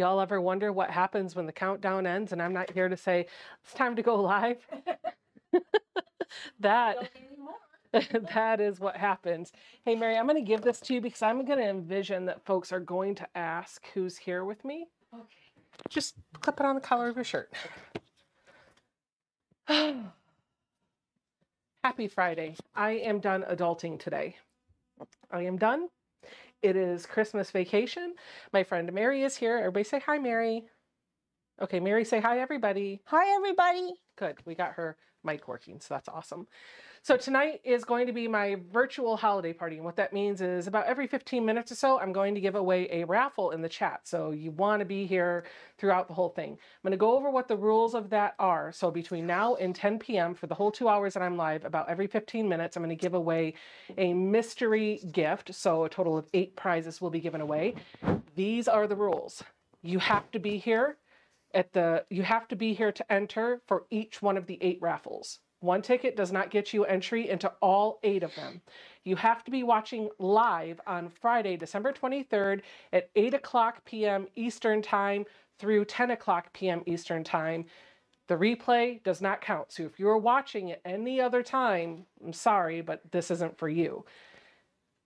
Y'all ever wonder what happens when the countdown ends and I'm not here to say it's time to go live? that that is what happens. Hey Mary, I'm going to give this to you because I'm going to envision that folks are going to ask who's here with me. Okay. Just clip it on the collar of your shirt. Happy Friday. I am done adulting today. I am done. It is Christmas vacation. My friend Mary is here. Everybody say hi, Mary. Okay, Mary, say hi, everybody. Hi, everybody. Good. We got her mic working, so that's awesome. So tonight is going to be my virtual holiday party. And what that means is about every 15 minutes or so, I'm going to give away a raffle in the chat. So you want to be here throughout the whole thing. I'm going to go over what the rules of that are. So between now and 10 p.m. for the whole two hours that I'm live, about every 15 minutes, I'm going to give away a mystery gift. So a total of eight prizes will be given away. These are the rules. You have to be here at the, you have to be here to enter for each one of the eight raffles. One ticket does not get you entry into all eight of them. You have to be watching live on Friday, December 23rd at 8 o'clock p.m. Eastern Time through 10 o'clock p.m. Eastern Time. The replay does not count. So if you're watching at any other time, I'm sorry, but this isn't for you.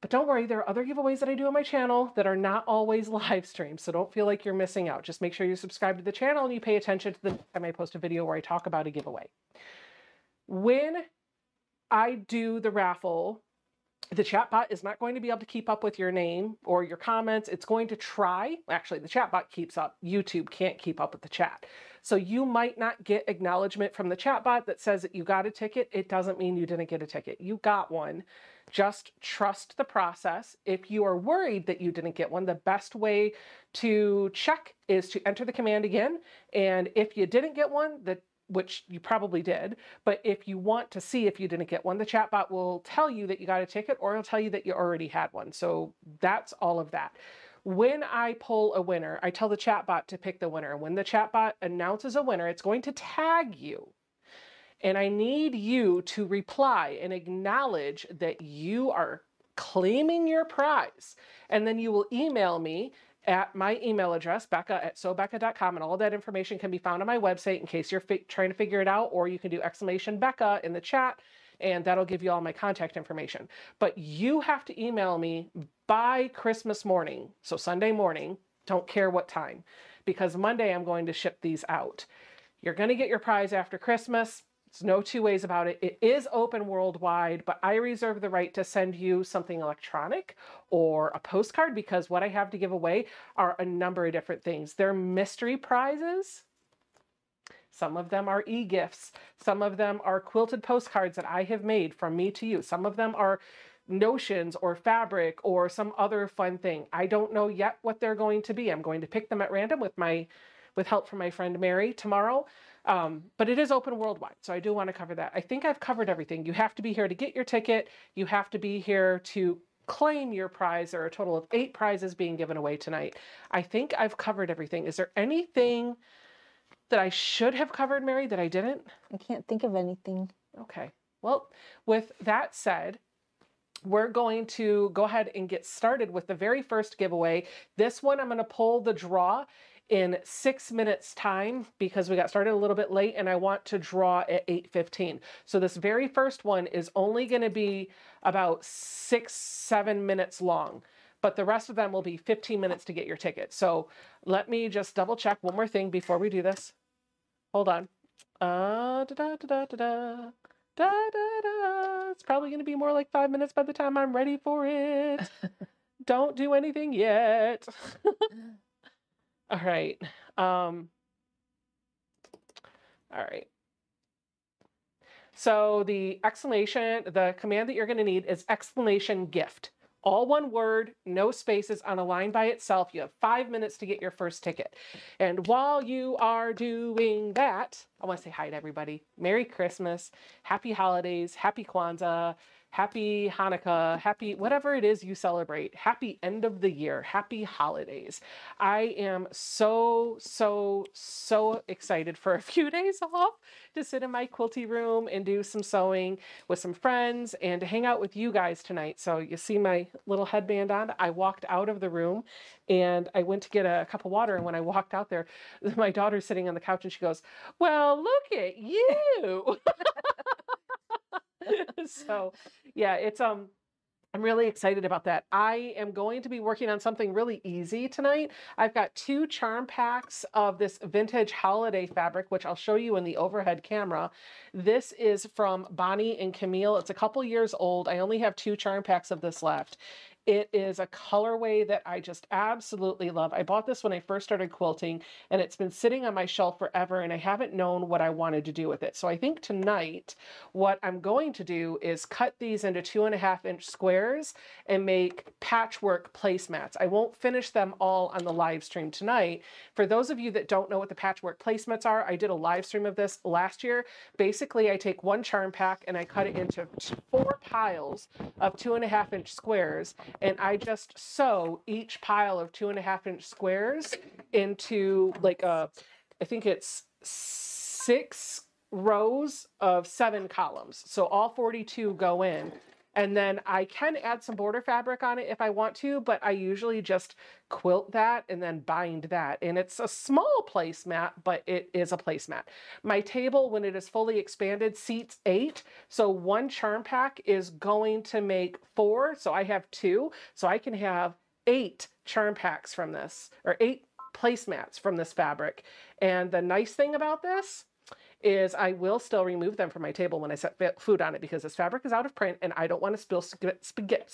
But don't worry, there are other giveaways that I do on my channel that are not always live streams, so don't feel like you're missing out. Just make sure you subscribe to the channel and you pay attention to the time I post a video where I talk about a giveaway. When I do the raffle, the chatbot is not going to be able to keep up with your name or your comments. It's going to try. Actually, the chatbot keeps up. YouTube can't keep up with the chat. So you might not get acknowledgement from the chatbot that says that you got a ticket. It doesn't mean you didn't get a ticket. You got one. Just trust the process. If you are worried that you didn't get one, the best way to check is to enter the command again. And if you didn't get one, the which you probably did. But if you want to see if you didn't get one, the chatbot will tell you that you got a ticket or it'll tell you that you already had one. So that's all of that. When I pull a winner, I tell the chatbot to pick the winner. When the chatbot announces a winner, it's going to tag you. And I need you to reply and acknowledge that you are claiming your prize. And then you will email me at my email address, becca at sewbecca.com, and all that information can be found on my website in case you're trying to figure it out, or you can do exclamation Becca in the chat, and that'll give you all my contact information. But you have to email me by Christmas morning, so Sunday morning, don't care what time, because Monday I'm going to ship these out. You're going to get your prize after Christmas. There's no two ways about it. It is open worldwide, but I reserve the right to send you something electronic or a postcard because what I have to give away are a number of different things. They're mystery prizes. Some of them are e-gifts. Some of them are quilted postcards that I have made from me to you. Some of them are notions or fabric or some other fun thing. I don't know yet what they're going to be. I'm going to pick them at random with my with help from my friend Mary tomorrow. Um, but it is open worldwide, so I do want to cover that. I think I've covered everything. You have to be here to get your ticket. You have to be here to claim your prize. There are a total of eight prizes being given away tonight. I think I've covered everything. Is there anything that I should have covered, Mary, that I didn't? I can't think of anything. Okay. Well, with that said, we're going to go ahead and get started with the very first giveaway. This one, I'm going to pull the draw in six minutes time because we got started a little bit late and I want to draw at 8.15. So this very first one is only gonna be about six, seven minutes long but the rest of them will be 15 minutes to get your ticket. So let me just double check one more thing before we do this. Hold on. Da, da, da, da, da, It's probably going to be more like five minutes by the time I'm ready for it. Don't do anything yet. All right. Um, all right. So the exclamation, the command that you're going to need is exclamation gift. All one word, no spaces on a line by itself. You have five minutes to get your first ticket. And while you are doing that, I want to say hi to everybody. Merry Christmas, Happy Holidays, Happy Kwanzaa, happy Hanukkah, happy whatever it is you celebrate, happy end of the year, happy holidays. I am so, so, so excited for a few days off to sit in my quilty room and do some sewing with some friends and to hang out with you guys tonight. So you see my little headband on. I walked out of the room and I went to get a cup of water. And when I walked out there, my daughter's sitting on the couch and she goes, Well, look at you. so yeah, it's um I'm really excited about that. I am going to be working on something really easy tonight. I've got two charm packs of this vintage holiday fabric, which I'll show you in the overhead camera. This is from Bonnie and Camille. It's a couple years old. I only have two charm packs of this left. It is a colorway that I just absolutely love. I bought this when I first started quilting and it's been sitting on my shelf forever and I haven't known what I wanted to do with it. So I think tonight what I'm going to do is cut these into two and a half inch squares and make patchwork placemats. I won't finish them all on the live stream tonight. For those of you that don't know what the patchwork placemats are, I did a live stream of this last year. Basically, I take one charm pack and I cut it into four piles of two and a half inch squares and I just sew each pile of two and a half inch squares into like a, I think it's six rows of seven columns. So all 42 go in. And then I can add some border fabric on it if I want to, but I usually just quilt that and then bind that. And it's a small placemat, but it is a placemat. My table, when it is fully expanded, seats eight. So one charm pack is going to make four. So I have two. So I can have eight charm packs from this, or eight placemats from this fabric. And the nice thing about this is I will still remove them from my table when I set food on it because this fabric is out of print and I don't want to spill spaghetti,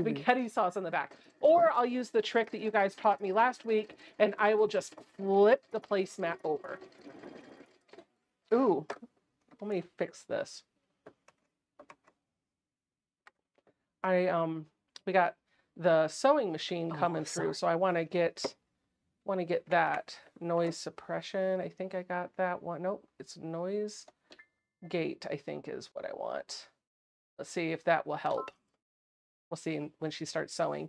spaghetti sauce on the back. Or I'll use the trick that you guys taught me last week and I will just flip the placemat over. Ooh, let me fix this. I, um, we got the sewing machine oh, coming oh, through, so I want to get want to get that noise suppression. I think I got that one. Nope, it's noise gate, I think is what I want. Let's see if that will help. We'll see when she starts sewing.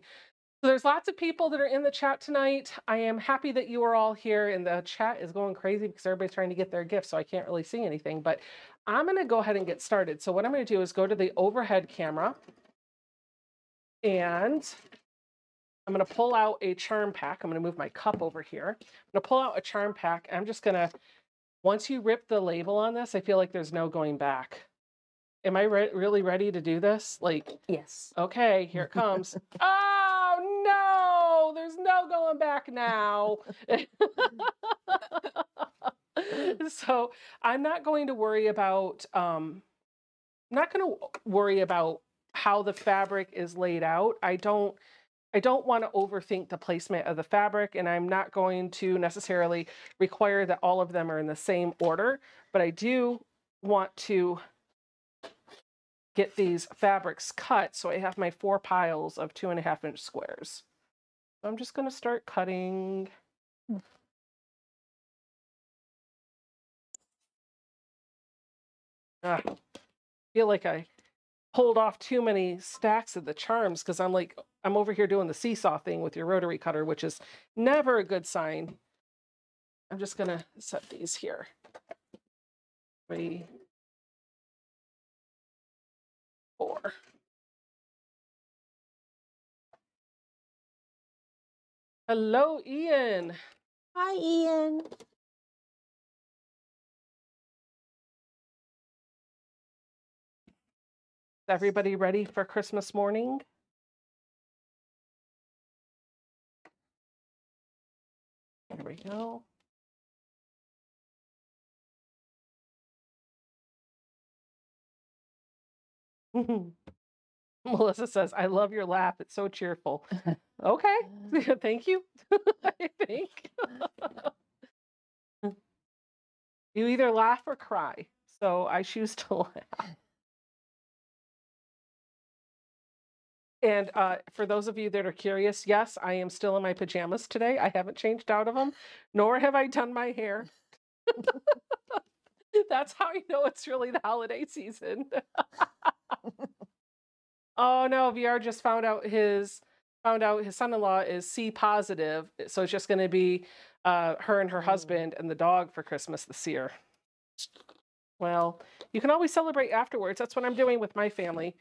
So there's lots of people that are in the chat tonight. I am happy that you are all here and the chat is going crazy because everybody's trying to get their gifts, so I can't really see anything, but I'm going to go ahead and get started. So what I'm going to do is go to the overhead camera and I'm going to pull out a charm pack. I'm going to move my cup over here. I'm going to pull out a charm pack. I'm just going to, once you rip the label on this, I feel like there's no going back. Am I re really ready to do this? Like, yes. Okay, here it comes. oh no, there's no going back now. so I'm not going to worry about, um, I'm not going to worry about how the fabric is laid out. I don't, I don't want to overthink the placement of the fabric and I'm not going to necessarily require that all of them are in the same order, but I do want to get these fabrics cut so I have my four piles of two and a half inch squares. So I'm just going to start cutting. Ah, feel like I pulled off too many stacks of the charms because I'm like, I'm over here doing the seesaw thing with your rotary cutter, which is never a good sign. I'm just going to set these here. Three, four. Hello, Ian. Hi, Ian. Everybody ready for Christmas morning? There we go. Melissa says, I love your laugh. It's so cheerful. okay. Thank you. I think. you either laugh or cry. So I choose to laugh. And uh, for those of you that are curious, yes, I am still in my pajamas today. I haven't changed out of them, nor have I done my hair. That's how you know it's really the holiday season. oh no, VR just found out his found out his son-in-law is C positive, so it's just going to be uh, her and her Mm. husband and the dog for Christmas this year. Well, you can always celebrate afterwards. That's what I'm doing with my family.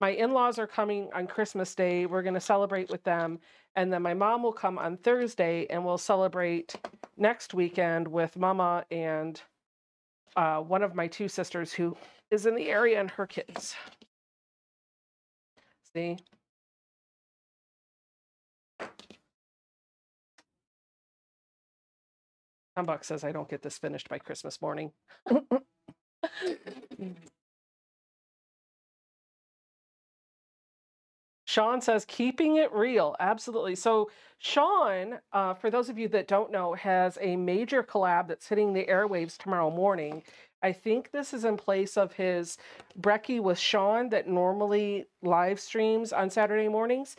My in-laws are coming on Christmas Day. We're going to celebrate with them, and then my mom will come on Thursday, and we'll celebrate next weekend with Mama and uh, one of my two sisters who is in the area and her kids. See? Tom Buck says I don't get this finished by Christmas morning. Sean says, keeping it real. Absolutely. So, Sean, uh, for those of you that don't know, has a major collab that's hitting the airwaves tomorrow morning. I think this is in place of his Brekkie with Sean that normally live streams on Saturday mornings.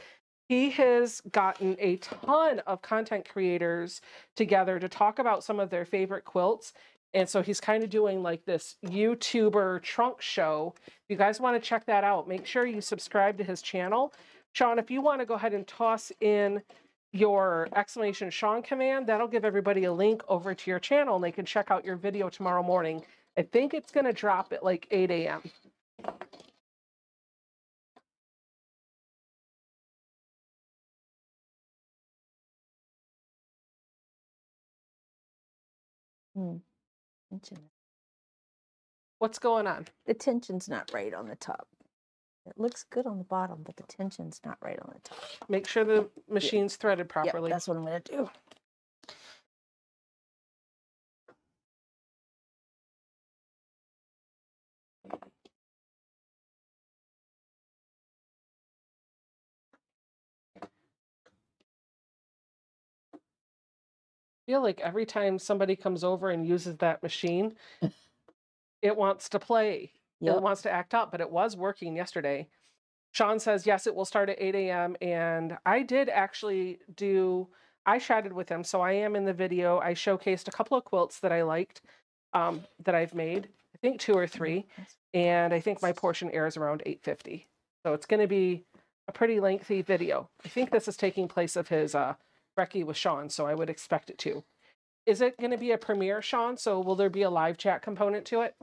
He has gotten a ton of content creators together to talk about some of their favorite quilts. And so he's kind of doing like this YouTuber trunk show. If you guys want to check that out, make sure you subscribe to his channel. Sean, if you want to go ahead and toss in your exclamation Sean command, that'll give everybody a link over to your channel and they can check out your video tomorrow morning. I think it's going to drop at like 8 a.m. Hmm. Tension. What's going on? The tension's not right on the top. It looks good on the bottom, but the tension's not right on the top. Make sure the machine's threaded Yeah, properly. that's what I'm gonna do. Feel like every time somebody comes over and uses that machine, it wants to play. It wants to act up, but it was working yesterday. Sean says, yes, it will start at 8 a.m. And I did actually do, I chatted with him. So I am in the video. I showcased a couple of quilts that I liked um, that I've made, I think two or three. And I think my portion airs around 850. So it's going to be a pretty lengthy video. I think this is taking place of his uh, Brekkie with Sean, so I would expect it to. Is it going to be a premiere, Sean? So will there be a live chat component to it?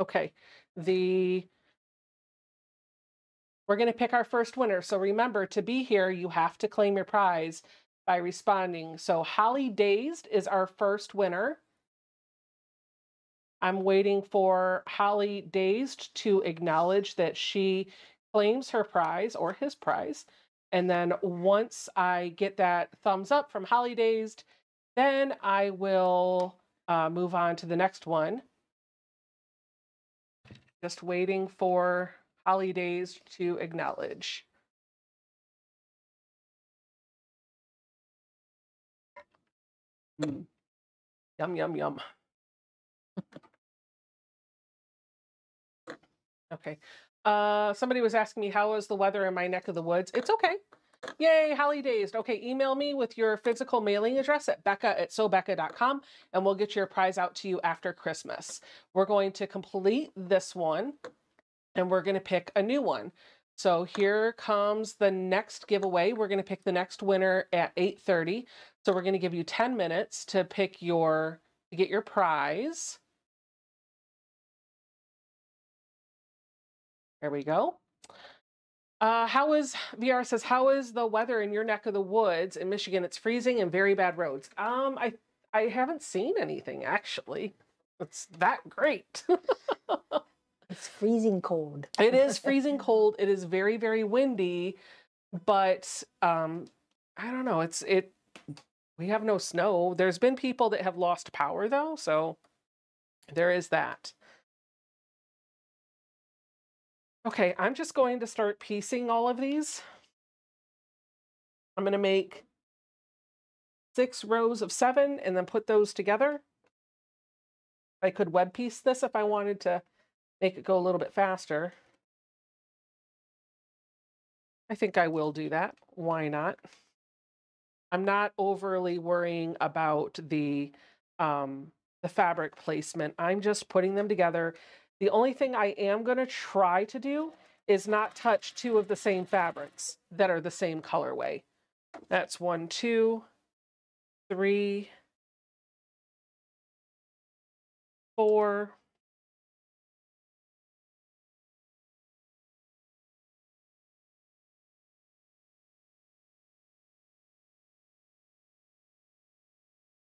Okay. The we're going to pick our first winner. So remember to be here, you have to claim your prize by responding. So Holly Dazed is our first winner. I'm waiting for Holly Dazed to acknowledge that she claims her prize or his prize. And then once I get that thumbs up from Holly Dazed, then I will uh, move on to the next one. Just waiting for Holly Dazed to acknowledge. Mm. Yum, yum, yum. Okay. Uh, somebody was asking me how is the weather in my neck of the woods. It's okay. Yay, Holly Dazed. Okay, email me with your physical mailing address at becca at sewbecca.com and we'll get your prize out to you after Christmas. We're going to complete this one and we're going to pick a new one. So here comes the next giveaway. We're going to pick the next winner at 8:30. So we're going to give you 10 minutes to pick your to get your prize. There we go. Uh, how is VR says how is the weather in your neck of the woods in Michigan? It's freezing and very bad roads. Um, I I haven't seen anything actually. It's that great. It's freezing cold. it is freezing cold. It is very very windy, but um, I don't know. It's it. We have no snow. There's been people that have lost power though, so there is that. Okay, I'm just going to start piecing all of these. I'm going to make six rows of seven and then put those together. I could web piece this if I wanted to make it go a little bit faster. I think I will do that. Why not? I'm not overly worrying about the um, the fabric placement. I'm just putting them together. The only thing I am going to try to do is not touch two of the same fabrics that are the same colorway. That's one, two, three, four,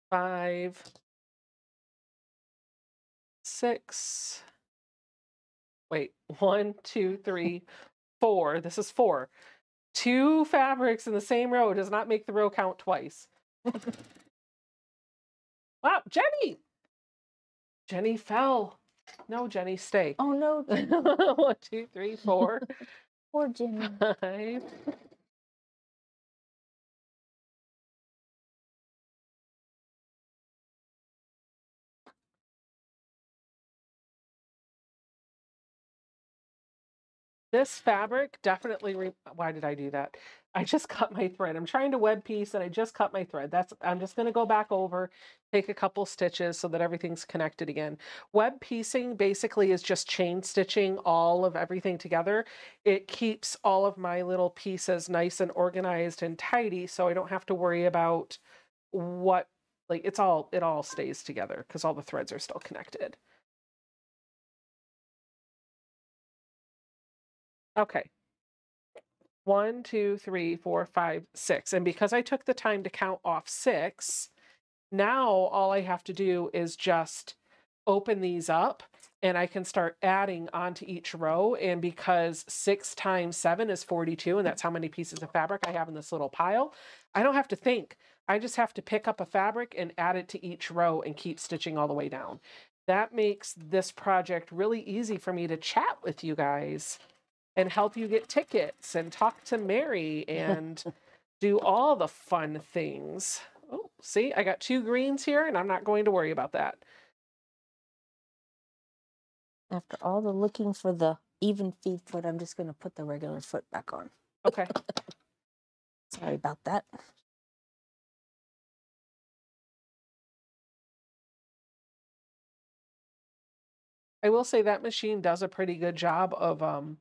five, six, one, two, three, four. This is four. Two fabrics in the same row does not make the row count twice. wow, Jenny! Jenny fell. No, Jenny, stay. Oh no, One, two, three, four, poor Jenny. five. This fabric definitely, why did I do that? I just cut my thread. I'm trying to web piece and I just cut my thread. That's, I'm just going to go back over, take a couple stitches so that everything's connected again. Web piecing basically is just chain stitching all of everything together. It keeps all of my little pieces nice and organized and tidy so I don't have to worry about what, like it's all, it all stays together because all the threads are still connected. Okay. One, two, three, four, five, six. And because I took the time to count off six, now all I have to do is just open these up and I can start adding onto each row. And because six times seven is 42, and that's how many pieces of fabric I have in this little pile, I don't have to think. I just have to pick up a fabric and add it to each row and keep stitching all the way down. That makes this project really easy for me to chat with you guys and help you get tickets and talk to Mary and do all the fun things. Oh, see, I got two greens here and I'm not going to worry about that. After all the looking for the even feed foot, I'm just going to put the regular foot back on. Okay. Sorry about that. I will say that machine does a pretty good job of um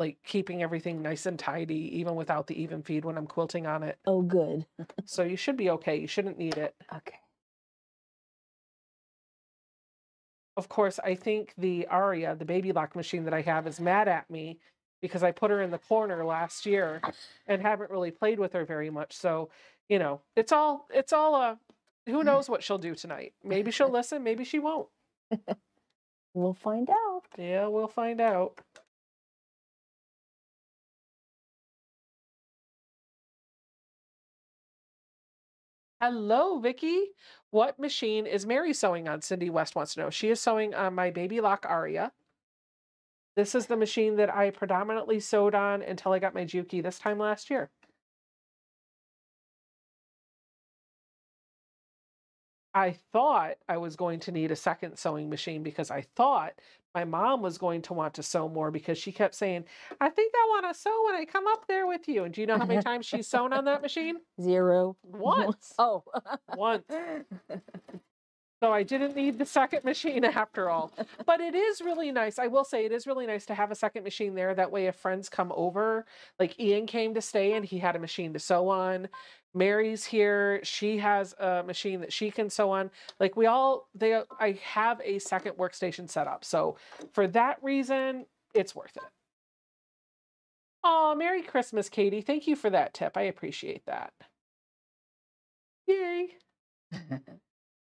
like keeping everything nice and tidy even without the even feed when I'm quilting on it. Oh, good. So you should be okay. You shouldn't need it. Okay. Of course, I think the Aria, the baby lock machine that I have, is mad at me because I put her in the corner last year and haven't really played with her very much. So, you know, it's all it's all uh who knows what she'll do tonight. Maybe she'll listen, maybe she won't. We'll find out. Yeah, we'll find out. Hello, Vicky. What machine is Mary sewing on? Cindy West wants to know. She is sewing on my Baby Lock Aria. This is the machine that I predominantly sewed on until I got my Juki this time last year. I thought I was going to need a second sewing machine because I thought my mom was going to want to sew more because she kept saying, I think I want to sew when I come up there with you. And do you know how many times she's sewn on that machine? Zero. Once. Oh. Once. So I didn't need the second machine after all. But it is really nice. I will say it is really nice to have a second machine there. That way, if friends come over, like Ian came to stay and he had a machine to sew on. Mary's here. She has a machine that she can sew on. Like we all, they, I have a second workstation set up. So for that reason, it's worth it. Oh, Merry Christmas, Katie. Thank you for that tip. I appreciate that. Yay.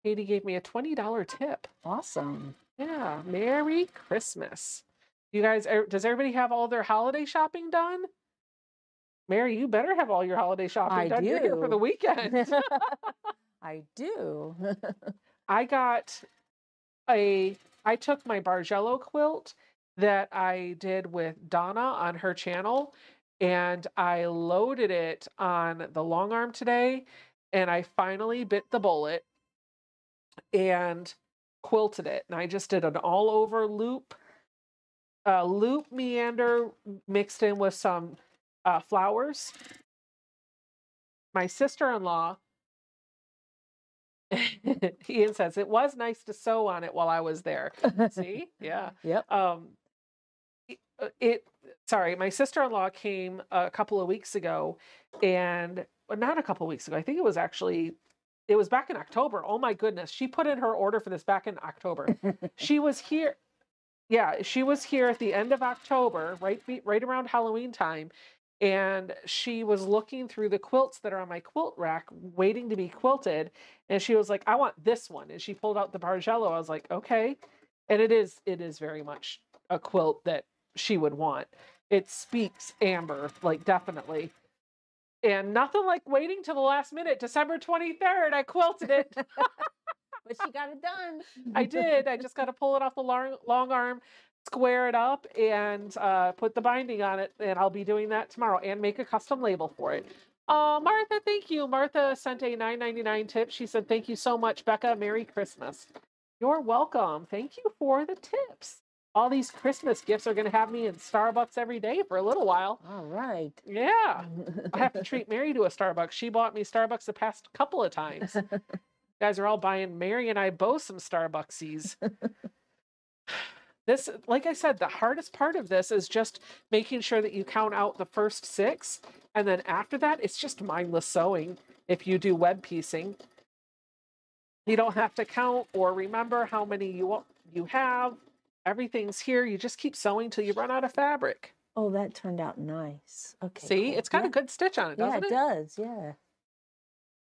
Katie gave me a $20 tip. awesome. Yeah, Merry Christmas. You guys, er, does everybody have all their holiday shopping done? Mary, you better have all your holiday shopping I done. You're here for the weekend. I do. I got a, I took my Bargello quilt that I did with Donna on her channel and I loaded it on the long arm today and I finally bit the bullet and quilted it. And I just did an all over loop, uh, loop meander mixed in with some uh, flowers. My sister in law Ian says it was nice to sew on it while I was there. See? Yeah. Yep. Um it, uh, it sorry, my sister-in-law came a couple of weeks ago and well, not a couple of weeks ago. I think it was actually it was back in October. Oh my goodness. She put in her order for this back in October. she was here yeah, she was here at the end of October, right right around Halloween time, and she was looking through the quilts that are on my quilt rack waiting to be quilted and she was like i want this one and she pulled out the bargello. I was like okay and it is it is very much a quilt that she would want. It speaks amber like definitely. And nothing like waiting till the last minute december 23rd i quilted it. But she got it done. i did i just got to pull it off the long, long arm square it up and uh, put the binding on it and i'll be doing that tomorrow and make a custom label for it uh, Martha, thank you. Martha sent a nine ninety nine tip. She said, Thank you so much, Becca. Merry Christmas. You're welcome. Thank you for the tips. All these Christmas gifts are going to have me in Starbucks every day for a little while. All right. Yeah. I have to treat Mary to a Starbucks. She bought me Starbucks the past couple of times. You guys are all buying Mary and I both some Starbucksies. This, like I said, the hardest part of this is just making sure that you count out the first six. And then after that, it's just mindless sewing if you do web piecing. You don't have to count or remember how many you you have. Everything's here. You just keep sewing till you run out of fabric. oh, that turned out nice. Okay. See, cool. it's got yeah. a good stitch on it, doesn't it Yeah, it? does. Yeah.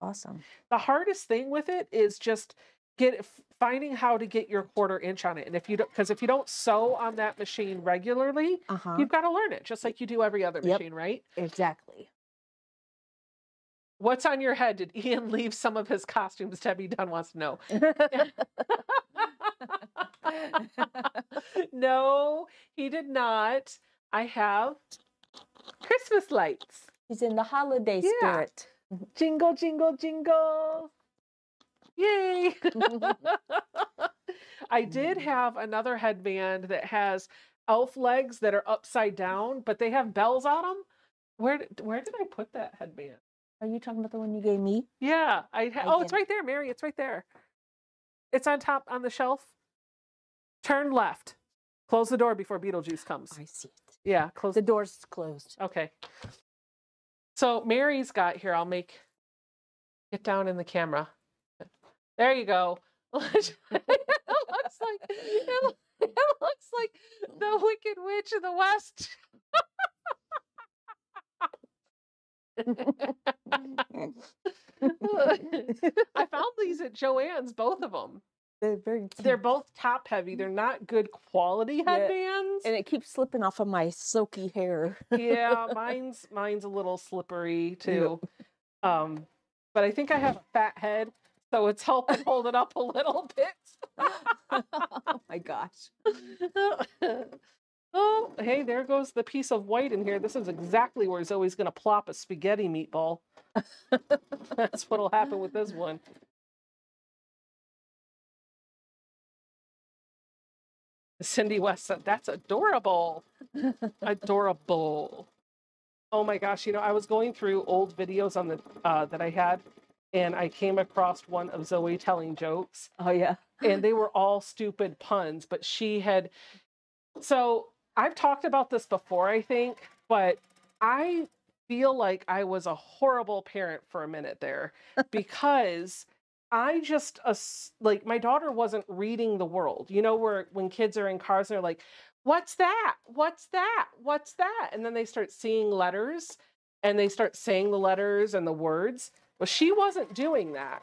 Awesome. The hardest thing with it is just get finding how to get your quarter inch on it. And if you don't, because if you don't sew on that machine regularly, Uh huh. you've got to learn it, just like you do every other Yep. machine, right? Exactly. What's on your head? Did Ian leave some of his costumes? Debbie Dunn wants to know. no, he did not. I have Christmas lights. He's in the holiday Yeah. spirit. Jingle, jingle, jingle. Yay. I did mm. have another headband that has elf legs that are upside down, but they have bells on them. Where did, where did I put that headband? Are you talking about the one you gave me? Yeah, I ha- I oh, it's right there, Mary. It's right there. It's on top on the shelf. Turn left. Close the door before Beetlejuice comes. I see it. Yeah, close. The door's closed. Okay. So Mary's got here. I'll make get down in the camera. There you go. it looks like it, it looks like the Wicked Witch of the West. I found these at Joann's, both of them. They're very cute. They're both top heavy. They're not good quality Yeah, headbands. and it keeps slipping off of my silky hair. yeah, mine's mine's a little slippery too. Um, but I think I have a fat head, so it's helping hold it up a little bit. oh my gosh. oh, hey, there goes the piece of white in here. This is exactly where Zoe's gonna plop a spaghetti meatball. That's what'll happen with this one. Cindy West said, "That's adorable." adorable. Oh my gosh! You know, I was going through old videos on the uh, that I had, and I came across one of Zoe telling jokes, Oh yeah. and they were all stupid puns. But she had, so I've talked about this before, I think, but I feel like I was a horrible parent for a minute there because I just like my daughter wasn't reading the world. You know, where when kids are in cars, and they're like, "What's that? What's that? What's that?" And then they start seeing letters and they start saying the letters and the words. Well, she wasn't doing that.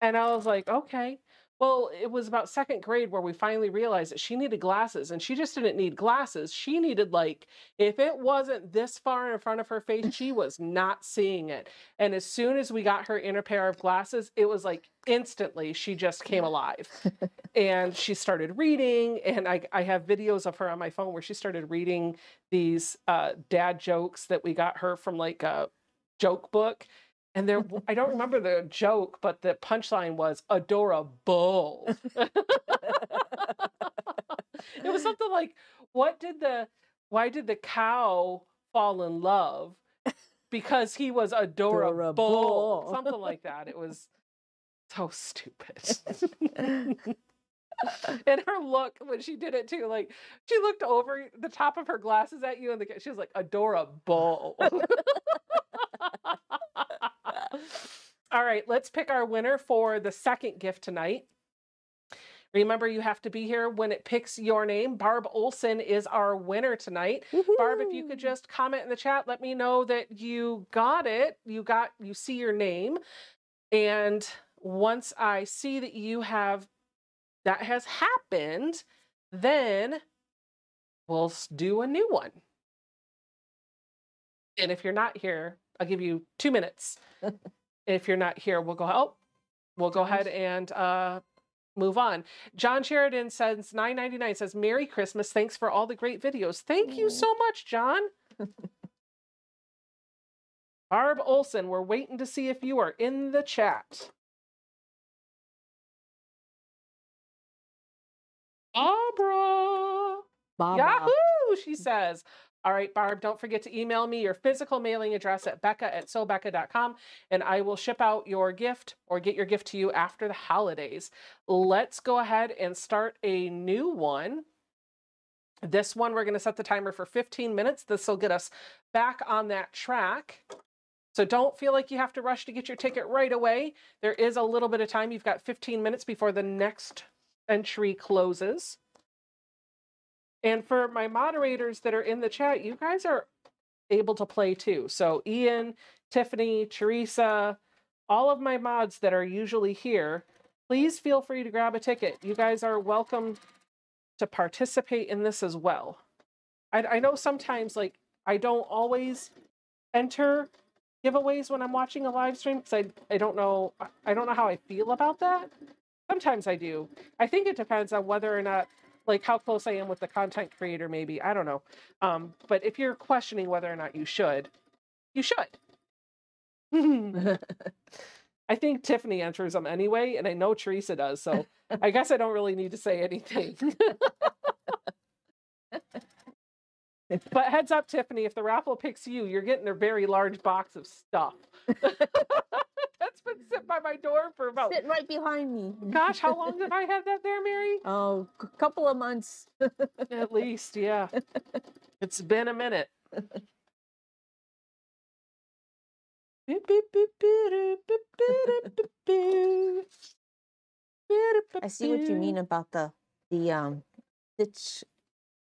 And I was like, okay. Well, it was about second grade where we finally realized that she needed glasses and she just didn't need glasses. She needed, like, if it wasn't this far in front of her face, she was not seeing it. And as soon as we got her in a pair of glasses, it was like instantly she just came alive. and she started reading. And I, I have videos of her on my phone where she started reading these uh, dad jokes that we got her from like a joke book. And there, I don't remember the joke, but the punchline was adorable. it was something like, "What did the, why did the cow fall in love? Because he was adorable." Adorable. Something like that. It was So stupid. and her look when she did it too, like she looked over the top of her glasses at you, and the, she was like adorable. All right, let's pick our winner for the second gift tonight. Remember, you have to be here when it picks your name. Barb Olson is our winner tonight. Barb, if you could just comment in the chat, let me know that you got it. You got, you see your name. And once I see that you have, that has happened, then we'll do a new one. And if you're not here, I'll give you two minutes. if you're not here, we'll go, oh, we'll go ahead and uh, move on. John Sheridan says 9.99 says Merry Christmas. Thanks for all the great videos. Thank you so much, John. Barb Olson, we're waiting to see if you are in the chat. Barbara. Baba. Yahoo, she says. All right, Barb, don't forget to email me your physical mailing address at becca at sewbecca.com and I will ship out your gift or get your gift to you after the holidays. Let's go ahead and start a new one. This one, we're going to set the timer for 15 minutes. This will get us back on that track. So don't feel like you have to rush to get your ticket right away. There is a little bit of time. You've got 15 minutes before the next entry closes. And for my moderators that are in the chat, you guys are able to play too. So Ian, Tiffany, Teresa, all of my mods that are usually here, please feel free to grab a ticket. You guys are welcome to participate in this as well. I, I know sometimes like I don't always enter giveaways when I'm watching a live stream because I, I don't know I- I don't know how I feel about that. Sometimes I do. I think it depends on whether or not like how close I am with the content creator maybe. I don't know. Um but if you're questioning whether or not you should, you should. I think Tiffany enters them anyway and I know Teresa does. So I guess I don't really need to say anything. but heads up Tiffany, if the raffle picks you, you're getting a very large box of stuff. That's been sitting by my door for about Sitting right behind me. Gosh, how long have I had that there, Mary? Oh, a couple of months. At least, yeah. It's been a minute. I see what you mean about the the um stitch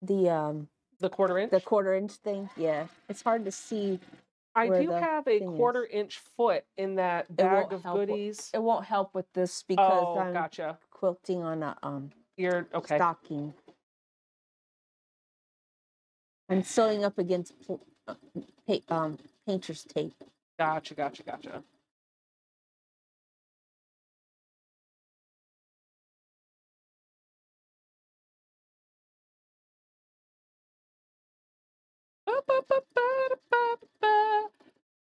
the um The quarter inch. the quarter inch thing. Yeah, it's hard to see. I do have a thing is. quarter inch foot in that bag of help with- goodies. It won't help with this because Oh, I'm gotcha. quilting on a um You're okay. stocking. I'm sewing up against uh, um painter's tape. Gotcha, gotcha, gotcha.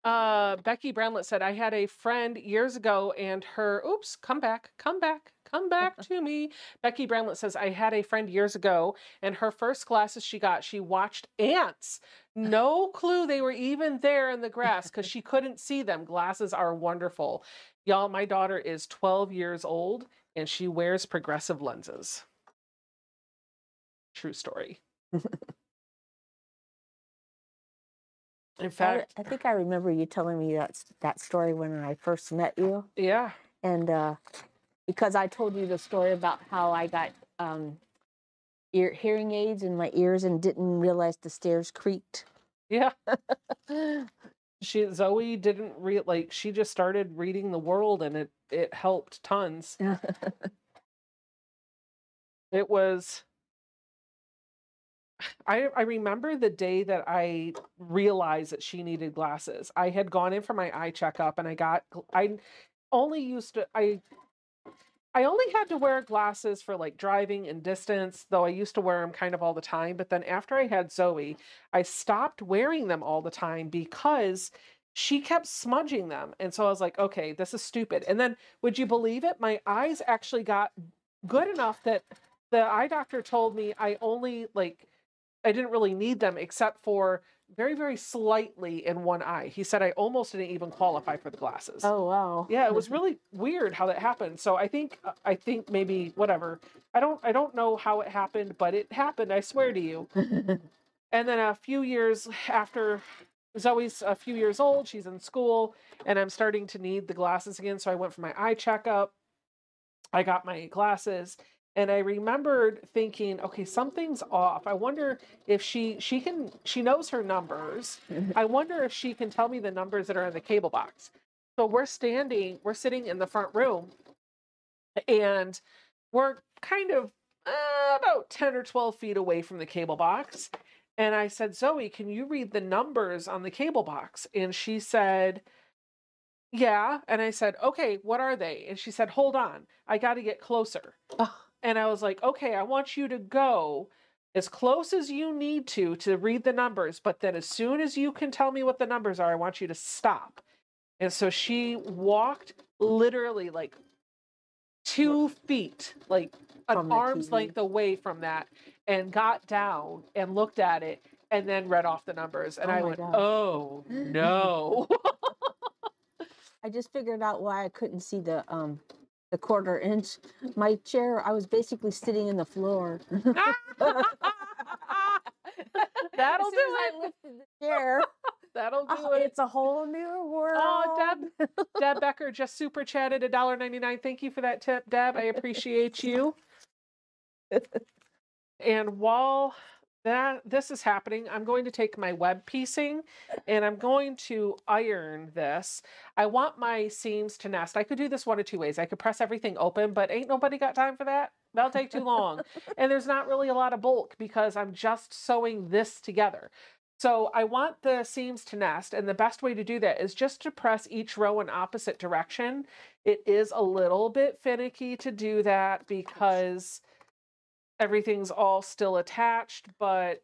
Uh, Becky Brownlet said, I had a friend years ago and her, oops, come back, come back, come back to me. Becky Brownlet says, I had a friend years ago and her first glasses she got, she watched ants. No clue they were even there in the grass because she couldn't see them. Glasses are wonderful. Y'all, my daughter is 12 years old and she wears progressive lenses. True story. In fact, I think I remember you telling me that that story when I first met you, yeah. and uh, because I told you the story about how I got um, ear hearing aids in my ears and didn't realize the stairs creaked. Yeah. she Zoe didn't read like she just started reading the world and it it helped tons. It was I I remember the day that I realized that she needed glasses. I had gone in for my eye checkup and I got I only used to I I only had to wear glasses for like driving and distance, though I used to wear them kind of all the time. But then after I had Zoe, I stopped wearing them all the time because she kept smudging them. And so I was like, okay, this is stupid. And then would you believe it? My eyes actually got good enough that the eye doctor told me I only like I didn't really need them except for very, very slightly in one eye. He said I almost didn't even qualify for the glasses. Oh wow. Yeah, it was really weird how that happened. So I think uh, I think maybe whatever. I don't I don't know how it happened, but it happened. I swear to you. And then a few years after Zoe's a few years old, she's in school, and I'm starting to need the glasses again. So I went for my eye checkup. I got my glasses, and I remembered thinking, okay, something's off. I wonder if she she can she knows her numbers. I wonder if she can tell me the numbers that are in the cable box. So we're standing, we're sitting in the front room, and we're kind of uh, about 10 or 12 feet away from the cable box. And I said, Zoe, can you read the numbers on the cable box? And she said, Yeah. And I said, Okay, what are they? And she said, Hold on, I got to get closer. And I was like, Okay, I want you to go as close as you need to to read the numbers. But then as soon as you can tell me what the numbers are, I want you to stop. And so she walked literally like two feet, like an arm's TV. length away from that, and got down and looked at it and then read off the numbers. And Oh I went, gosh. oh no. I just figured out why I couldn't see the um the quarter inch. My chair, I was basically sitting in the floor. That'll as do soon as I it. lifted the chair, That'll do oh, it. it's a whole new world. Oh, Deb, Deb Becker just super chatted a dollar ninety nine. Thank you for that tip, Deb. I appreciate you. And while that this is happening, I'm going to take my web piecing and I'm going to iron this. I want my seams to nest. I could do this one of two ways. I could press everything open, but ain't nobody got time for that. That'll take too long. and there's not really a lot of bulk because I'm just sewing this together. So I want the seams to nest, and the best way to do that is just to press each row in opposite direction. It is a little bit finicky to do that because everything's all still attached, but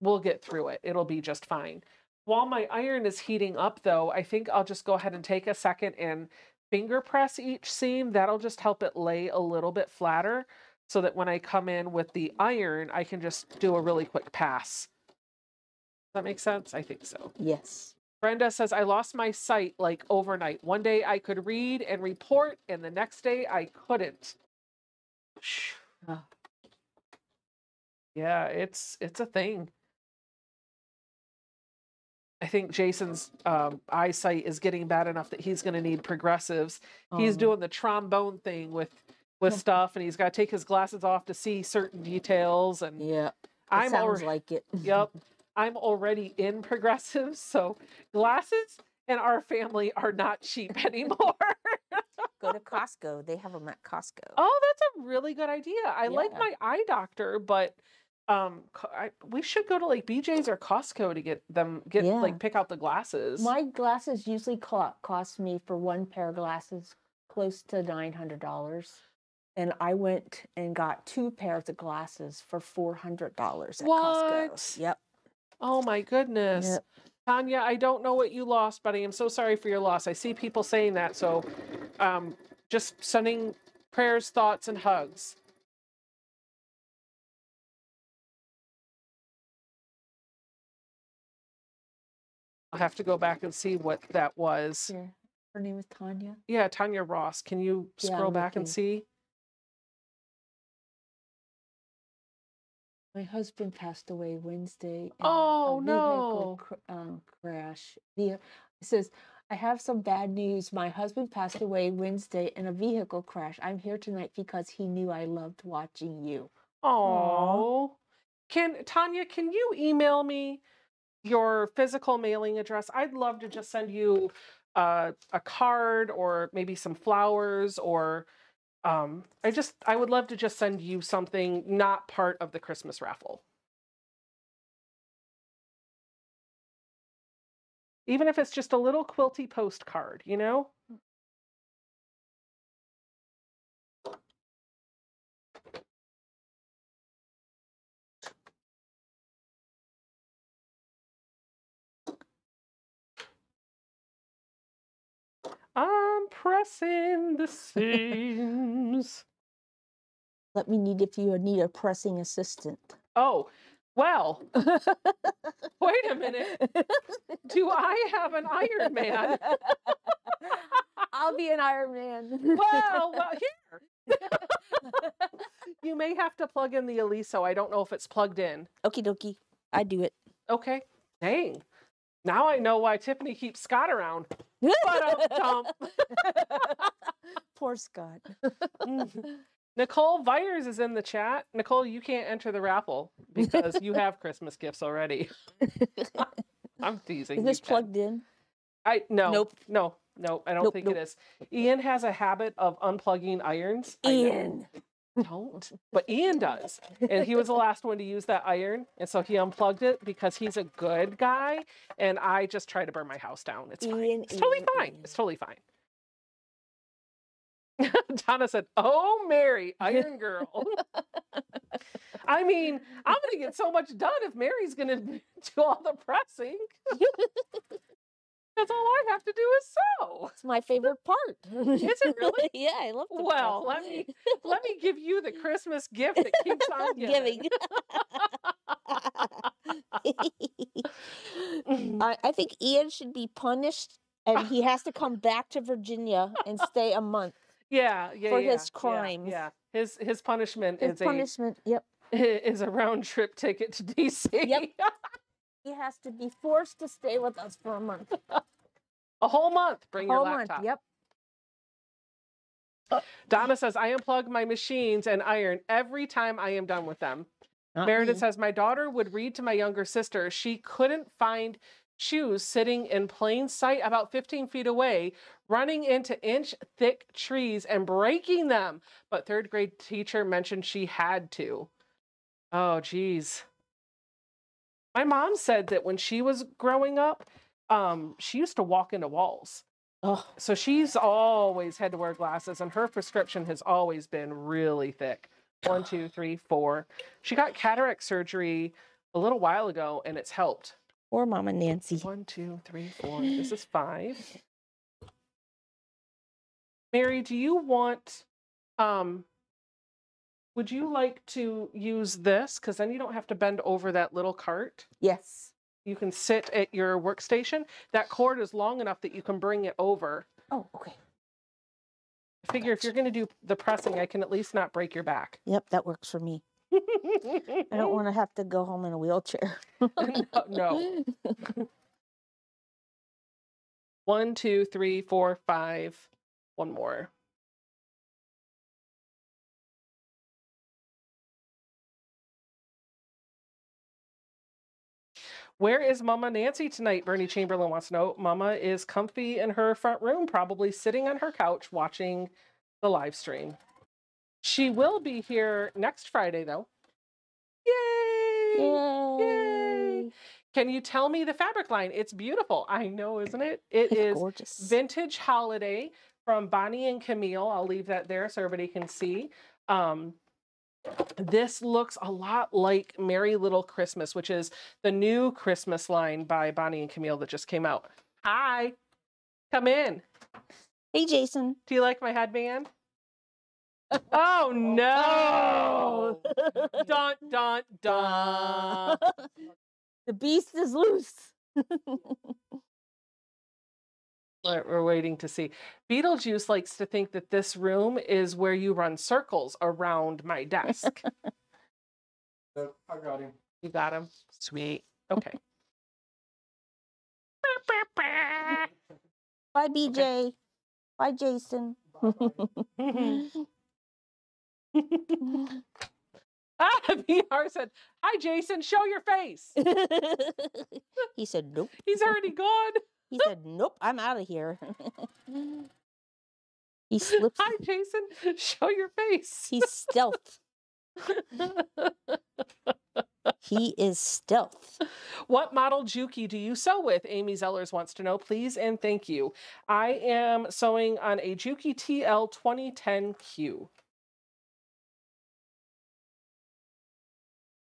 we'll get through it. It'll be just fine. While my iron is heating up, though, I think I'll just go ahead and take a second and finger press each seam. That'll just help it lay a little bit flatter so that when I come in with the iron, I can just do a really quick pass. Does that make sense? I think so. Yes. Brenda says, I lost my sight like overnight. One day I could read and report, and the next day I couldn't. Shh. Oh. Yeah, it's it's a thing. I think Jason's um, eyesight is getting bad enough that he's going to need progressives. He's Um, doing the trombone thing with with stuff, and he's got to take his glasses off to see certain details. And Yeah. I'm sounds already like it. Yep. I'm already in progressives, so glasses and our family are not cheap anymore. Go to Costco. They have them at Costco. oh, that's a really good idea. I like my eye doctor, but um I, we should go to like BJ's or Costco to get them get Yeah. like pick out the glasses. My glasses usually co- cost me for one pair of glasses close to nine hundred dollars, and I went and got two pairs of glasses for four hundred dollars at What? Costco. Yep. oh my goodness. Yep. Tanya, I don't know what you lost, but I am so sorry for your loss. I see people saying that, so um just sending prayers, thoughts, and hugs. I'll have to go back and see what that was. Here. Her name is Tanya. Yeah, Tanya Ross. Can you Yeah, scroll back and see? My husband passed away Wednesday. in Oh, a vehicle no. cr- um, crash. The, it says, I have some bad news. My husband passed away Wednesday in a vehicle crash. I'm here tonight because he knew I loved watching you. Oh, can Tanya? Can you email me your physical mailing address? I'd love to just send you uh, a card or maybe some flowers or um, I just I would love to just send you something not part of the Christmas raffle. Even if it's just a little quilty postcard, you know? I'm pressing the seams. Let me need if you need a pressing assistant. Oh, Well, wait a minute. Do I have an Iron Man? I'll be an Iron Man. Well, well here. you may have to plug in the Oliso. I don't know if it's plugged in. Okie dokie. I do it. Okay. Dang. Now I know why Tiffany keeps Scott around. Poor Scott. Mm-hmm. Nicole Viers is in the chat. Nicole, you can't enter the raffle because you have Christmas gifts already. I'm teasing. Is you, this Jen. plugged in? I no. Nope. No. No, I don't Nope, think nope. it is. Ian has a habit of unplugging irons. Ian. Don't, but Ian does, and he was the last one to use that iron, and so he unplugged it because he's a good guy, and I just try to burn my house down. It's fine. Ian, It's totally Ian, fine. Ian. It's totally fine. Donna said, "Oh, Mary, Iron Girl." I mean, I'm gonna get so much done if Mary's gonna do all the pressing. That's all I have to do is sew. It's my favorite part. Is it really? yeah, I love the Well, press. let me let me give you the Christmas gift that keeps on giving. I, I think Ian should be punished and he has to come back to Virginia and stay a month. Yeah, yeah, For yeah, his yeah, crimes. Yeah, his his punishment His is punishment, yep. a is a round trip ticket to DC. Yep. He has to be forced to stay with us for a month. a whole month. Bring your Whole month, laptop. yep. Uh, Donna says I unplug my machines and iron every time I am done with them. Not Meredith me. says my daughter would read to my younger sister. She couldn't find shoes sitting in plain sight about 15 feet away, running into inch thick trees and breaking them. But third grade teacher mentioned she had to. Oh, geez. My mom said that when she was growing up, um, she used to walk into walls. Oh, So she's always had to wear glasses, and her prescription has always been really thick. One, two, three, four. She got cataract surgery a little while ago, and it's helped. poor Mama Nancy. One, two, three, four. This is five. Mary, do you want um would you like to use this? Because then you don't have to bend over that little cart. Yes. You can sit at your workstation. That cord is long enough that you can bring it over. Oh, okay. I figure if you're going to do the pressing, I can at least not break your back. Yep, that works for me. I don't want to have to go home in a wheelchair. no, no. One, two, three, four, five. One more. Where is Mama Nancy tonight? Bernie Chamberlain wants to know. Mama is comfy in her front room, probably sitting on her couch watching the live stream. She will be here next Friday, though. Yay! Yay! Can you tell me the fabric line? It's beautiful. I know, isn't it? It It's is gorgeous. Vintage Holiday from Bonnie and Camille. I'll leave that there so everybody can see. Um, this looks a lot like Merry Little Christmas, which is the new Christmas line by Bonnie and Camille that just came out. Hi, come in. Hey, Jason. Do you like my headband? Oh no! Oh. dun dun dun. the beast is loose. We're we're waiting to see. Beetlejuice likes to think that this room is where you run circles around my desk. I got him. You got him? Sweet. Okay. Bye, BJ. Bye, Jason. ah, VR said, Hi, Jason, show your face. he said, Nope. He's already gone. He said, Nope, I'm out of here. he slips. Hi, Jason, show your face. He's stealth. He is stealth. What model Juki do you sew with? Amy Zellers wants to know. Please and thank you. I am sewing on a Juki TL 2010Q.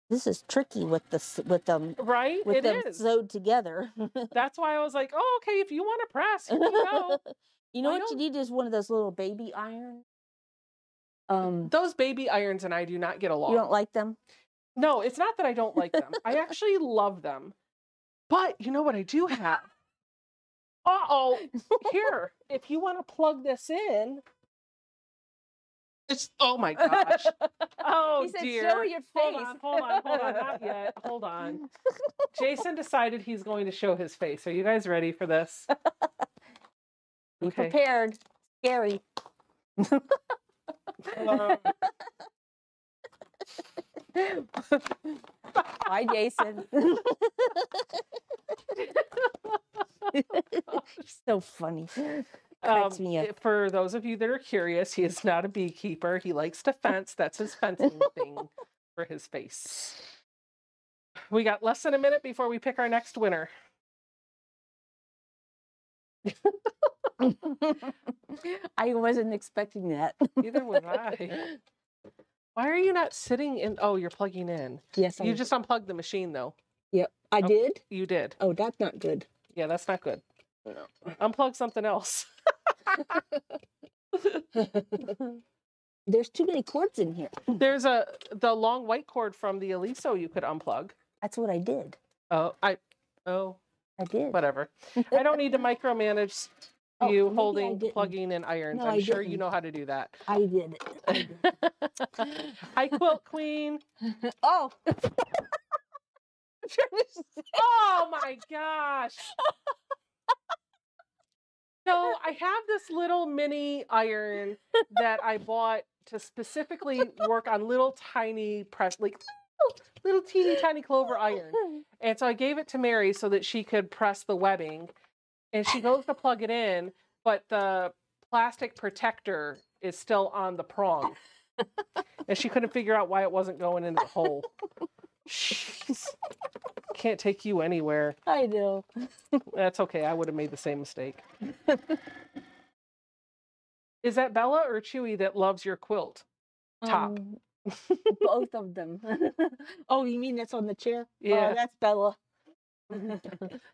This is tricky with the with them Right? with It them is. sewed together. That's why I was like, oh, okay, if you want to press, here you go. you know Why what you don't- need is one of those little baby irons. Um, Those baby irons and I do not get along. you don't like them? No, it's not that I don't like them. I actually love them. But you know what I do have? Uh oh. Here, if you want to plug this in, it's oh my gosh. Oh he said, dear. "Show your Hold face." on, hold on, hold on. Not yet. Hold on. Jason decided he's going to show his face. Are you guys ready for this? Be Okay. prepared. Scary. Um, Hi, Jason. so funny. Um, up. for those of you that are curious, he is not a beekeeper. He likes to fence. That's his fencing thing for his face. We got less than a minute before we pick our next winner. I wasn't expecting that. Neither was I. Why are you not sitting in? Oh, you're plugging in. Yes, I You just unplugged the machine, though. Yep, I Oh. did. You did. Oh, that's not good. Yeah, that's not good. Unplug something else. There's too many cords in here. There's a the long white cord from the Oliso you could unplug. That's what I did. Oh, I. Oh, I did. whatever. I don't need to micromanage Oh, you holding, plugging in irons. No, I'm I sure you didn't. know how to do that. I did. I did. Hi, Quilt Queen. oh. Oh my gosh. So I have this little mini iron that I bought to specifically work on little tiny press, like little, teeny tiny clover iron. And so I gave it to Mary so that she could press the webbing. And she goes to plug it in, but the plastic protector is still on the prong. and she couldn't figure out why it wasn't going into the hole. Can't take you anywhere. I know. That's okay. I would have made the same mistake. Is that Bella or Chewy that loves your quilt? Top. Um, both of them. oh, you mean that's on the chair? Yeah. Oh, that's Bella.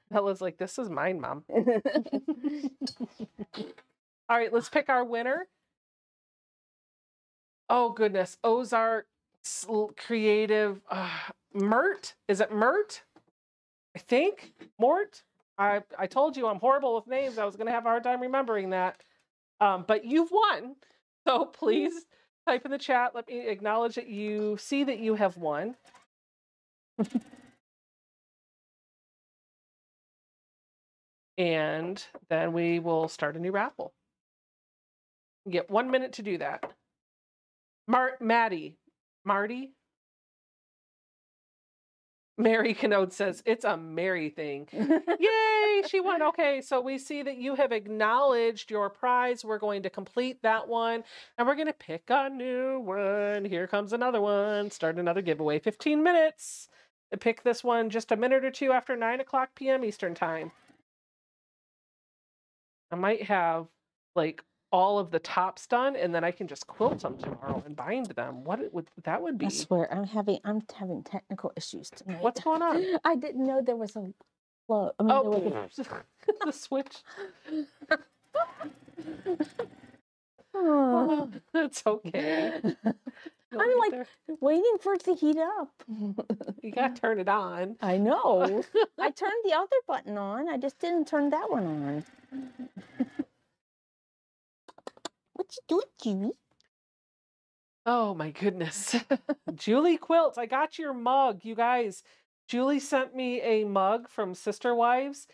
Bella's like, this is mine, mom. All right, let's pick our winner. Oh goodness, Ozark Creative uh, Mert. Is it Mert? I think Mort. I I told you I'm horrible with names. I was gonna have a hard time remembering that. Um, but you've won, so please type in the chat. Let me acknowledge that you see that you have won. and then we will start a new raffle. You get one minute to do that. Mar- Maddie, Marty, Mary Canode says it's a Mary thing. Yay, she won. Okay, so we see that you have acknowledged your prize. We're going to complete that one and we're going to pick a new one. Here comes another one. Start another giveaway. 15 minutes. Pick this one just a minute or two after 9 o'clock p.m. Eastern Time. I might have like all of the tops done and then I can just quilt them tomorrow and bind them. What it would that would be? I swear, I'm having I'm having technical issues tonight. What's going on? I didn't know there was a plug. I mean, there was Oh, the switch. a, Oh. It's okay. You'll I'm like- there. waiting for it to heat up. you gotta turn it on. I know. I turned the other button on. I just didn't turn that one on. What you doing, Jimmy? Oh my goodness. Julie Quilts, I got your mug, you guys. Julie sent me a mug from Sister Wives.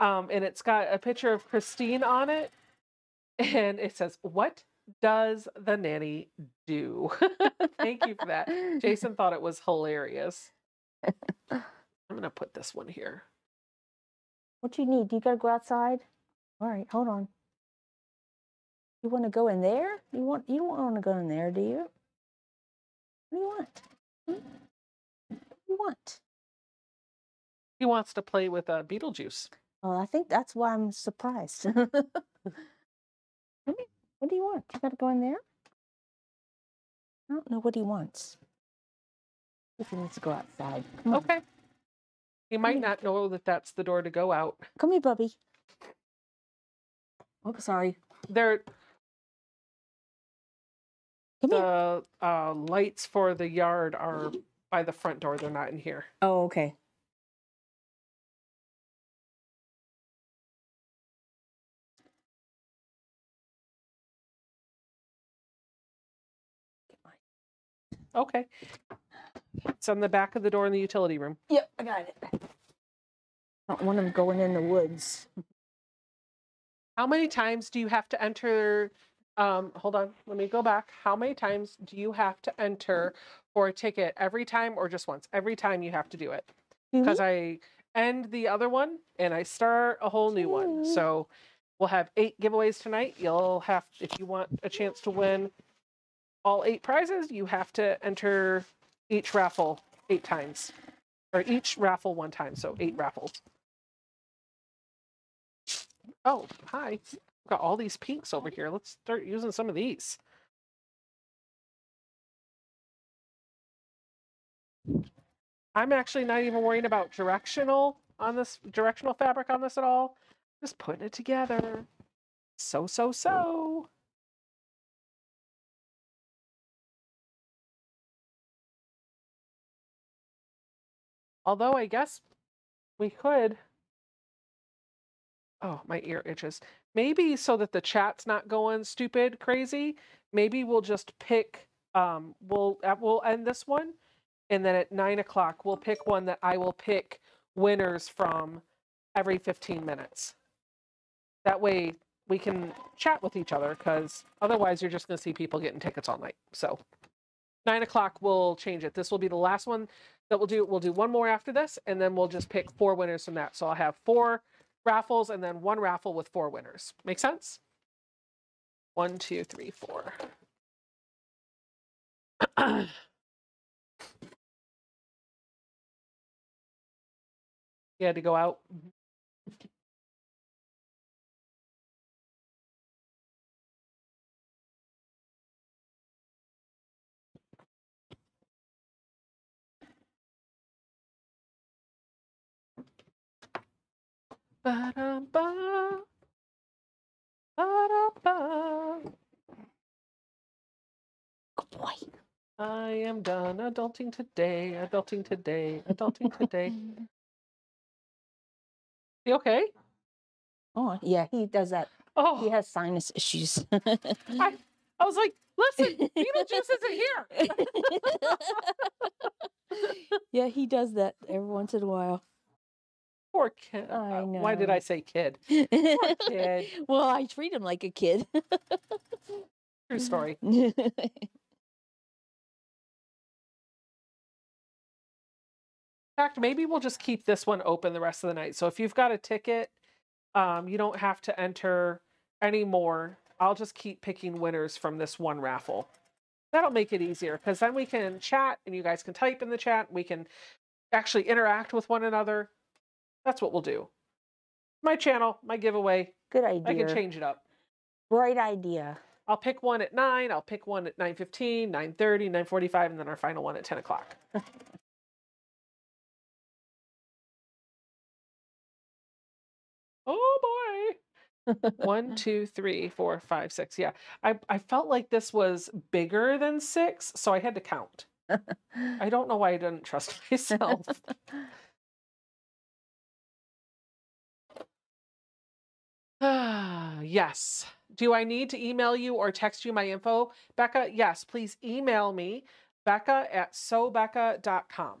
Um, and it's got a picture of Christine on it. And it says, What does the nanny do? Thank you for that. Jason thought it was hilarious. I'm gonna put this one here. What you need? Do you gotta go outside? All right, hold on. You want to go in there? You want? You don't want to go in there, do you? What do you want? Hmm? What do you want? He wants to play with uh, Beetlejuice. Well, I think that's why I'm surprised. Come here. What do you want? You gotta go in there? I don't know what he wants. If he needs to go outside. Come on. Okay. He might not know that that's the door to go out. Come here, Bubby. Oh, sorry. There. The uh, lights for the yard are by the front door. They're not in here. Oh, okay. Okay. It's on the back of the door in the utility room. Yep, I got it. I don't want them going in the woods. How many times do you have to enter? Um, hold on, let me go back. How many times do you have to enter for a ticket? Every time or just once? Every time you have to do it. Because I end the other one and I start a whole new one. So we'll have eight giveaways tonight. You'll have, if you want a chance to win all eight prizes, you have to enter each raffle eight times or each raffle one time. So eight raffles. Oh, hi. Got all these pinks over here. Let's start using some of these. I'm actually not even worrying about directional on this directional fabric on this at all. Just putting it together. So, so, so. Although I guess we could. Oh, my ear itches. Maybe so that the chat's not going stupid crazy. Maybe we'll just pick. Um, we'll uh, we'll end this one, and then at nine o'clock we'll pick one that I will pick winners from every fifteen minutes. That way we can chat with each other because otherwise you're just going to see people getting tickets all night. So nine o'clock we'll change it. This will be the last one that we'll do. We'll do one more after this, and then we'll just pick four winners from that. So I'll have four raffles and then one raffle with four winners. Make sense? One, two, three, four. you had to go out. Mm-hmm. Ba-dum-ba. Ba-dum-ba. Good boy. I am done adulting today, adulting today, adulting today. You okay? Oh, yeah, he does that. Oh, he has sinus issues. I, I was like, listen, Beetlejuice isn't here. yeah, he does that every once in a while. Poor kid. I Uh, Why did I say kid? Poor kid. well, I treat him like a kid. True story. In fact, maybe we'll just keep this one open the rest of the night. So if you've got a ticket, um, you don't have to enter anymore. I'll just keep picking winners from this one raffle. That'll make it easier because then we can chat and you guys can type in the chat. We can actually interact with one another. That's what we'll do. My channel, my giveaway. Good idea. I can change it up. Bright idea. I'll pick one at 9, I'll pick one at 9.15, 9.30, 9.45, and then our final one at 10 o'clock. oh boy. one, two, three, four, five, six. Yeah. I, I felt like this was bigger than six, so I had to count. I don't know why I didn't trust myself. yes. Do I need to email you or text you my info? Becca, yes, please email me, Becca at sewbecca.com.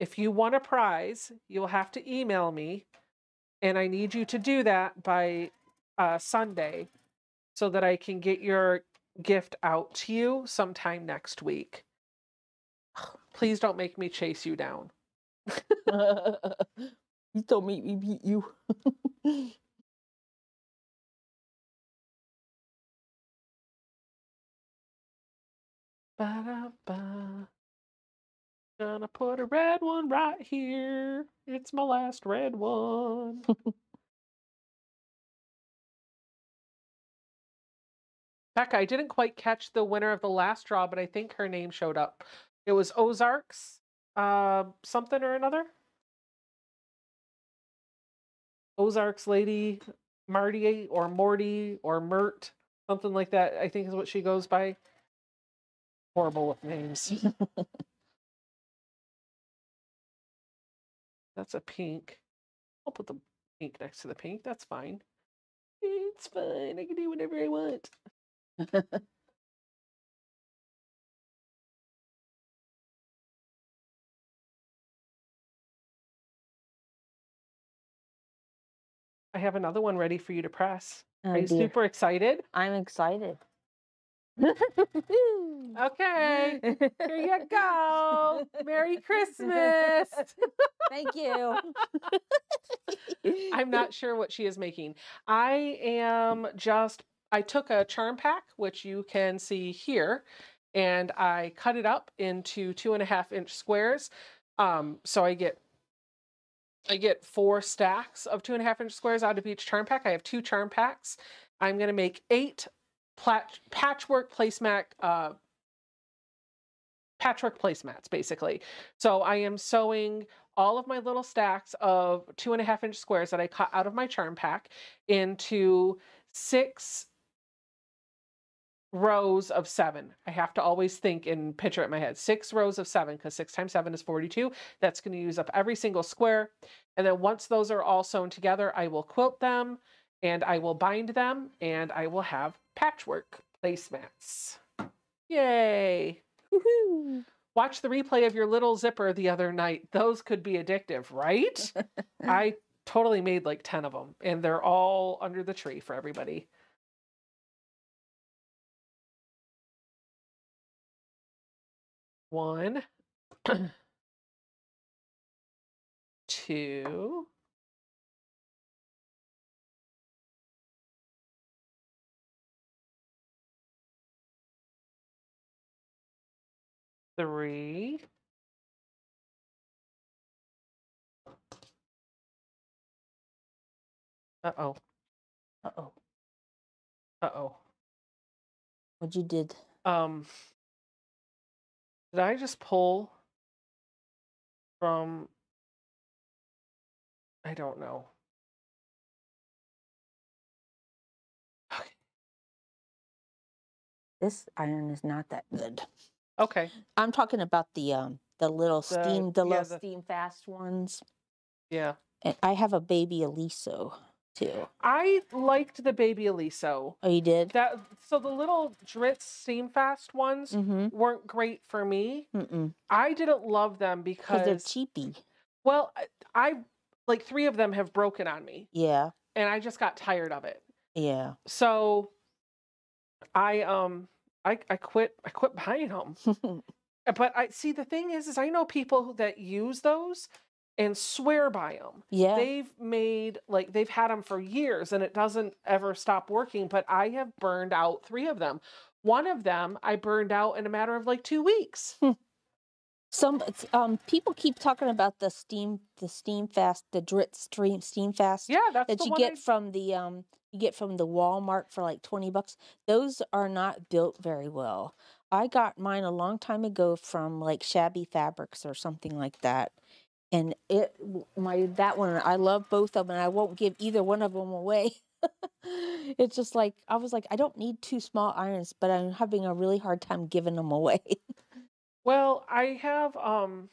If you want a prize, you'll have to email me, and I need you to do that by uh, Sunday so that I can get your gift out to you sometime next week. Please don't make me chase you down. you told me we beat you. Ba-da-ba. Gonna put a red one right here. It's my last red one. Becca, I didn't quite catch the winner of the last draw, but I think her name showed up. It was Ozarks, uh, something or another. Ozarks lady, Marty or Morty or Mert, something like that. I think is what she goes by. horrible with names. That's a pink. I'll put the pink next to the pink. That's fine. It's fine. I can do whatever I want. I have another one ready for you to press. Oh, Are you dear. super excited? I'm excited. Okay. Here you go. Merry Christmas. Thank you. I'm not sure what she is making. I am just, I took a charm pack, which you can see here, and I cut it up into two and a half inch squares. Um, so I get I get four stacks of two and a half inch squares out of each charm pack. I have two charm packs. I'm going to make eight patchwork placemat uh, patchwork placemats basically. So I am sewing all of my little stacks of two and a half inch squares that I cut out of my charm pack into six rows of seven. I have to always think and picture it in my head. Six rows of seven, because six times seven is 42. That's going to use up every single square. And then once those are all sewn together, I will quilt them and I will bind them and I will have patchwork placemats. Yay! Woohoo. Watch the replay of your little zipper the other night. Those could be addictive, right? I totally made like 10 of them and they're all under the tree for everybody. One, two, three, uh oh, Uh-oh. uh oh. What you did? Um, did I just pull from? I don't know. Okay. This iron is not that good. Okay. I'm talking about the um the little The- steam the yeah, little the- steam fast ones. Yeah. And I have a baby Oliso too. I liked the baby Oliso. Oh, you did? That so the little Dritz Steam Fast ones Mm-hmm. weren't great for me. Mm-mm. I didn't love them Because because they're cheapy. well, I, I like three of them have broken on me, Yeah. and I just got tired of it. Yeah. So I um I I quit I quit buying them. But I see the thing is is I know people that use those and swear by them. yeah. They've made like they've had them for years and it doesn't ever stop working, but I have burned out 3 of them. One of them I burned out in a matter of like 2 weeks. Some um people keep talking about the steam the steam fast the Drit stream steam fast Yeah, that's that you get I- from the um you get from the Walmart for like 20 bucks. Those are not built very well. I got mine a long time ago from like Shabby Fabrics or something like that. And it my that one I love both of them and I won't give either one of them away. it's just like I was like I don't need two small irons, but I'm having a really hard time giving them away. Well, I have um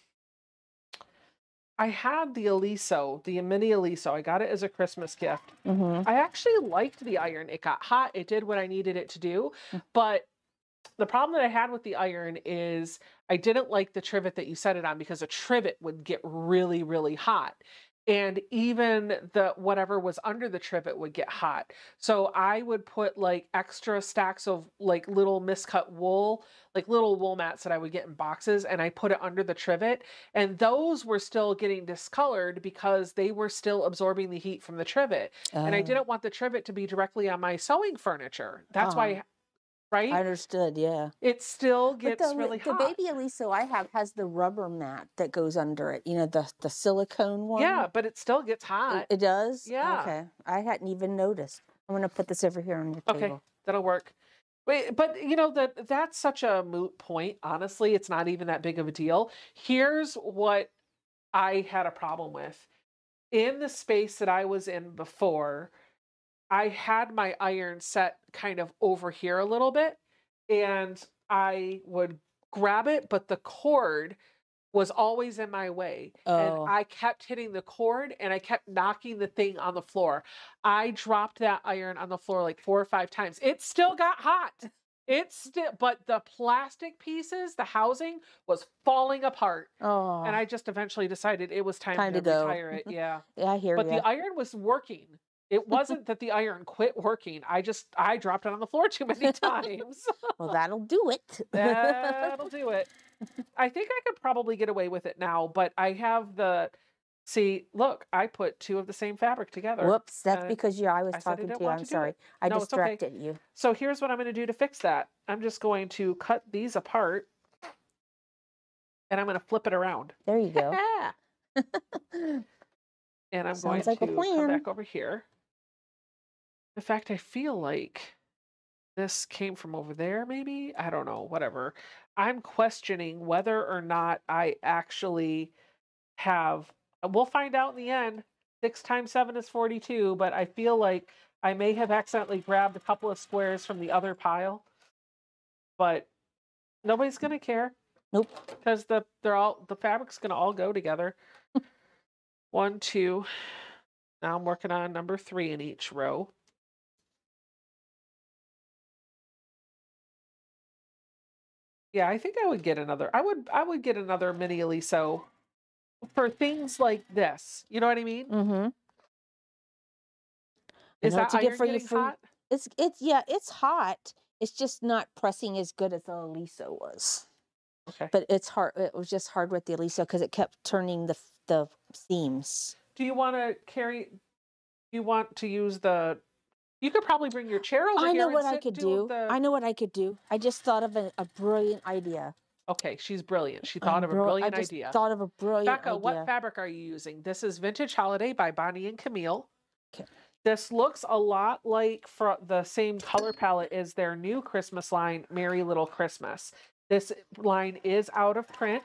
I had the Oliso, the mini Oliso. I got it as a Christmas gift. mm-hmm. I actually liked the iron. It got hot. It did what I needed it to do. Mm. But the problem that I had with the iron is I didn't like the trivet that you set it on because a trivet would get really, really hot. And even the whatever was under the trivet would get hot. So I would put like extra stacks of like little miscut wool, like little wool mats that I would get in boxes, and I put it under the trivet. And those were still getting discolored because they were still absorbing the heat from the trivet and I Oh, didn't want the trivet to be directly on my sewing furniture. That's why, Uh-huh. Right? I understood, yeah. it still gets the, really the hot. The baby Oliso I have has the rubber mat that goes under it. You know, the the silicone one. yeah, but it still gets hot. It, does? Yeah. Okay. I hadn't even noticed. I'm gonna put this over here on your Okay. table. That'll work. Wait, but you know that that's such a moot point. Honestly, it's not even that big of a deal. Here's what I had a problem with. In the space that I was in before, I had my iron set kind of over here a little bit, and I would grab it, but the cord was always in my way. Oh. And I kept hitting the cord and I kept knocking the thing on the floor. I dropped that iron on the floor like four or five times. It still got hot. It's still, but the plastic pieces, the housing was falling apart. Oh. And I just eventually decided it was time, Time to, to go. retire it. Yeah. yeah, I hear But the iron was working. It wasn't that the iron quit working. I just, I dropped it on the floor too many times. well, that'll do it. That'll do it. I think I could probably get away with it now, but I have the see, look, I put two of the same fabric together. Whoops, that's because you. I was I said I talking to you. I'm to sorry. I No, it's okay. distracted you. So here's what I'm going to do to fix that. I'm just going to cut these apart and I'm going to flip it around. There you go. Yeah. And I'm Sounds going like to come back over here. In fact, I feel like this came from over there, maybe? I don't know, whatever. I'm questioning whether or not I actually have. uh, We'll find out in the end. Six times seven is 42, but I feel like I may have accidentally grabbed a couple of squares from the other pile. But nobody's going to care nope. because the they're all the fabric's gonna all go together. One, two. Now I'm working on number three in each row. Yeah, I think I would get another. I would I would get another mini Oliso for things like this. You know what I mean? Mm-hmm. Is know what that to get for you hot? It's it's yeah, it's hot. It's just not pressing as good as the Oliso was. Okay. But it's hard. It was just hard with the Oliso because it kept turning the the seams. Do you want to carry? You want to use the? You could probably bring your chair over I know what I could do the- I know what I could do. I just thought of a, a brilliant idea. Okay, she's brilliant. She thought of a brilliant I just idea. thought of a brilliant Becca, idea. what fabric are you using? This is Vintage Holiday by Bonnie and Camille. 'Kay. This looks a lot like for the same color palette as their new Christmas line, Merry Little Christmas. This line is out of print.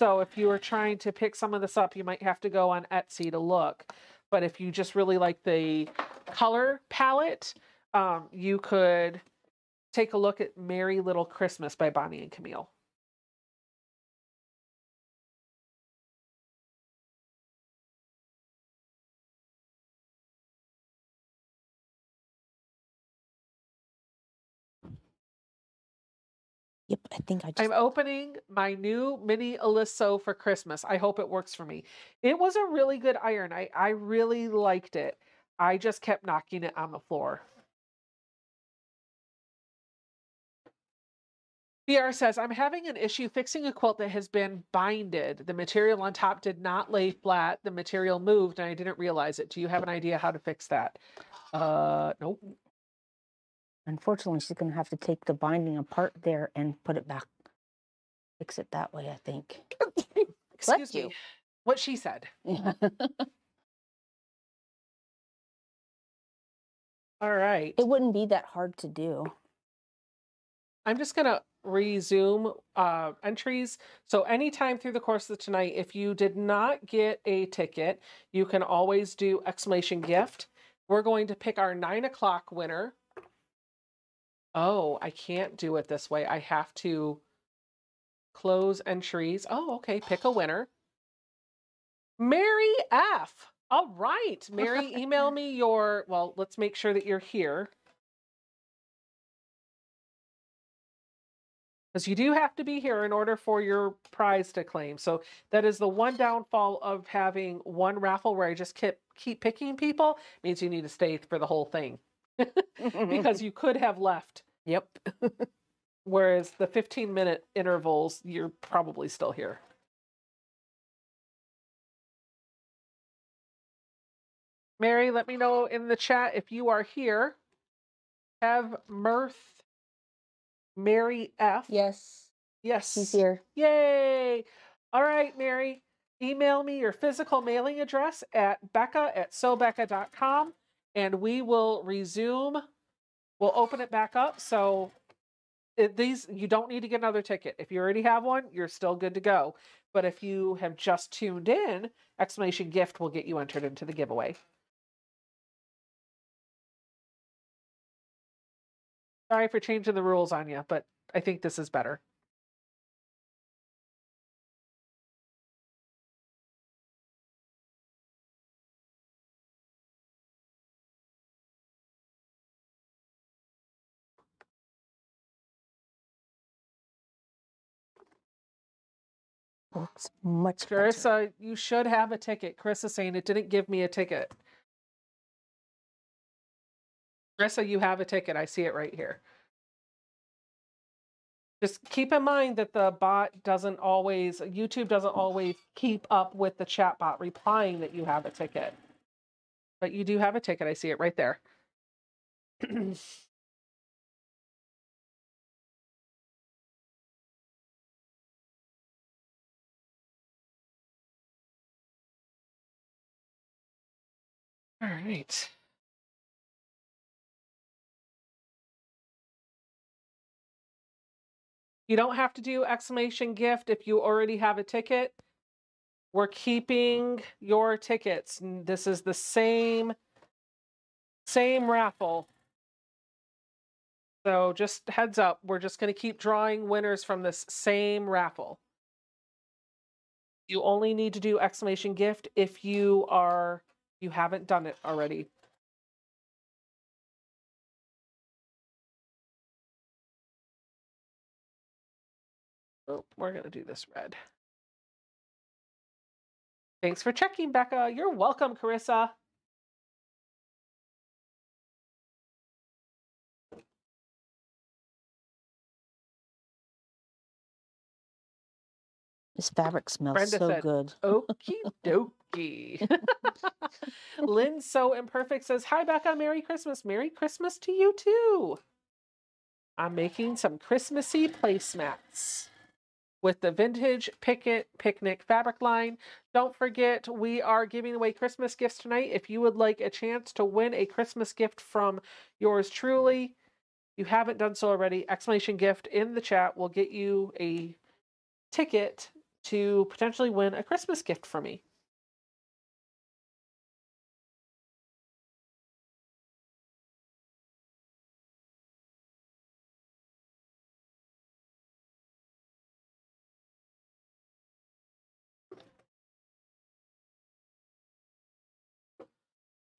So if you were trying to pick some of this up, you might have to go on Etsy to look. But if you just really like the color palette, um, you could take a look at Merry Little Christmas by Bonnie and Camille. Yep, I think I just. I'm opening my new mini Oliso for Christmas. I hope it works for me. It was a really good iron. I, I really liked it. I just kept knocking it on the floor. BR says, I'm having an issue fixing a quilt that has been binded. The material on top did not lay flat. The material moved and I didn't realize it. Do you have an idea how to fix that? Uh, nope. Unfortunately, she's going to have to take the binding apart there and put it back. Fix it that way, I think. Excuse you. me. What she said. Yeah. All right. it wouldn't be that hard to do. I'm just gonna resume uh, entries. So anytime through the course of tonight, if you did not get a ticket, you can always do exclamation gift. We're going to pick our nine o'clock winner. Oh, I can't do it this way. I have to close entries. Oh, okay. Pick a winner. Mary F. All right. Mary, email me your, well, let's make sure that you're here. because you do have to be here in order for your prize to claim. So that is the one downfall of having one raffle where I just keep keep picking people means you need to stay for the whole thing Mm-hmm. because you could have left. Yep. Whereas the 15 minute intervals, you're probably still here. Mary, let me know in the chat if you are here. Have Mirth Mary F. Yes, Yes. she's here. Yay! All right, Mary. Email me your physical mailing address at becca at sewbecca.com and we will resume. We'll open it back up. So it, these you don't need to get another ticket. If you already have one, you're still good to go. But if you have just tuned in, exclamation gift will get you entered into the giveaway. Sorry for changing the rules on you, but I think this is better. Oh, Works much better. Carissa, you should have a ticket. Carissa's saying it didn't give me a ticket. Carissa, you have a ticket. I see it right here. Just keep in mind that the bot doesn't always, YouTube doesn't always keep up with the chat bot replying that you have a ticket. But you do have a ticket. I see it right there. All right. You don't have to do exclamation gift if you already have a ticket. We're keeping your tickets. This is the same same raffle. So just heads up, we're just going to keep drawing winners from this same raffle. You only need to do exclamation gift if you are you haven't done it already. Oh, we're going to do this red. Thanks for checking, Becca. You're welcome, Carissa. This fabric smells Brenda so said, good. Okie dokie. Lynn So Imperfect says, Hi, Becca. Merry Christmas. Merry Christmas to you too. I'm making some Christmassy placemats with the vintage Picket Picnic fabric line. Don't forget, we are giving away Christmas gifts tonight. If you would like a chance to win a Christmas gift from yours truly, you haven't done so already, exclamation gift in the chat will get you a ticket to potentially win a Christmas gift for me.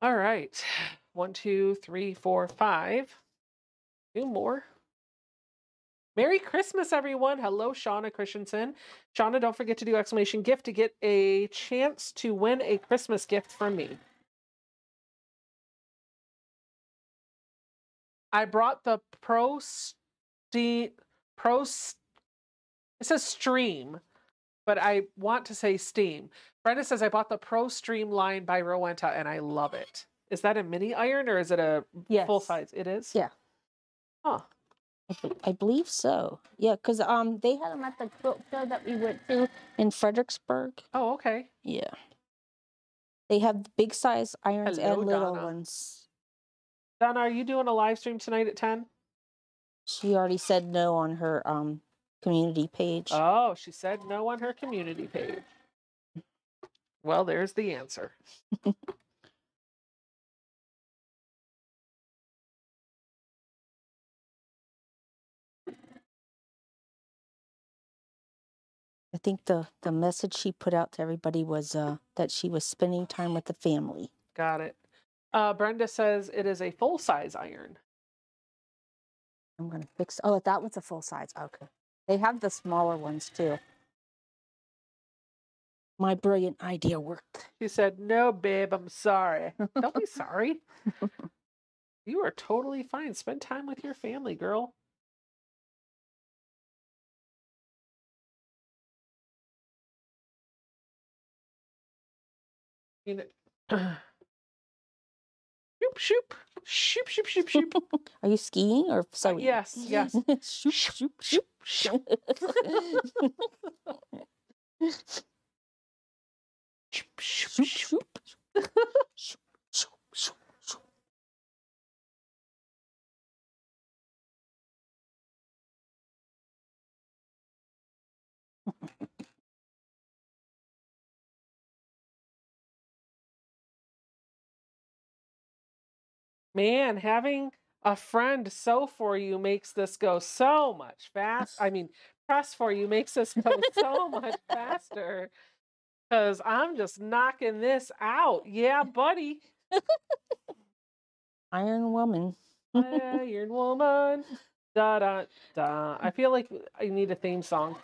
All right. One, two, three, four, five. Two more. Merry Christmas, everyone. Hello, Shauna Christensen. Shauna, don't forget to do exclamation gift to get a chance to win a Christmas gift from me. I brought the Pro Steam Pro it says stream, but I want to say Steam. Brenda says I bought the Pro Stream line by Rowenta and I love it. Is that a mini iron or is it a Yes. full size? It is? Yeah. Huh. I, be- I believe so. Yeah, because um they had them at the quilt show that we went to in Fredericksburg. Oh, okay. Yeah. They have big size irons Hello, and little Donna. ones. Donna, are you doing a live stream tonight at 10? She already said no on her um community page. Oh, she said no on her community page. Well, there's the answer. think the the message she put out to everybody was uh that she was spending time with the family. Got it. Uh, Brenda says it is a full size iron. I'm gonna fix. Oh, that was a full size. Okay. They have the smaller ones too. My brilliant idea worked. She said, No, babe, I'm sorry. Don't be sorry. You are totally fine. Spend time with your family, girl. Know, shoop, shoop, shoop, shoop, shoop, shoop. Are you skiing or Uh, sewing? yes, yes. Shoop, shoop, shoop, shoop. shoop. Shoop, shoop, shoop, Man, having a friend sew for you makes this go so much fast. I mean, press for you makes this go so much faster. Cause I'm just knocking this out. Yeah, buddy. Iron Woman. Iron woman. Da da da. I feel like I need a theme song.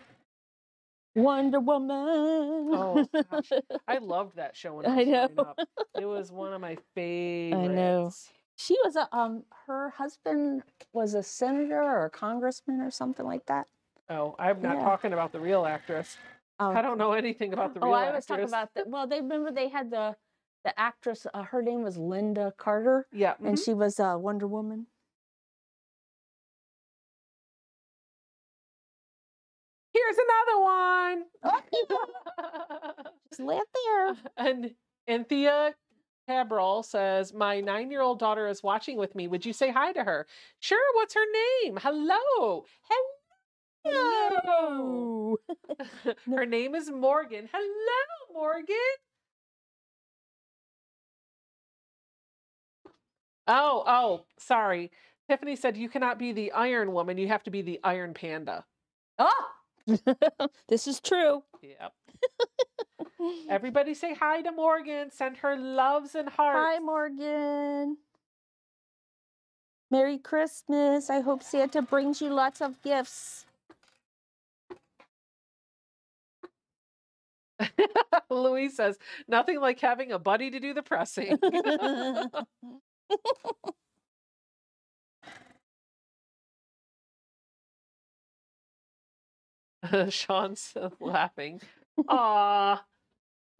Wonder Woman. Oh, gosh. I loved that show when I I know. up. It was one of my favorites. I know. She was a um. Her husband was a senator or a congressman or something like that. Oh, I'm not Yeah. talking about the real actress. Um, I don't know anything about the real. Oh, real I was actress. talking about that. Well, they remember they had the the actress. Uh, her name was Lynda Carter, Yeah. and mhm. she was uh, Wonder Woman. Here's another one. Just lay it there. and and Thea Cabral says, My nine year old daughter is watching with me. Would you say hi to her? Sure. What's her name? Hello. Hello. her name is Morgan. Hello, Morgan. Oh, oh, sorry. Tiffany said you cannot be the Iron Woman. You have to be the Iron Panda. Oh, this is true. Yep. Everybody say hi to Morgan. Send her loves and hearts. Hi, Morgan. Merry Christmas. I hope Santa brings you lots of gifts. Louise says, nothing like having a buddy to do the pressing. Sean's laughing. Aw.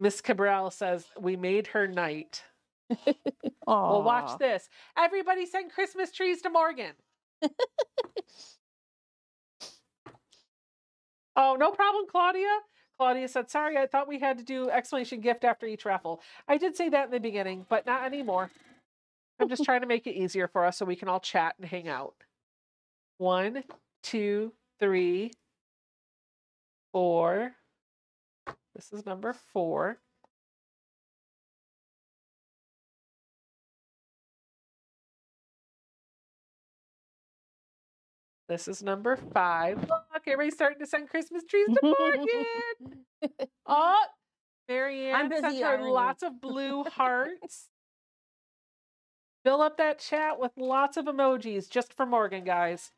Miss Cabral says, we made her night. Well, watch this. Everybody send Christmas trees to Morgan. oh, no problem, Claudia. Claudia said, sorry, I thought we had to do explanation gift after each raffle. I did say that in the beginning, but not anymore. I'm just trying to make it easier for us so we can all chat and hang out. One, two, three, four. This is number four. This is number five. Look, everybody's starting to send Christmas trees to Morgan. oh, Marianne busy sent her ironing. lots of blue hearts. Fill up that chat with lots of emojis just for Morgan, guys.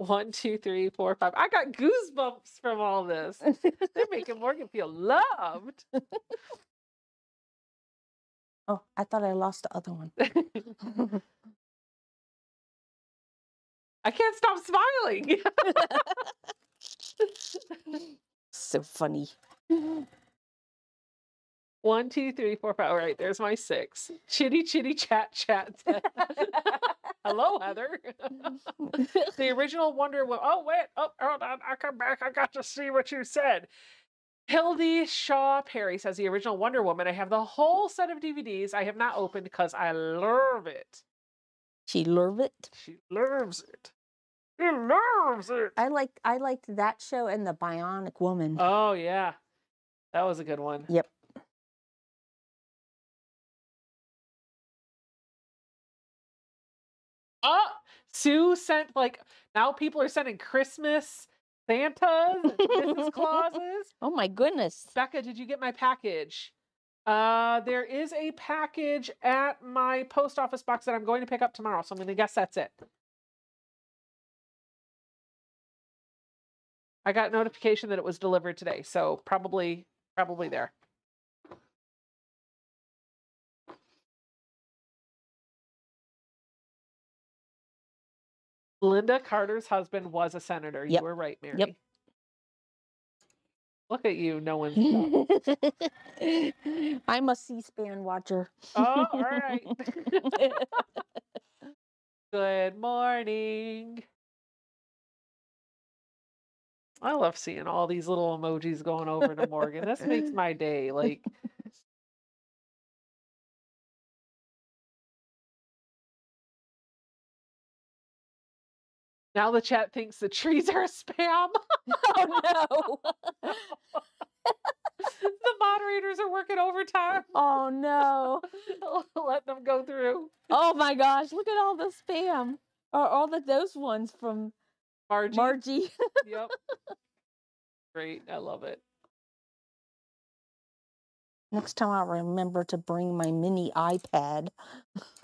One, two, three, four, five. I got goosebumps from all this. They're making Morgan feel loved. oh, I thought I lost the other one. I can't stop smiling. so funny. One, two, three, four, five. All right, there's my six. Chitty chitty chat chat. Hello, Heather. the original Wonder Woman. Oh wait, oh hold on, I come back. I got to see what you said. Hildy Shaw Perry says the original Wonder Woman. I have the whole set of DVDs. I have not opened because I love it. She loved it. She loves it. She loves it. I liked I liked that show and the Bionic Woman. Oh yeah, that was a good one. Yep. Oh, Sue sent like now people are sending Christmas Santas Mrs. Clauses. Oh my goodness. Becca, did you get my package? Uh, there is a package at my post office box that I'm going to pick up tomorrow, so I'm going to guess that's it. I got notification that it was delivered today, so probably probably there. Lynda Carter's husband was a senator. Yep. You were right, Mary. Yep. Look at you no stuff. I'm a C-SPAN watcher. Oh, all right. Good morning. I love seeing all these little emojis going over to Morgan. This makes my day. Like, now the chat thinks the trees are spam. oh no. the moderators are working overtime. Oh no. Let them go through. Oh my gosh, look at all the spam. Or all the those ones from Margie. Margie. Yep. Great. I love it. Next time I'll remember to bring my mini iPad.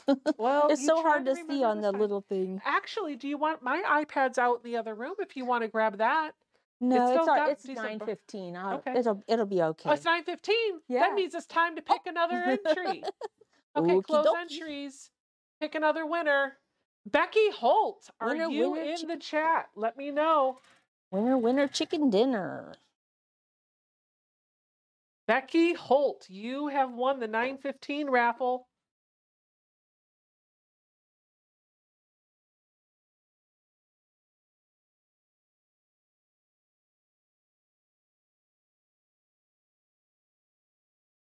Well, it's so hard to see on the time. little thing. Actually, do you want my iPad's out in the other room if you want to grab that? No, it's got it's decent nine fifteen. Okay. It'll it'll be oh, okay. Oh, it's nine fifteen. Yeah. That means it's time to oh. pick another entry. Okay, Okie close dokie. entries. Pick another winner. Becky Holt, are Winner, you winner, in the chat? Let me know. Winner, winner, chicken dinner. Becky Holt, you have won the 915 raffle.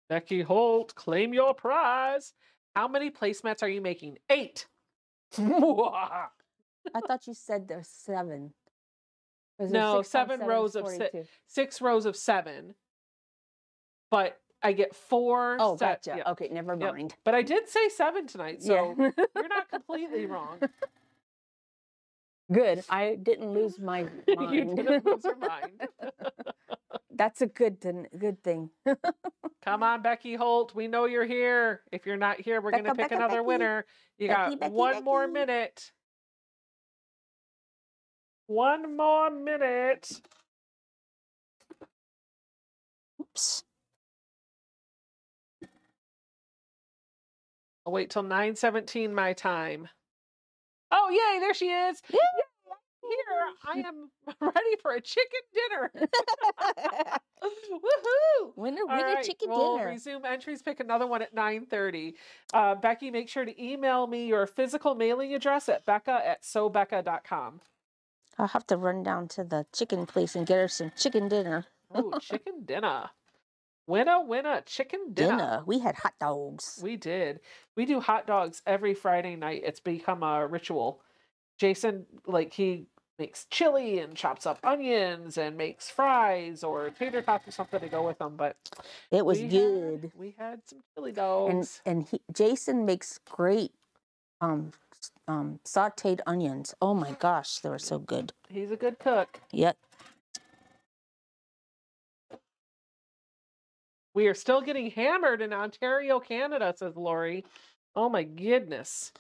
Becky Holt, claim your prize. How many placemats are you making? Eight. I thought you said there's seven. No, six seven is rows of si- Six rows of seven. But I get four. Oh, set- gotcha. yeah. Okay, never Yep. mind. But I did say seven tonight, so yeah. you're not completely wrong. good. I didn't lose my mind. you didn't lose your mind. That's a good thing. Good thing. Come on, Becky Holt. We know you're here. If you're not here, we're going to pick Becca, another Becky. winner. You Becky, got Becky, one more minute. One more minute. Oops. I'll wait till 9:17 my time. Oh, yay, there she is. Yay. Here, I am ready for a chicken dinner. Woohoo! winner, winner, right, chicken we'll dinner. resume entries. Pick another one at 9.30. Uh, Becky, make sure to email me your physical mailing address at becca at sewbecca.com. I'll have to run down to the chicken place and get her some chicken dinner. Ooh, chicken dinner. Winner, winner, chicken dinner. Dinner. We had hot dogs. We did. We do hot dogs every Friday night. It's become a ritual. Jason, like, he makes chili and chops up onions and makes fries or tater tots or something to go with them. But It was we had- good. we had some chili and dogs. and he, Jason makes great um um sautéed onions. Oh my gosh, they were so good. He's a good cook. Yep. We are still getting hammered in Ontario, Canada, says Lori. Oh my goodness.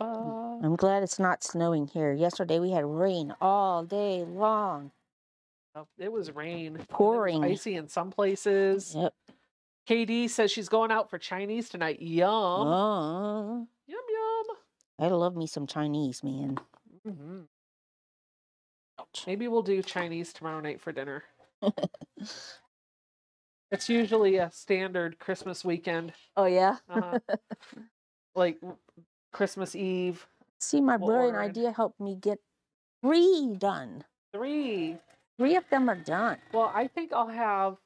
I'm glad it's not snowing here. Yesterday we had rain all day long. Oh, It was rain. it was Pouring. Icy in some places. Yep. KD says she's going out for Chinese tonight. Yum. Oh, Yum, yum. I love me some Chinese, man. Hmm Maybe we'll do Chinese tomorrow night for dinner. It's usually a standard Christmas weekend, Oh yeah. uh, like Christmas Eve. See, my brilliant idea helped me get three done. Three. Three of them are done. Well, I think I'll have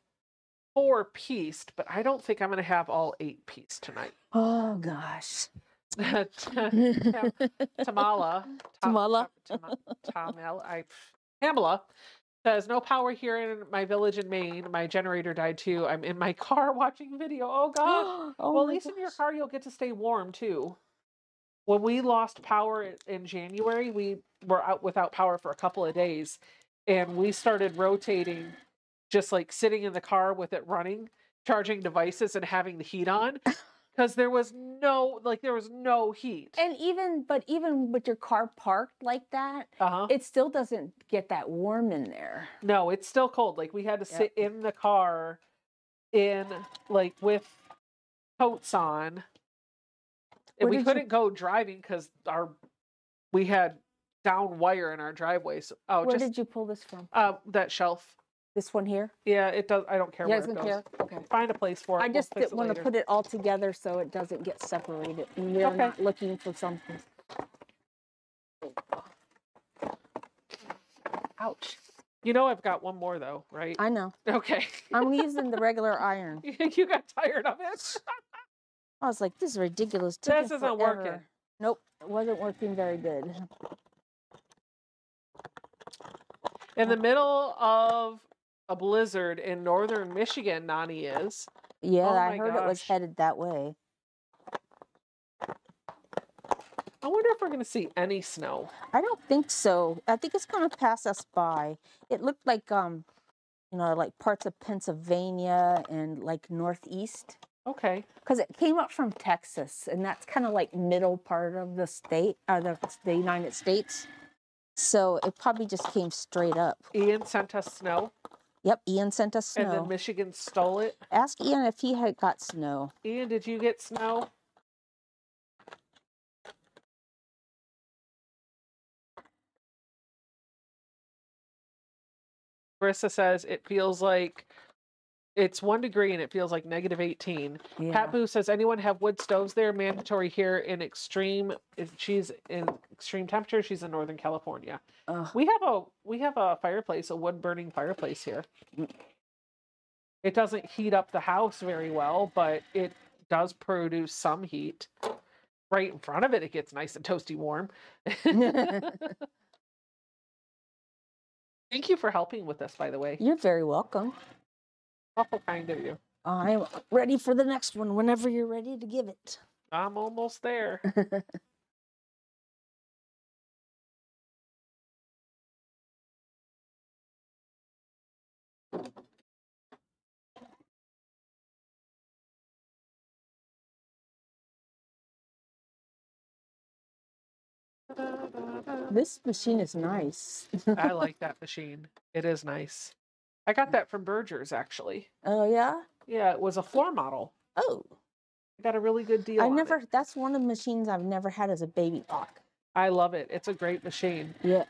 four pieced, but I don't think I'm going to have all eight pieced tonight. Oh gosh. Tamala. Tamala. Tamala. I, Pamela says, no power here in my village in Maine. My generator died too. I'm in my car watching video. Oh, God. oh well, at least in your car, you'll get to stay warm too. When we lost power in January, we were out without power for a couple of days, and we started rotating, just like sitting in the car with it running, charging devices, and having the heat on, because there was no like there was no heat. And even, but even with your car parked like that, Uh huh. it still doesn't get that warm in there. No, it's still cold. Like we had to Yep. sit in the car, in like with coats on. And Where we couldn't go driving because our we had down wire in our driveway. So oh, Where just did you pull this from? uh that shelf. This one here? Yeah, it does. I don't care You where it don't goes. care? Okay. Find a place for it. I we'll just want to put it all together so it doesn't get separated. And we're Okay. not looking for something. Ouch. You know, I've got one more though, right? I know. Okay. I'm using the regular iron. you got tired of it. I was like, this is ridiculous. This isn't working. Nope, it wasn't working very good. In the middle of a blizzard in northern Michigan, Nani is. Yeah, Oh I heard it was headed that way. I wonder if we're going to see any snow. I don't think so. I think it's going to pass us by. It looked like, um, you know, like parts of Pennsylvania and like northeast. Okay. because it came up from Texas, and that's kind of like middle part of the state, uh, the, the United States. So it probably just came straight up. Ian sent us snow, Yep, Ian sent us snow. and then. Michigan stole it. Ask Ian if he had got snow. Ian, did you get snow? Marissa says it feels like it's one degree and it feels like negative 18. Yeah. Pat Boo says, anyone have wood stoves there? Mandatory here in extreme. She's in extreme temperature, she's in Northern California. Ugh. We have a we have a fireplace, a wood burning fireplace here. Mm. It doesn't heat up the house very well, but it does produce some heat. Right in front of it, it gets nice and toasty warm. Thank you for helping with this, by the way. You're very welcome. Awful kind of you. I'm ready for the next one whenever you're ready to give it. I'm almost there. This machine is nice. I like that machine. It is nice. I got that from Berger's actually. oh yeah. Yeah, it was a floor model. Oh, I got a really good deal. I on it. never. That's one of the machines I've never had as a baby lock. I love it. It's a great machine. Yeah.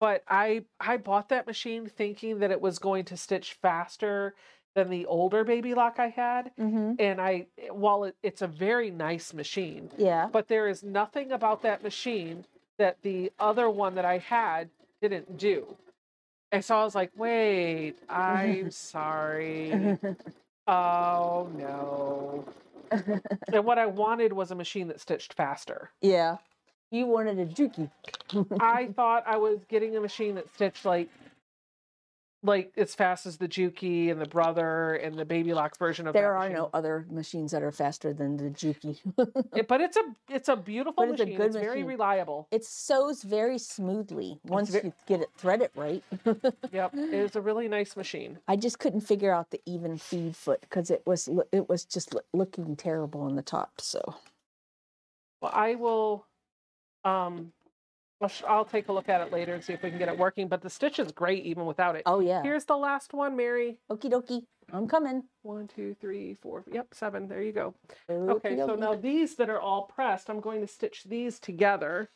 But I I bought that machine thinking that it was going to stitch faster than the older baby lock I had. Mm-hmm. And I while it, it's a very nice machine, Yeah. but there is nothing about that machine that the other one that I had didn't do. And so I was like, wait, I'm sorry. Oh no. and what I wanted was a machine that stitched faster. yeah. You wanted a Juki. I thought I was getting a machine that stitched like like as fast as the Juki and the brother and the baby lock version of it. There are machine. no other machines that are faster than the Juki. It- but it's a it's a beautiful But it's a machine. good it's very reliable. it sews very smoothly once ve- you get it threaded right. Yep, it is a really nice machine. I just couldn't figure out the even feed foot because it was it was just looking terrible on the top. So Well, I will um I'll, sh- I'll take a look at it later and see if we can get it working. But the stitch is great even without it. oh yeah, Here's the last one, Mary. okie dokie, I'm coming. One, two, three, four. Yep, seven. There you go. Okay, so now these that are all pressed, I'm going to stitch these together.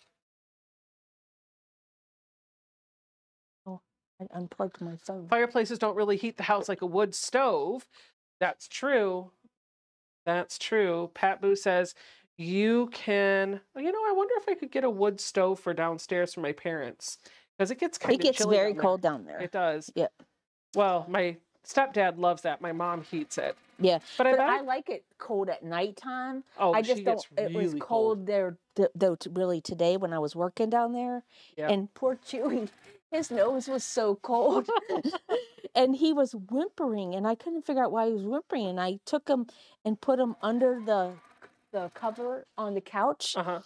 Oh, I unplugged my phone. Fireplaces don't really heat the house like a wood stove. That's true. That's true. Pat Boo says you can. well, You know, I wonder if I could get a wood stove for downstairs for my parents because it gets kind It of gets very down cold down there. It does. Yep. Well, my stepdad loves that. My mom heats it. Yeah, But I but bet. I like it cold at nighttime. oh, I she just don't. gets It was really cold there th- though. Really today when I was working down there, Yep. and poor Chewy, his nose was so cold, and he was whimpering, and I couldn't figure out why he was whimpering. And I took him and put him under the the cover on the couch, Uh huh.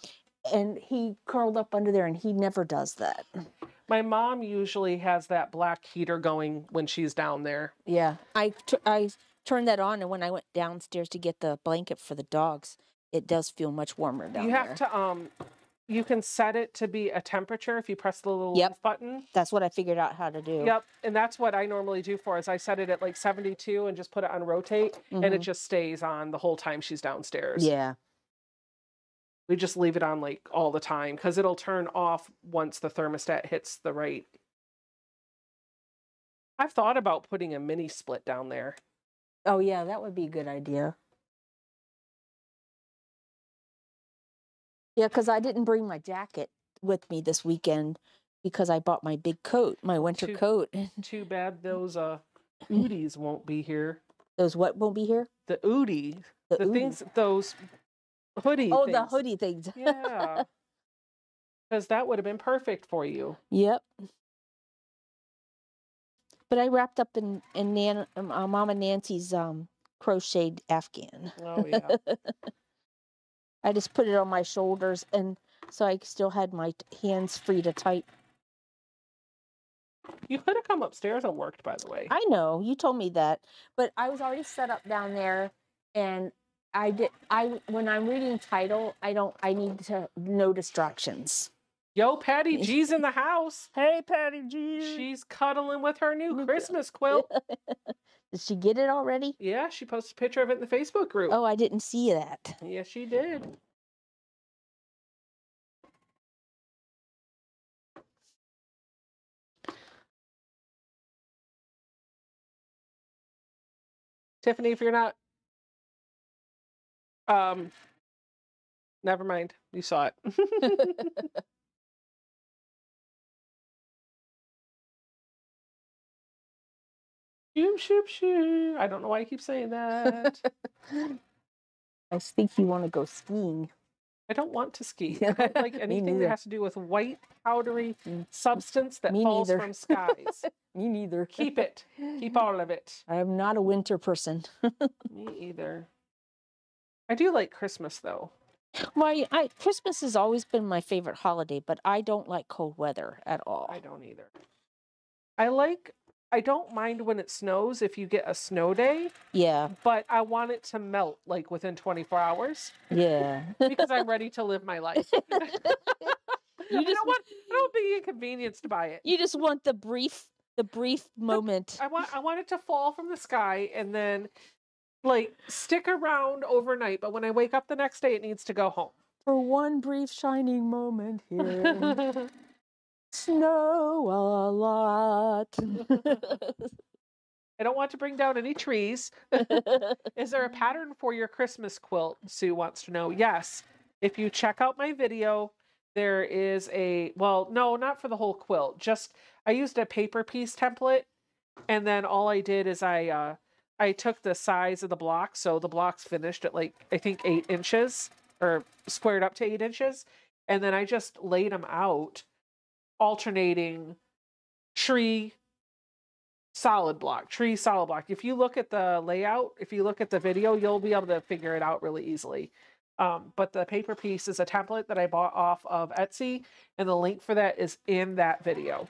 and he curled up under there, and he never does that. My mom usually has that black heater going when she's down there. Yeah, I I turned that on, and when I went downstairs to get the blanket for the dogs, it does feel much warmer down there. you have there. to um you can set it to be a temperature if you press the little Yep. button. That's what I figured out how to do. Yep, and that's what I normally do for is I set it at like 72 and just put it on rotate and it Mhm. just stays on the whole time she's downstairs. Yeah. We just leave it on like all the time cuz it'll turn off once the thermostat hits the right. I've thought about putting a mini split down there. Oh yeah, that would be a good idea. Yeah, because I didn't bring my jacket with me this weekend because I bought my big coat, my winter Too- coat. Too bad those uh Oodies won't be here. Those what won't be here? The Oodie, The, the things those hoodie Oh, the things. hoodie things. Yeah. Because that would have been perfect for you. Yep. But I wrapped up in in Nan, um, uh, Mama Nancy's um crocheted Afghan. Oh yeah. I just put it on my shoulders, and so I still had my hands free to type. you could have come upstairs and worked, by the way. I know you told me that, but I was already set up down there, and I did. I when I'm reading title, I don't. I need to no distractions. Yo, Patty G's in the house. Hey, Patty G. She's cuddling with her new Christmas quilt. Did she get it already? Yeah, she posted a picture of it in the Facebook group. Oh, I didn't see that. Yes, she did. Tiffany, if you're not um never mind. You saw it. shoop shoop shoop. I don't know why I keep saying that. I think you want to go skiing. I don't want to ski. I don't like anything that has to do with white, powdery Mm. substance that Me falls neither. from skies. Me neither. Keep it. Keep all of it. I am not a winter person. Me either. I do like Christmas though. My I, Christmas has always been my favorite holiday, but I don't like cold weather at all. I don't either. I like. I don't mind when it snows if you get a snow day, Yeah, but I want it to melt like within 24 hours yeah. because I'm ready to live my life. you I just don't want. I don't be inconvenienced by it. you just want the brief the brief moment. I want I want it to fall from the sky and then like stick around overnight, but when I wake up the next day it needs to go home. For one brief shining moment here. Snow a lot. I don't want to bring down any trees. Is there a pattern for your Christmas quilt? Sue wants to know. Yes. If you check out my video, there is a well, no, not for the whole quilt. Just I used a paper piece template and then all I did is I uh I took the size of the block, so the block's finished at like I think eight inches or squared up to eight inches, and then I just laid them out, alternating tree, solid block, tree, solid block. If you look at the layout, if you look at the video, you'll be able to figure it out really easily. Um, but the paper piece is a template that I bought off of Etsy, and the link for that is in that video.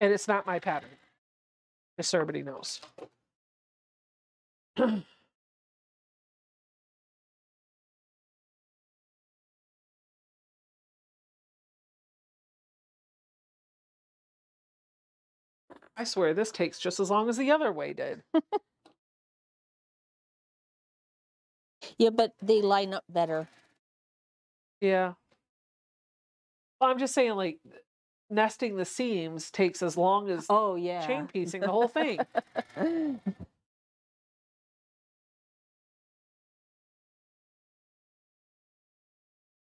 And it's not my pattern. Just so everybody knows. I swear this takes just as long as the other way did. yeah, but they line up better. Yeah. Well, I'm just saying, like, nesting the seams takes as long as Oh yeah. chain piecing the whole thing.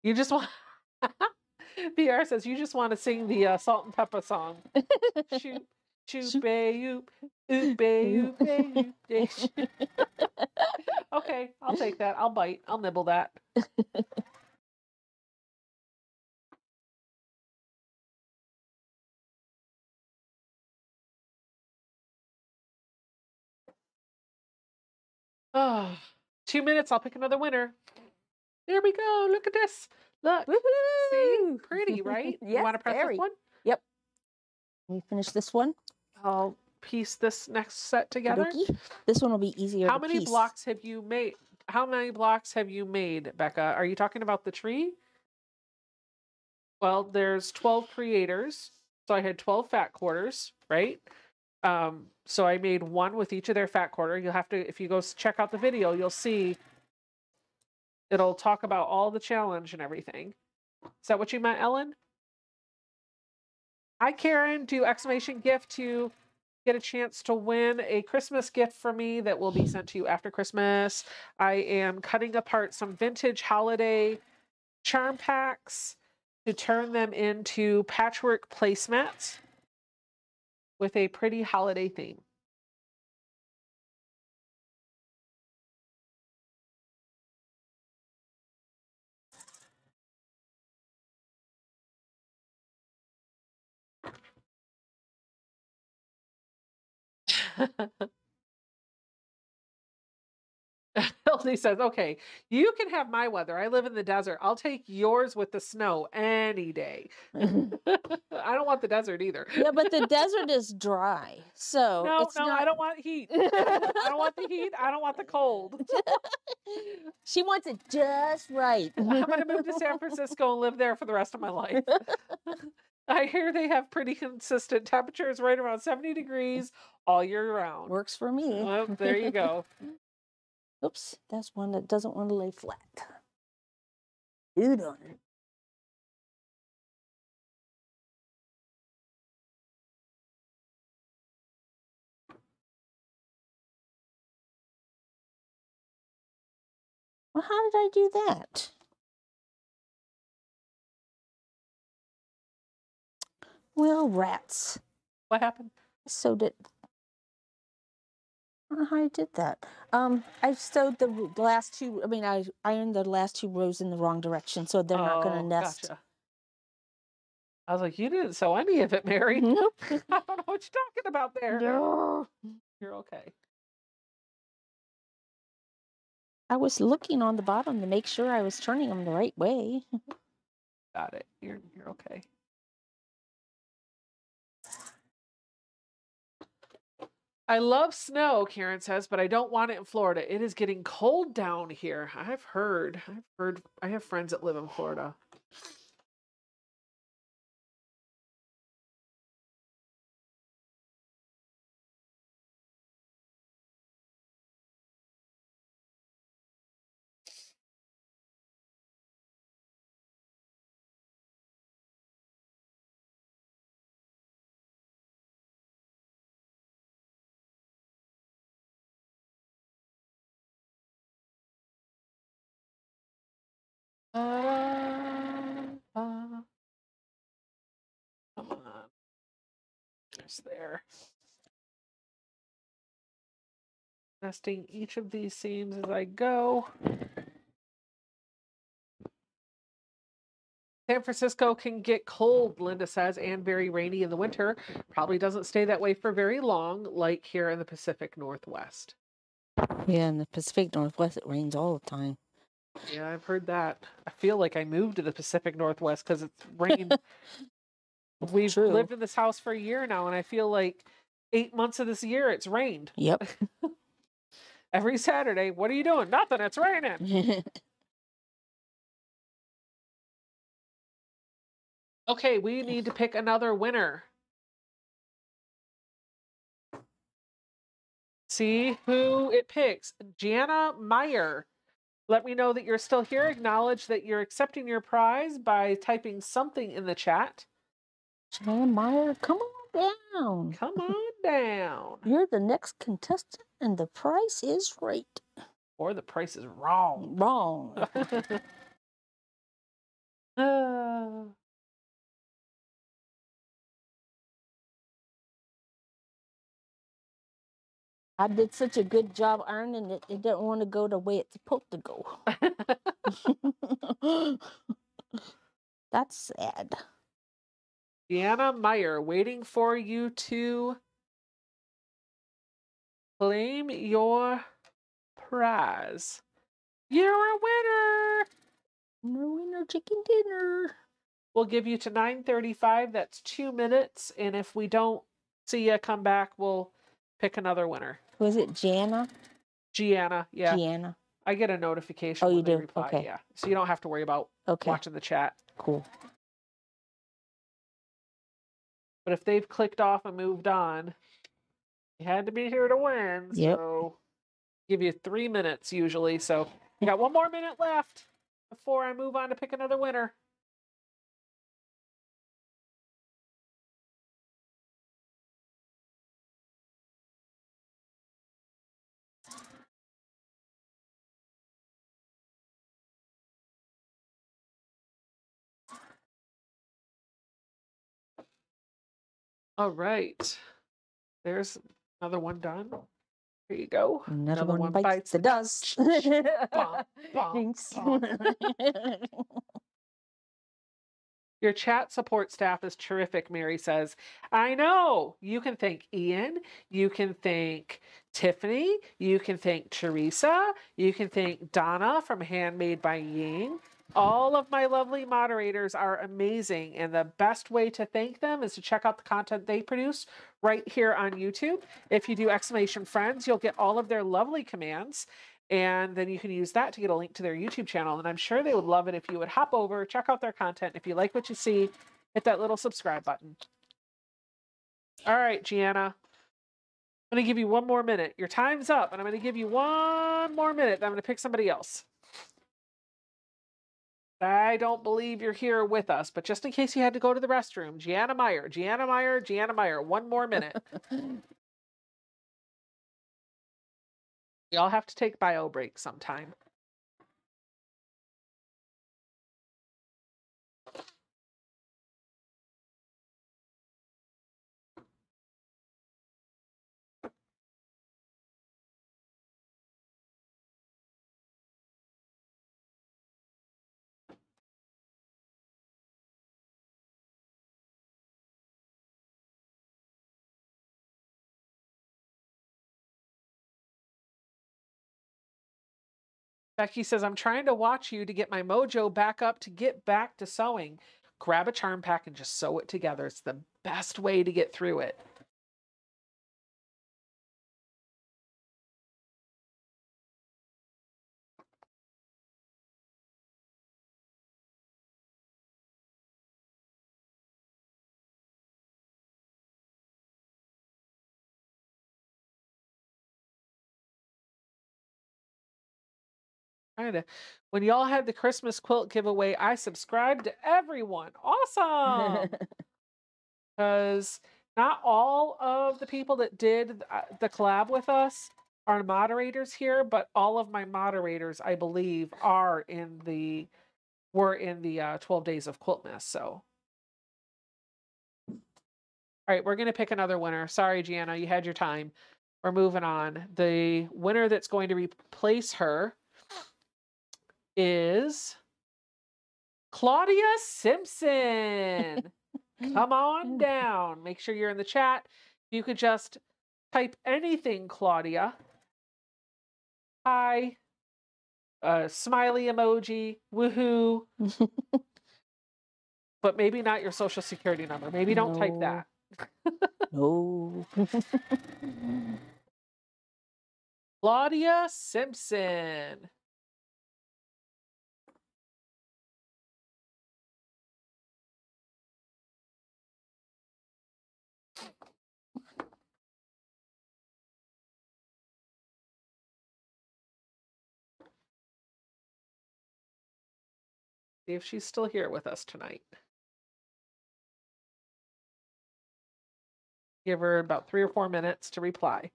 You just want. BR says you just want to sing the uh, Salt-N-Pepa song. Shoot, shoot, Shoot. bay, eh, oop, eh, oop, bay, oop, bay, oop, day. Okay, I'll take that. I'll bite. I'll nibble that. Oh, two minutes. I'll pick another winner. There we go. Look at this. Look. See? Pretty, right? you want to press very. this one? Yep. Can we finish this one. I'll piece this next set together. This one will be easier. How many piece. blocks have you made? How many blocks have you made, Becca? Are you talking about the tree? Well, there's 12 creators. So I had 12 fat quarters, right? Um, so I made one with each of their fat quarter. You'll have to, if you go check out the video, you'll see it'll talk about all the challenge and everything. Is that what you meant, Ellen? Hi, Karen. Do exclamation gift to get a chance to win a Christmas gift for me that will be sent to you after Christmas. I am cutting apart some vintage holiday charm packs to turn them into patchwork placemats with a pretty holiday theme. Hildy says, okay, you can have my weather. I live in the desert. I'll take yours with the snow any day. I don't want the desert either. Yeah, but the desert is dry, so No, it's no, not. I don't want heat. I don't want the heat. I don't want the cold. she wants it just right. I'm going to move to San Francisco and live there for the rest of my life. I hear they have pretty consistent temperatures right around 70 mm. degrees all year round. Works for me. Well, there you go. Oops, that's one that doesn't want to lay flat. Dude on it. Well, how did I do that? Well, rats. What happened? I sewed it. I don't know how I did that. Um, I sewed the last two. I mean, I ironed the last two rows in the wrong direction, so they're not going Oh, to nest. gotcha. I was like, you didn't sew any of it, Mary. Nope. I don't know what you're talking about there. No. You're okay. I was looking on the bottom to make sure I was turning them the right way. Got it. You're you're okay. I love snow, Karen says, but I don't want it in Florida. It is getting cold down here. I've heard. I've heard. I have friends that live in Florida. There. Nesting each of these seams as I go. San Francisco can get cold, Linda says, and very rainy in the winter. Probably doesn't stay that way for very long, like here in the Pacific Northwest. Yeah, in the Pacific Northwest, it rains all the time. Yeah, I've heard that. I feel like I moved to the Pacific Northwest because it's rained. We've True. lived in this house for a year now, and I feel like eight months of this year it's rained Yep. every Saturday. What are you doing? Nothing. It's raining. Okay, we need to pick another winner. See who it picks. Jana Meyer. Let me know that you're still here. Acknowledge that you're accepting your prize by typing something in the chat. Jan Meyer, come on down. Come on down. You're the next contestant, and the price is right. Or the price is wrong. Wrong. Uh, I did such a good job ironing it, it didn't want to go the way it's supposed to go. That's sad. Deanna Meyer waiting for you to claim your prize. You're a winner. No winner chicken dinner. We'll give you to 9:35. That's 2 minutes and if we don't see you come back, we'll pick another winner. Was it Jana? Gianna, yeah. Gianna. I get a notification Oh, when you they do? reply, Okay. yeah. So you don't have to worry about Okay. watching the chat. Cool. But if they've clicked off and moved on, you had to be here to win. Yep. So give you three minutes usually. So you got one more minute left before I move on to pick another winner. All right. There's another one done. Here you go. Another, one, bites, the dust. Bum, Jinx. bum. Your chat support staff is terrific, Mary says. I know. You can thank Ian. You can thank Tiffany. You can thank Teresa. You can thank Donna from Handmade by Ying. All of my lovely moderators are amazing, and the best way to thank them is to check out the content they produce right here on YouTube. If you do exclamation friends, you'll get all of their lovely commands, and then you can use that to get a link to their YouTube channel. And I'm sure they would love it if you would hop over, check out their content. If you like what you see, hit that little subscribe button. All right, Gianna. I'm going to give you one more minute. Your time's up, and I'm going to give you one more minute. I'm going to pick somebody else. I don't believe you're here with us, but just in case you had to go to the restroom, Gianna Meyer, Gianna Meyer, Gianna Meyer, one more minute. we all have to take bio breaks sometime. Becky says, I'm trying to watch you to get my mojo back up to get back to sewing. Grab a charm pack and just sew it together. It's the best way to get through it. Kind of. When y'all had the Christmas quilt giveaway, I subscribed to everyone. Awesome. Because not all of the people that did uh, the collab with us are moderators here, but all of my moderators, I believe, are in the were in the uh, 12 days of Quiltmas. So, all right, we're gonna pick another winner. Sorry, Gianna, you had your time. We're moving on. The winner that's going to replace her is Claudia Simpson. Come on down. Make sure you're in the chat. You could just type anything, Claudia. Hi. Uh, smiley emoji. Woohoo. but maybe not your social security number. Maybe don't type that. no. Claudia Simpson. See if she's still here with us tonight. Give her about three or four minutes to reply.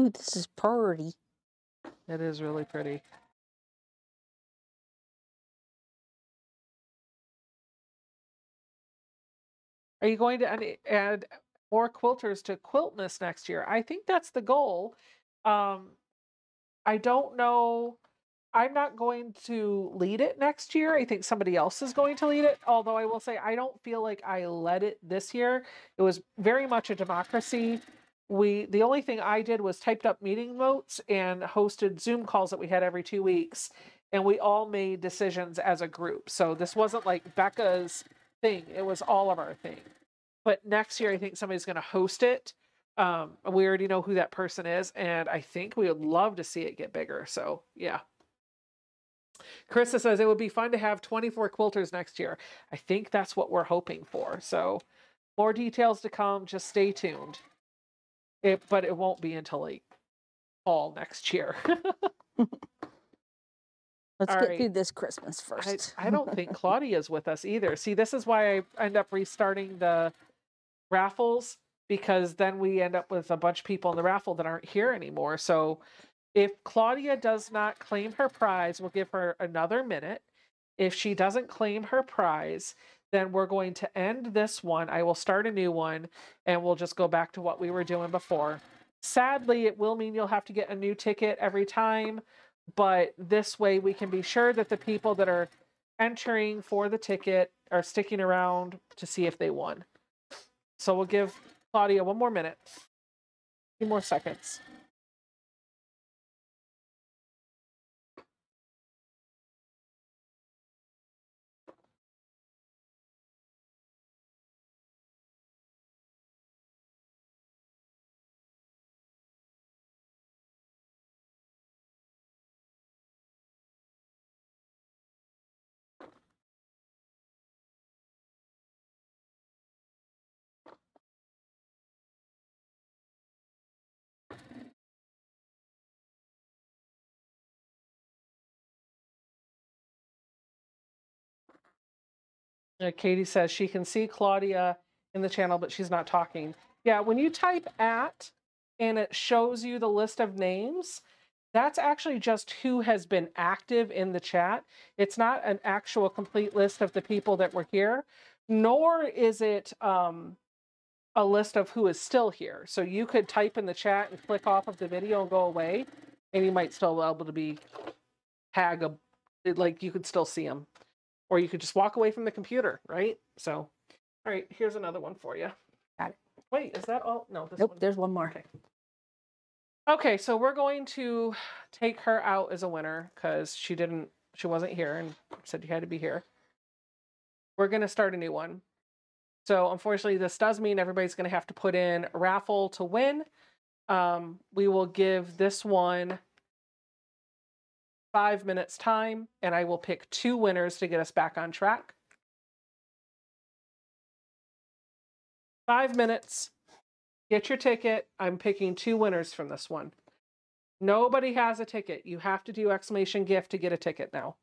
Ooh, this is pretty. It is really pretty. Are you going to add- more quilters to Quiltmas next year? I think that's the goal. Um, I don't know. I'm not going to lead it next year. I think somebody else is going to lead it. Although I will say I don't feel like I led it this year. It was very much a democracy. We the only thing I did was typed up meeting notes and hosted Zoom calls that we had every two weeks, and we all made decisions as a group. So this wasn't like Becca's thing; it was all of our thing. But next year, I think somebody's going to host it. Um, we already know who that person is, and I think we would love to see it get bigger. So yeah. Krista says it would be fun to have 24 quilters next year. I think that's what we're hoping for. So more details to come. Just stay tuned. It, but it won't be until like fall next year. Let's All get right. through this Christmas I, first. I don't think Claudia's with us either. See, this is why I end up restarting the raffles because then we end up with a bunch of people in the raffle that aren't here anymore. So If Claudia does not claim her prize, we'll give her another minute. If she doesn't claim her prize, then we're going to end this one. I will start a new one and we'll just go back to what we were doing before. Sadly, it will mean you'll have to get a new ticket every time, but this way we can be sure that the people that are entering for the ticket are sticking around to see if they won. So we'll give Claudia one more minute, few more seconds. Katie says she can see Claudia in the channel, but she's not talking. Yeah, when you type at and it shows you the list of names, that's actually just who has been active in the chat. It's not an actual complete list of the people that were here, nor is it um, a list of who is still here. So you could type in the chat and click off of the video and go away, and you might still be able to be tag like you could still see them or you could just walk away from the computer, right? So, all right, here's another one for you. Got it. Wait, is that all? No, this Nope, one. there's one more. Okay. Okay, so we're going to take her out as a winner because she didn't, she wasn't here and said you had to be here. We're going to start a new one. So unfortunately, this does mean everybody's going to have to put in a raffle to win. Um, we will give this one five minutes time and I will pick two winners to get us back on track. Five minutes. Get your ticket. I'm picking two winners from this one. Nobody has a ticket. You have to do exclamation gift to get a ticket now.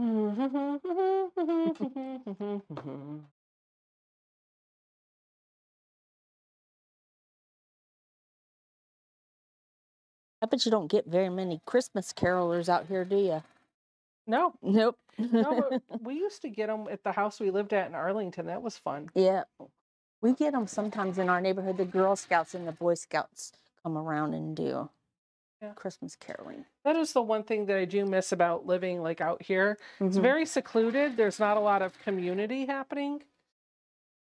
I bet you don't get very many Christmas carolers out here, do you? no, Nope. no, but we used to get them at the house we lived at in Arlington. That was fun. yeah. We get them sometimes in our neighborhood. The Girl Scouts and the Boy Scouts come around and do Yeah. Christmas caroling. That is the one thing that I do miss about living like out here. It's Mhm. very secluded. There's not a lot of community happening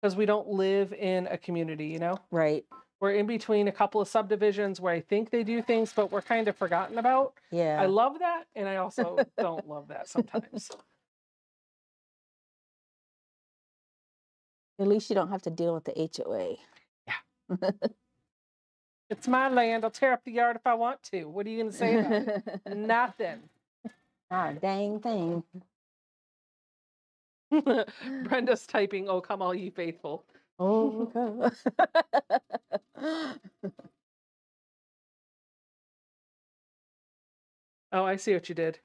because we don't live in a community, you know? Right. We're in between a couple of subdivisions where I think they do things, but we're kind of forgotten about. Yeah. I love that, and I also don't love that sometimes. At least you don't have to deal with the HOA. It's my land. I'll tear up the yard if I want to. What are you going to say about it? Nothing. Not a dang thing. Brenda's typing, oh, come all ye faithful. Oh. Oh, I see what you did.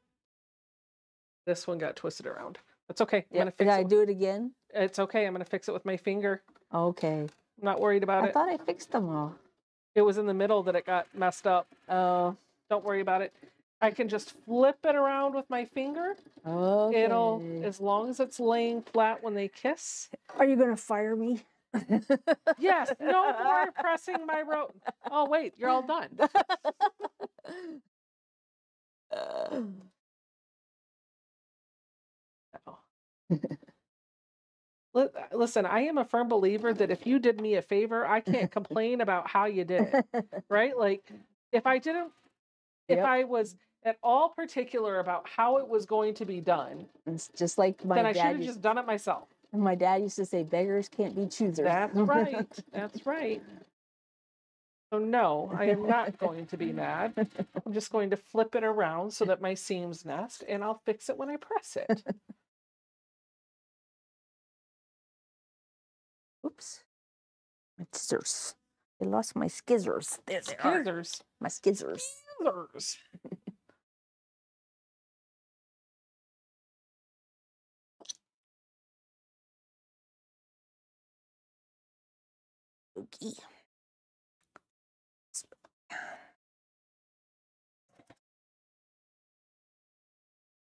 This one got twisted around. That's okay. I'm yeah. gonna Did fix I it. do it again? It's okay. I'm gonna fix it with my finger. Okay. I'm not worried about I it. I thought I fixed them all. It was in the middle that it got messed up. Oh, Don't worry about it. I can just flip it around with my finger. okay. It'll, as long as it's laying flat when they kiss. Are you gonna fire me? Yes, no more pressing my rope. Oh, wait, you're all done. Oh. Li- uh, Listen, I am a firm believer that if you did me a favor, I can't complain about how you did it, right? Like, if I didn't, if Yep. I was at all particular about how it was going to be done, It's just like my then I should dad. have Used, just done it myself. my dad used to say, "Beggars can't be choosers." That's right. That's right. So no, I am not going to be mad. I'm just going to flip it around so that my seams nest and I'll fix it when I press it. Oops. My scissors. I lost my skizzers. There they are. Scissors. My skizzers. Scissors. Okay.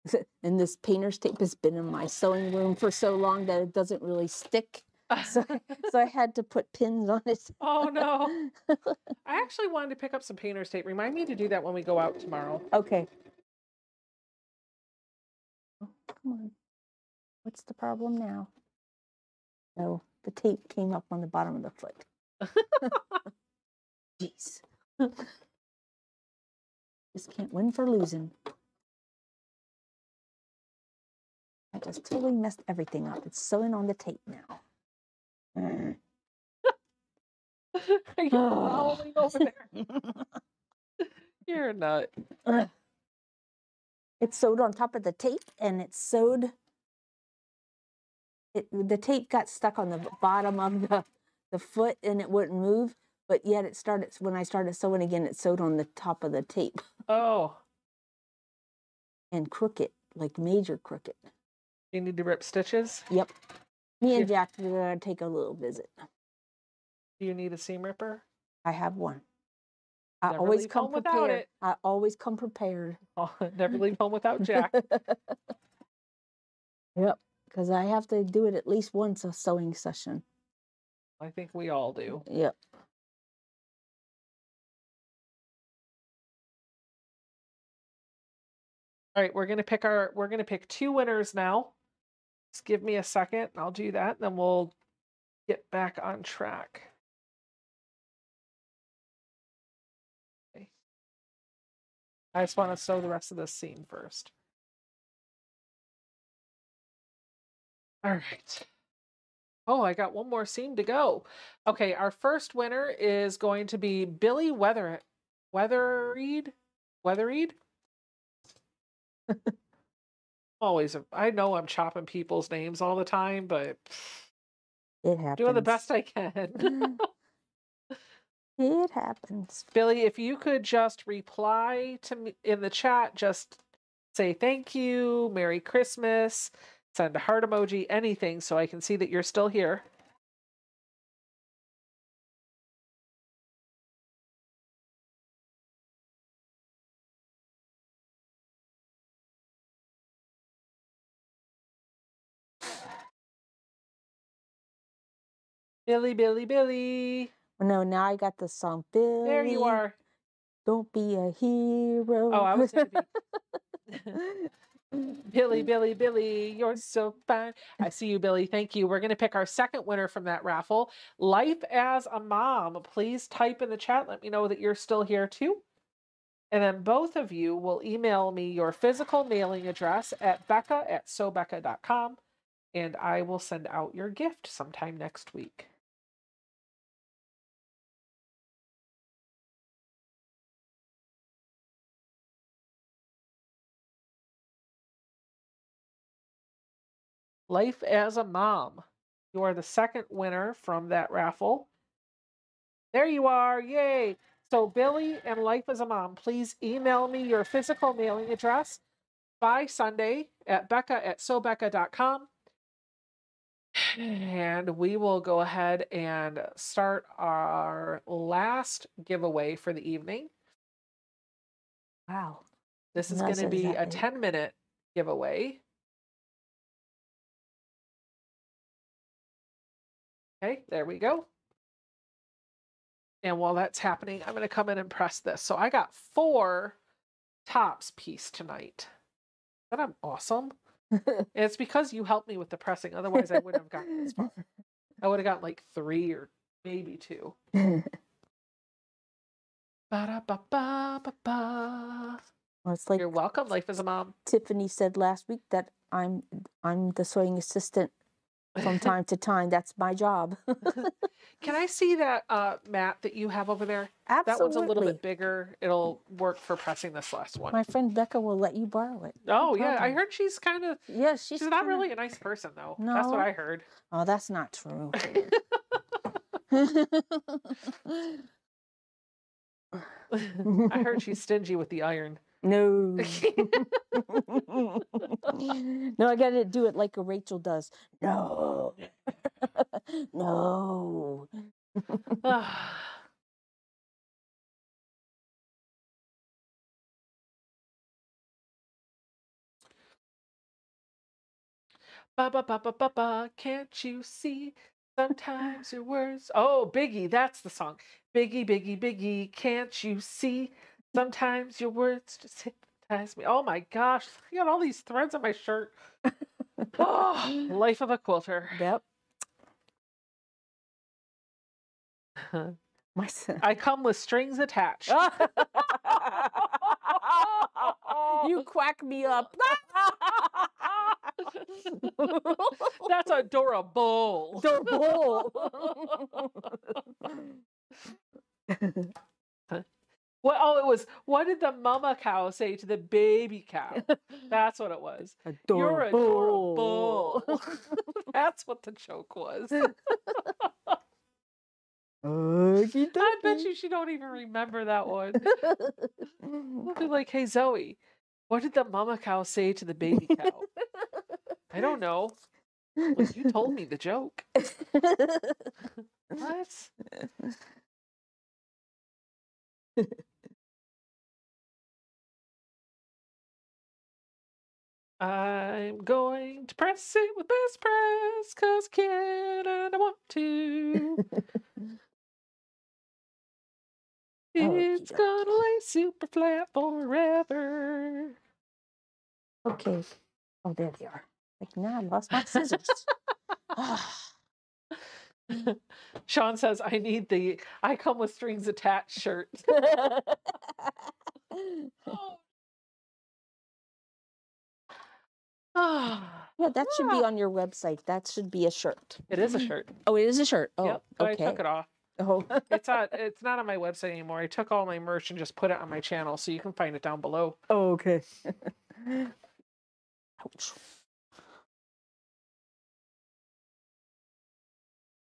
And this painter's tape has been in my sewing room for so long that it doesn't really stick. So, so I had to put pins on it. oh no. I actually wanted to pick up some painter's tape. Remind me to do that when we go out tomorrow. Okay. Oh, come on. What's the problem now? No, the tape came up on the bottom of the foot. Jeez. Just can't win for losing. I just totally messed everything up. It's sewing on the tape now. Mm. You're howling over there. You're a nut. It's sewed on top of the tape and it's sewed. It, the tape got stuck on the bottom of the, the foot and it wouldn't move, but yet it started, when I started sewing again, it sewed on the top of the tape Oh, and crooked, like major crooked. you need to rip stitches? Yep. Me and Jack are going to take a little visit. Do you need a seam ripper? I have one. I Never always come home without prepared. it. I always come prepared. Oh, never leave home without Jack. Yep. Because I have to do it at least once a sewing session. I think we all do. Yep. All right, we're gonna pick our we're gonna pick two winners now. Just give me a second, and I'll do that. and Then we'll get back on track. I just want to sew the rest of this seam first. All right. Oh, I got one more seam to go. Okay, our first winner is going to be Billy Weather Weathereed. Weathereed? Always, a- I know I'm chopping people's names all the time, but It happens. doing the best I can. it happens. Billy, if you could just reply to me in the chat, just say thank you, Merry Christmas, send a heart emoji, anything, so I can see that you're still here. Billy, Billy, Billy. Oh, No, now I got the song. Billy, There you are. Don't be a hero. Oh, I was going to be. Billy, Billy, Billy, you're so fine. I see you, Billy. Thank you. We're going to pick our second winner from that raffle. Life as a mom. Please type in the chat. Let me know that you're still here too. And then both of you will email me your physical mailing address at becca at sewbecca.com and I will send out your gift sometime next week. Life as a Mom. You are the second winner from that raffle. There you are. Yay. So, Billy and Life as a Mom, please email me your physical mailing address by Sunday at becca at sewbecca.com. And we will go ahead and start our last giveaway for the evening. wow. This is going to be a 10 minute giveaway. Okay, there we go. And while that's happening, I'm going to come in and press this. So I got four tops piece tonight. That awesome? it's because you helped me with the pressing. Otherwise, I wouldn't have gotten this far. I would have gotten like three or maybe two. Well, it's like You're welcome. Life as a mom. Tiffany said last week that I'm I'm the sewing assistant from time to time. That's my job. Can I see that uh, mat that you have over there? Absolutely. That one's a little bit bigger. It'll work for pressing this last one. My friend Becca will let you borrow it. oh yeah, I heard she's kind of. Yes, She's, she's, not kinda- really a nice person though. No. That's what I heard. Oh, that's not true. I heard she's stingy with the iron. No. no, I got to do it like a Rachel does. No. no. Ba ba ba ba ba ba. Can't you see? Sometimes your words. Oh, Biggie, that's the song. Biggie, Biggie, Biggie. Can't you see? Sometimes your words just hypnotize me. Oh my gosh, I got all these threads on my shirt. Oh, life of a quilter. Yep. My son. I come with strings attached. you quack me up. That's adorable. Adorable. What? Oh, it was. What did the mama cow say to the baby cow? That's what it was. You're adorable. That's what the joke was. I bet you she don't even remember that one. We'll be like, "Hey Zoe, what did the mama cow say to the baby cow?" I don't know. Well, you told me the joke. What? I'm going to press it with best press, cause I can and I want to. it's Okey-doke. gonna lay super flat forever. okay. Oh, there they are. Like, now I lost my scissors. Ah. Sean says, I need the I come with strings attached shirt. Ah, yeah, that should be Ah. on your website. That should be a shirt. it is a shirt. Oh, it is a shirt. Oh, yep, okay. I took it off. Oh, It's not it's not on my website anymore. I took all my merch and just put it on my channel so you can find it down below. oh okay. Ouch.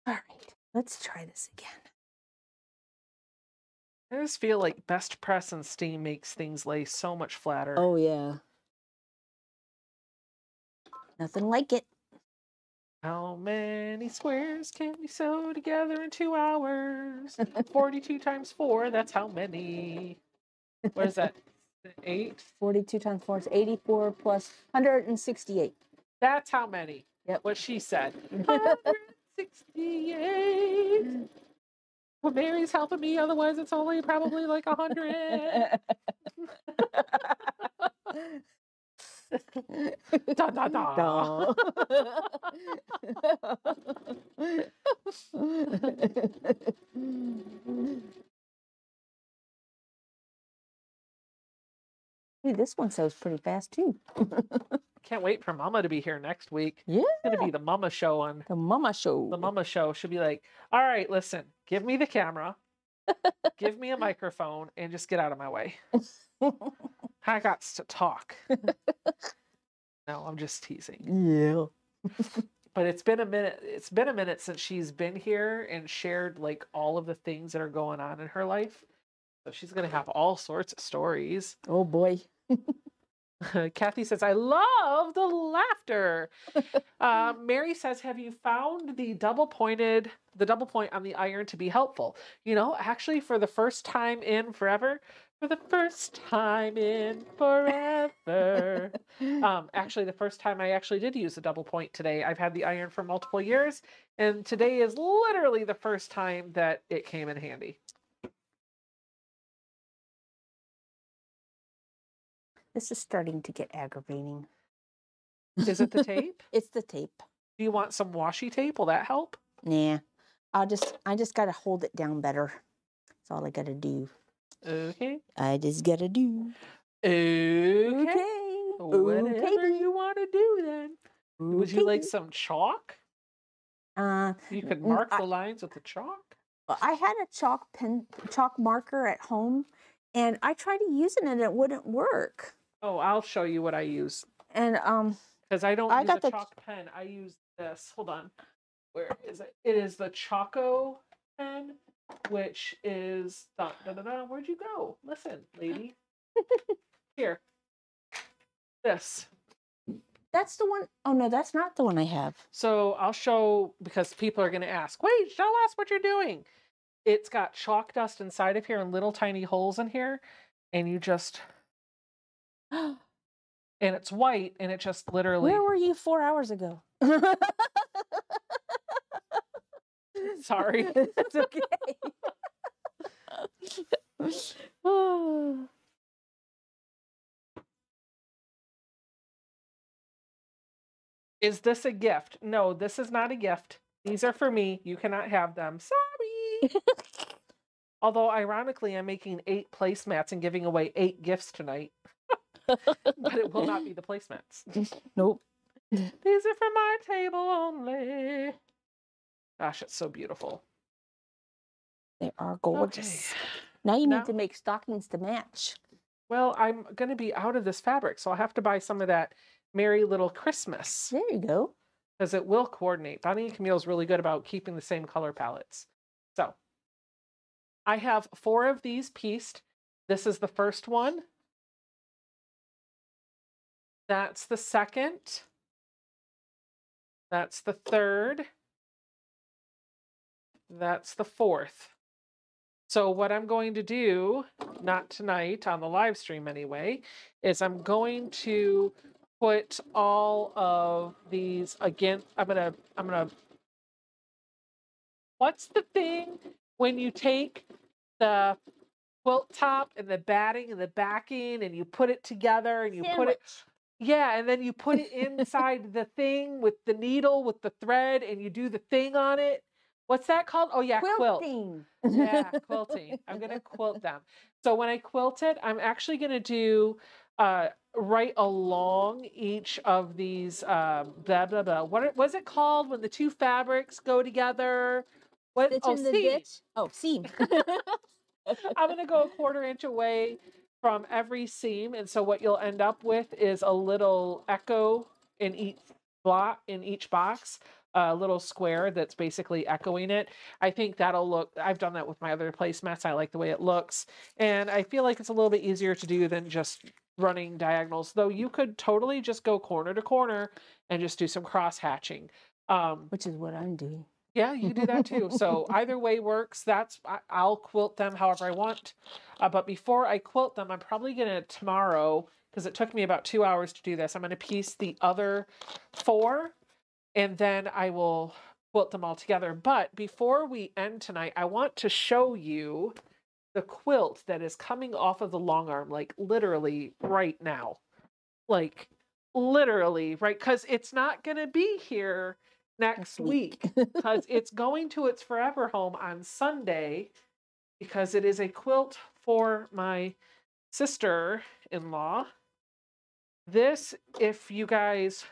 All right, let's try this again. I just feel like best press and steam makes things lay so much flatter. Oh yeah. Nothing like it. How many squares can we sew together in two hours? 42 times four, that's how many. What is that? Eight? 42 times 4 is 84 plus 168. That's how many. Yep. What she said. 168. Well, Mary's helping me, otherwise it's only probably like a. Da, da, da. Hey, this one sells pretty fast too. Can't wait for Mama to be here next week. Yeah. It's gonna be the Mama show on The mama show. the Mama show. She'll be like, "All right, listen, give me the camera, give me a microphone, and just get out of my way. I got to talk." no, I'm just teasing. yeah. But it's been a minute. It's been a minute since she's been here and shared like all of the things that are going on in her life. So she's gonna have all sorts of stories. Oh boy. Kathy says, I love the laughter. uh, Mary says, Have you found the double pointed, the double point on the iron to be helpful? You know, actually, for the first time in forever, for the first time in forever. um, actually, the first time I actually did use a double point today. I've had the iron for multiple years, and today is literally the first time that it came in handy. This is starting to get aggravating. Is it the tape? It's the tape. Do you want some washi tape? Will that help? Nah. I'll just I just gotta hold it down better. That's all I gotta do. Okay. I just gotta do. Okay. Whatever Okay. you want to do then. Would you like some chalk? Uh, You could mark I- the lines with the chalk. I had a chalk pen, chalk marker at home, and I tried to use it and it wouldn't work. Oh, I'll show you what I use And um, because I don't I use got a the ch- chalk pen. I use this. Hold on. Where is it? It is the Choco pen, which is da, da, da, da. Where'd you go? Listen, lady. Here. This. that's the one oh no, that's not the one I have. So I'll show because people are going to ask, wait, show us what you're doing. It's got chalk dust inside of here and little tiny holes in here. And you just, and it's white and it just literally, Where were you four hours ago? sorry. it's okay. Is this a gift? No, this is not a gift. These are for me. You cannot have them. Sorry. Although, ironically, I'm making eight placemats and giving away eight gifts tonight. but it will not be the placemats. nope. These are for my table only. Gosh, it's so beautiful. They are Okay. gorgeous. Now you Now- need to make stockings to match. Well, I'm going to be out of this fabric, so I'll have to buy some of that Merry Little Christmas There you go. because it will coordinate. Bonnie and Camille's really good about keeping the same color palettes. So I have four of these pieced. This is the first one. That's the second. That's the third. That's the fourth. So what I'm going to do, not tonight on the live stream anyway, is I'm going to put all of these again. I'm gonna I'm gonna what's the thing when you take the quilt top and the batting and the backing and you put it together and you put it yeah, and then you put it inside the thing with the needle with the thread and you do the thing on it. What's that called? Oh yeah, quilt. Quilting. Yeah, quilting. I'm gonna quilt them. So when I quilt it, I'm actually gonna do uh right along each of these um blah blah blah. What was it called when the two fabrics go together? What Stitch oh, in the seam. ditch. Oh, seam. I'm gonna go a quarter inch away from every seam, and so what you'll end up with is a little echo in each block in each box, a little square that's basically echoing it. I think that'll look. I've done that with my other placemats. I like the way it looks, and I feel like it's a little bit easier to do than just running diagonals. Though you could totally just go corner to corner and just do some cross hatching. Um, Which is what I'm doing. yeah, you do that too. So either way works. That's I'll quilt them however I want. Uh, but before I quilt them, I'm probably gonna tomorrow because it took me about two hours to do this. I'm gonna piece the other four, and then I will quilt them all together. But before we end tonight, I want to show you the quilt that is coming off of the long arm, like literally right now, like literally right because it's not gonna be here next week because it's going to its forever home on Sunday because it is a quilt for my sister in law. This, if you guys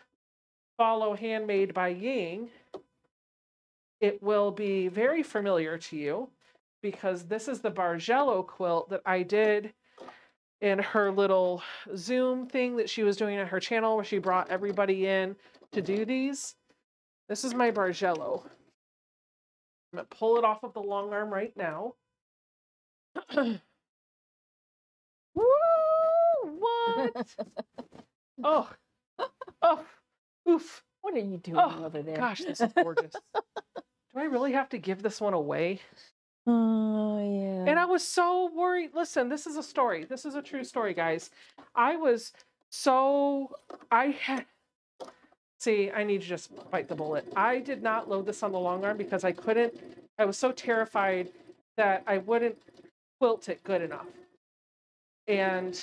follow Handmade by Ying, it will be very familiar to you because this is the Bargello quilt that I did in her little Zoom thing that she was doing on her channel where she brought everybody in to do these. This is my Bargello. I'm gonna pull it off of the long arm right now. Woo! What? oh, oh, oof! What are you doing Oh, over there? Gosh, this is gorgeous. Do I really have to give this one away? Oh yeah. And I was so worried. Listen, this is a story. This is a true story, guys. I was so I had see, I need to just bite the bullet. I did not load this on the long arm because I couldn't I was so terrified that I wouldn't quilt it good enough. And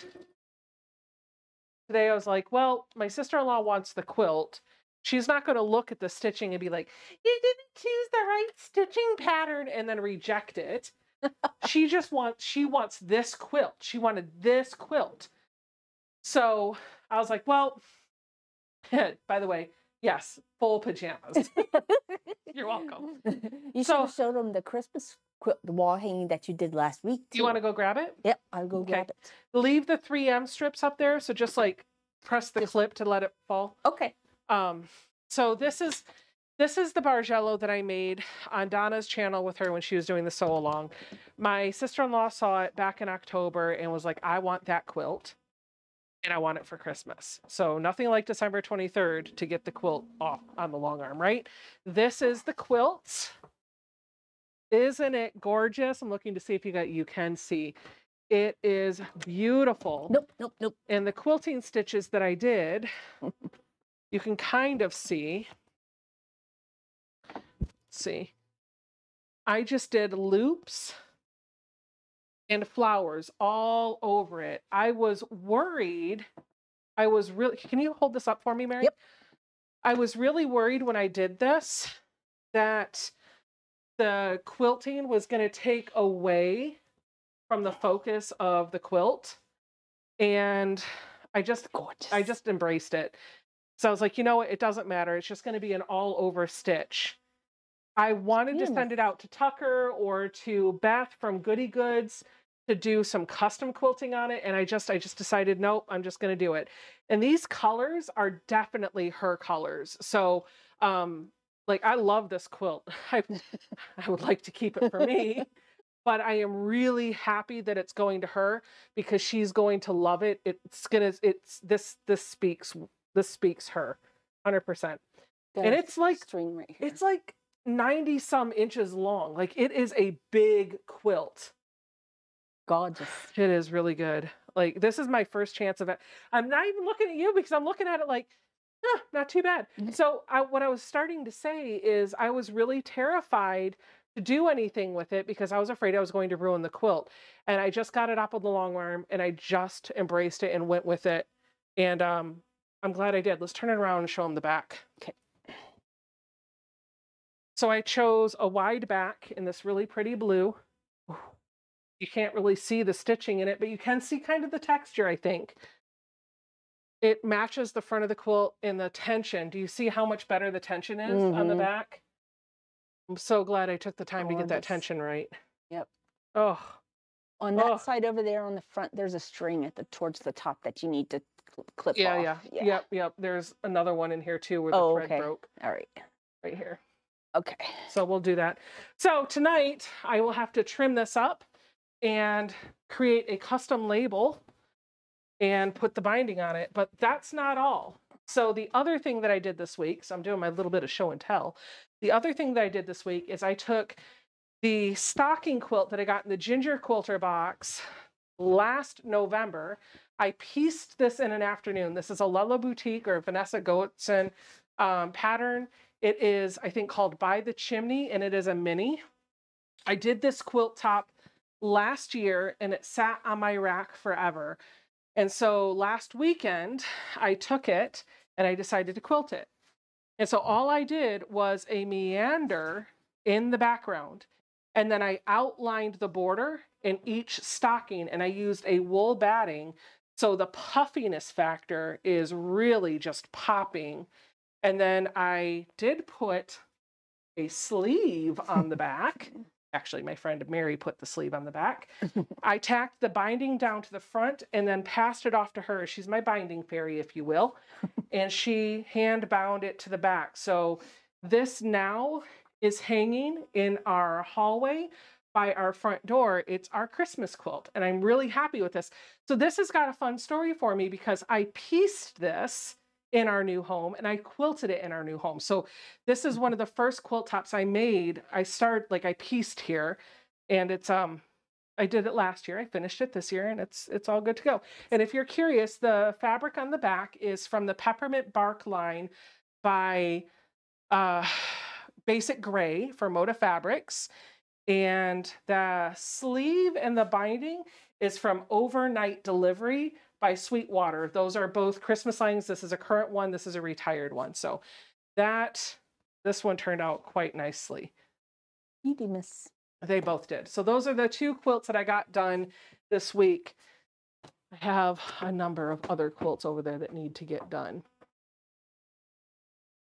today I was like, well, my sister-in-law wants the quilt. She's not going to look at the stitching and be like, you didn't choose the right stitching pattern and then reject it. she just wants she wants this quilt. She wanted this quilt. So I was like, well, by the way, yes, full pajamas. You're welcome. You should So- have showed them the Christmas the wall hanging that you did last week. Do you want to go grab it? Yep, I'll go Okay. grab it. Leave the 3M strips up there. So just like press the clip to let it fall. Okay. Um, so this is this is the Bargello that I made on Donna's channel with her when she was doing the sew along. My sister-in-law saw it back in October and was like, I want that quilt and I want it for Christmas. So nothing like December 23rd to get the quilt off on the long arm, right? This is the quilt. Isn't it gorgeous? I'm looking to see if you got you can see. It is beautiful. Nope, nope, nope. And the quilting stitches that I did, you can kind of see. Let's see. I just did loops and flowers all over it. I was worried. I was really, can you hold this up for me, Mary? Yep. I was really worried when I did this that the quilting was going to take away from the focus of the quilt. And I just Gorgeous. I just embraced it. So I was like, you know what? It doesn't matter. It's just going to be an all over stitch. I wanted to send it out to Tucker or to Beth from Goody Goods to do some custom quilting on it. And I just, I just decided, nope, I'm just going to do it. And these colors are definitely her colors. So, um, like I love this quilt. I, I would like to keep it for me, but I am really happy that it's going to her because she's going to love it. It's gonna, it's this, this speaks, this speaks her, hundred percent. And it's like- string right here. It's like 90 some inches long. Like it is a big quilt. gorgeous. It is really good. Like this is my first chance of it. I'm not even looking at you because I'm looking at it like, huh, not too bad. Mhm. So I, what I was starting to say is I was really terrified to do anything with it because I was afraid I was going to ruin the quilt. And I just got it up on the long arm and I just embraced it and went with it. And um, I'm glad I did. Let's turn it around and show them the back. Okay. So I chose a wide back in this really pretty blue. You can't really see the stitching in it, but you can see kind of the texture, I think. It matches the front of the quilt in the tension. Do you see how much better the tension is on the Mhm. back? I'm so glad I took the time to get that tension right. Yep. Oh, On that Oh. side over there on the front, there's a string at the towards the top that you need to cl- clip yeah, off. yeah, Yep, yep. There's another one in here too where the Oh, thread okay. broke All right. right here. Okay. So we'll do that. So tonight I will have to trim this up and create a custom label and put the binding on it. But that's not all. So the other thing that I did this week, so I'm doing my little bit of show and tell. The other thing that I did this week is I took the stocking quilt that I got in the ginger quilter box last November. I pieced this in an afternoon. This is a Lella Boutique or Vanessa Goertzen um, pattern. It is, I think, called By the Chimney, and it is a mini. I did this quilt top last year, and it sat on my rack forever. And so last weekend, I took it and I decided to quilt it. And so all I did was a meander in the background. And then I outlined the border in each stocking, and I used a wool batting. So the puffiness factor is really just popping. And then I did put a sleeve on the back. Actually, my friend Mary put the sleeve on the back. I tacked the binding down to the front and then passed it off to her. She's my binding fairy, if you will. and she hand bound it to the back. So this now is hanging in our hallway by our front door. It's our Christmas quilt, and I'm really happy with this. So this has got a fun story for me because I pieced this in our new home and I quilted it in our new home. So this is one of the first quilt tops I made. I started like I pieced here and it's um I did it last year. I finished it this year and it's it's all good to go. And if you're curious, the fabric on the back is from the peppermint bark line by uh BasicGrey for Moda Fabrics. And the sleeve and the binding is from Overnight Delivery by Sweetwater. Those are both Christmas lines. This is a current one. This is a retired one. So that this one turned out quite nicely. Miss. They both did. So those are the two quilts that I got done this week. I have a number of other quilts over there that need to get done.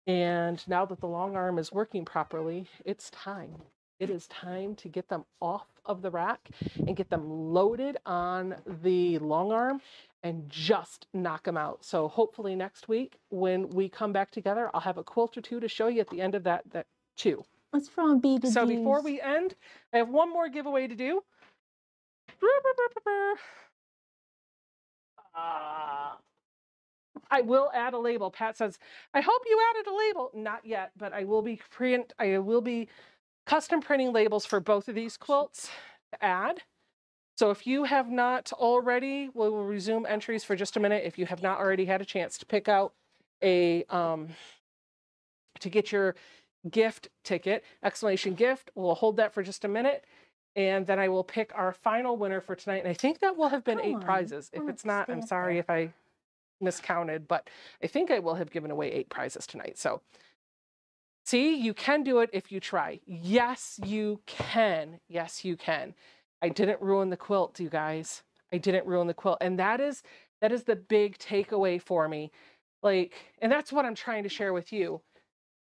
And now that the long arm is working properly, it's time. It is time to get them off of the rack and get them loaded on the long arm and just knock them out. So hopefully next week when we come back together, I'll have a quilt or two to show you at the end of that that two. What's from B to So D's? before we end, I have one more giveaway to do. Uh, I will add a label. Pat says, "I hope you added a label." Not yet, but I will be print. I will be custom printing labels for both of these quilts to add. So if you have not already, we will resume entries for just a minute. If you have not already had a chance to pick out a um, to get your gift ticket, exclamation gift. We'll hold that for just a minute. And then I will pick our final winner for tonight. And I think that will have been Come eight on, prizes. I If it's not, I'm sorry there. if I miscounted, but I think I will have given away eight prizes tonight. So see, you can do it if you try. Yes, you can. Yes, you can. I didn't ruin the quilt, you guys. I didn't ruin the quilt. And that is that is the big takeaway for me. Like, and that's what I'm trying to share with you.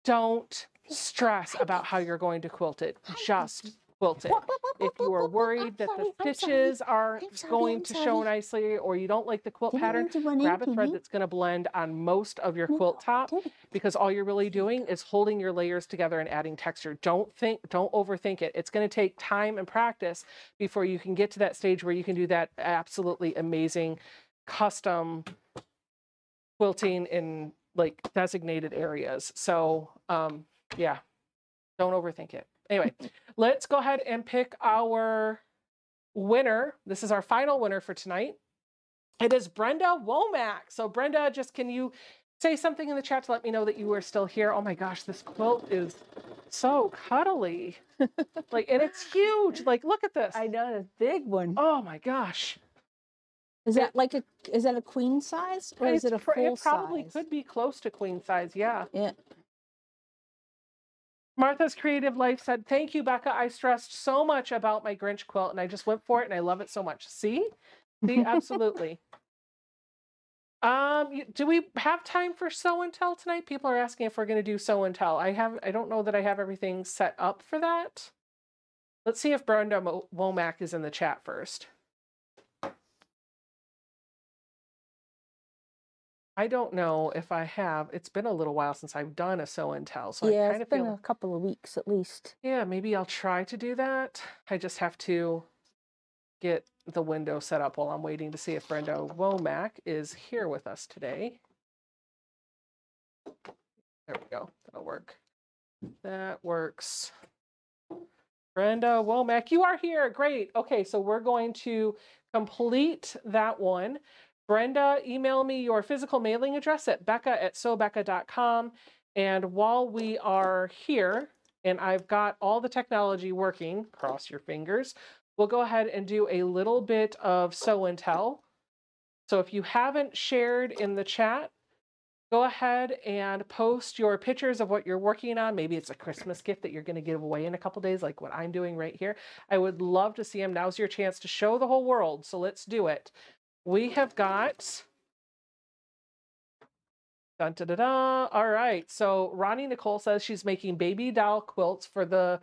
Don't stress about how you're going to quilt it. Just quilt it. If you are worried that the stitches aren't going to show nicely or you don't like the quilt pattern, mean to run grab a thread that's going to blend on most of your quilt top because all you're really doing is holding your layers together and adding texture. Don't think, don't overthink it. It's going to take time and practice before you can get to that stage where you can do that absolutely amazing custom quilting in like designated areas. So, um, yeah, don't overthink it. Anyway, let's go ahead and pick our winner. This is our final winner for tonight. It is Brenda Womack. So, Brenda, just can you say something in the chat to let me know that you are still here? Oh my gosh, this quilt is so cuddly. like, and it's huge. Like, look at this. I know the big one. Oh my gosh. Is that like a is that a queen size or is it a pr- full it probably size? could be close to queen size. Yeah. Yeah. Martha's Creative Life said, Thank you, Becca. I stressed so much about my Grinch quilt and I just went for it and I love it so much. See? See, absolutely. Um, do we have time for show and tell tonight? People are asking if we're going to do show and tell. I have, I don't know that I have everything set up for that. Let's see if Brenda Womack is in the chat first. I don't know if I have. It's been a little while since I've done a show and tell, so I yeah, kind it's of been feel a couple of weeks at least. yeah, maybe I'll try to do that. I just have to get the window set up while I'm waiting to see if Brenda Womack is here with us today. There we go. That'll work. That works. Brenda Womack, you are here. Great. Okay, so we're going to complete that one. Brenda, email me your physical mailing address at becca at sewbecca.com. And while we are here, and I've got all the technology working, cross your fingers, we'll go ahead and do a little bit of show and tell. So if you haven't shared in the chat, go ahead and post your pictures of what you're working on. Maybe it's a Christmas gift that you're going to give away in a couple days, like what I'm doing right here. I would love to see them. Now's your chance to show the whole world. So let's do it. We have got. Dun, da, da, da. All right. So Ronnie Nicole says she's making baby doll quilts for the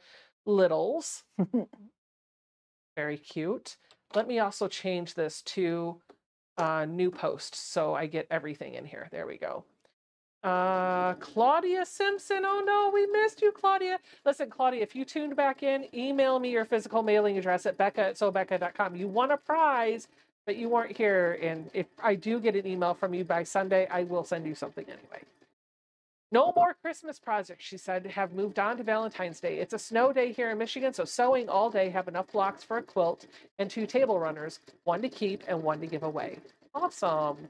littles. Very cute. Let me also change this to uh, new post so I get everything in here. There we go. Uh, Claudia Simpson. Oh no, we missed you, Claudia. Listen, Claudia, if you tuned back in, email me your physical mailing address at becca at sewbecca.com. You won a prize, but you weren't here. And if I do get an email from you by Sunday, I will send you something anyway. No more Christmas projects, she said, have moved on to Valentine's Day. It's a snow day here in Michigan, so sewing all day, have enough blocks for a quilt and two table runners, one to keep and one to give away. Awesome.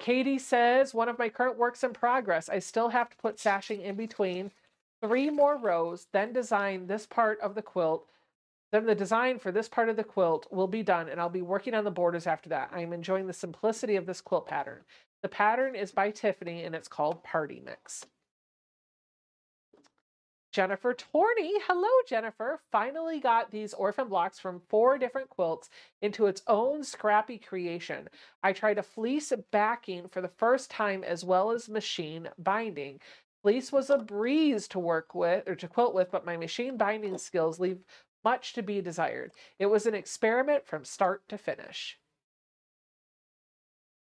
Katie says, one of my current works in progress. I still have to put sashing in between three more rows, then design this part of the quilt Then the design for this part of the quilt will be done and I'll be working on the borders after that. I'm enjoying the simplicity of this quilt pattern. The pattern is by Tiffany and it's called Party Mix. Jennifer Torney. Hello, Jennifer. Finally got these orphan blocks from four different quilts into its own scrappy creation. I tried a fleece backing for the first time as well as machine binding. Fleece was a breeze to work with or to quilt with, but my machine binding skills leave much to be desired. It was an experiment from start to finish.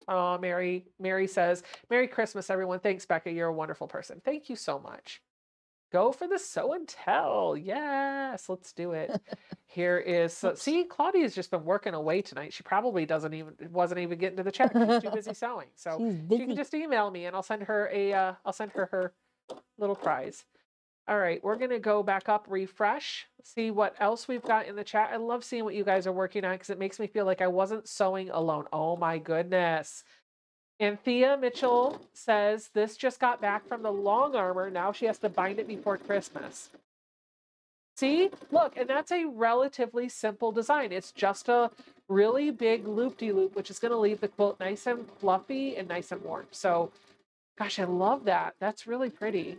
Oh, Mary, Mary says, Merry Christmas, everyone. Thanks, Becca. You're a wonderful person. Thank you so much. Go for the show and tell. Yes, let's do it. Here is so, see, Claudia's just been working away tonight. She probably doesn't even wasn't even getting to the chat. She's too busy sewing. So she can just email me and I'll send her a uh, I'll send her her little prize. All right, we're gonna go back up, refresh, see what else we've got in the chat. I love seeing what you guys are working on because it makes me feel like I wasn't sewing alone. Oh my goodness. Anthea Mitchell says this just got back from the long armor. Now she has to bind it before Christmas. See, look, and that's a relatively simple design. It's just a really big loop-de-loop, which is going to leave the quilt nice and fluffy and nice and warm. So, gosh, I love that. That's really pretty.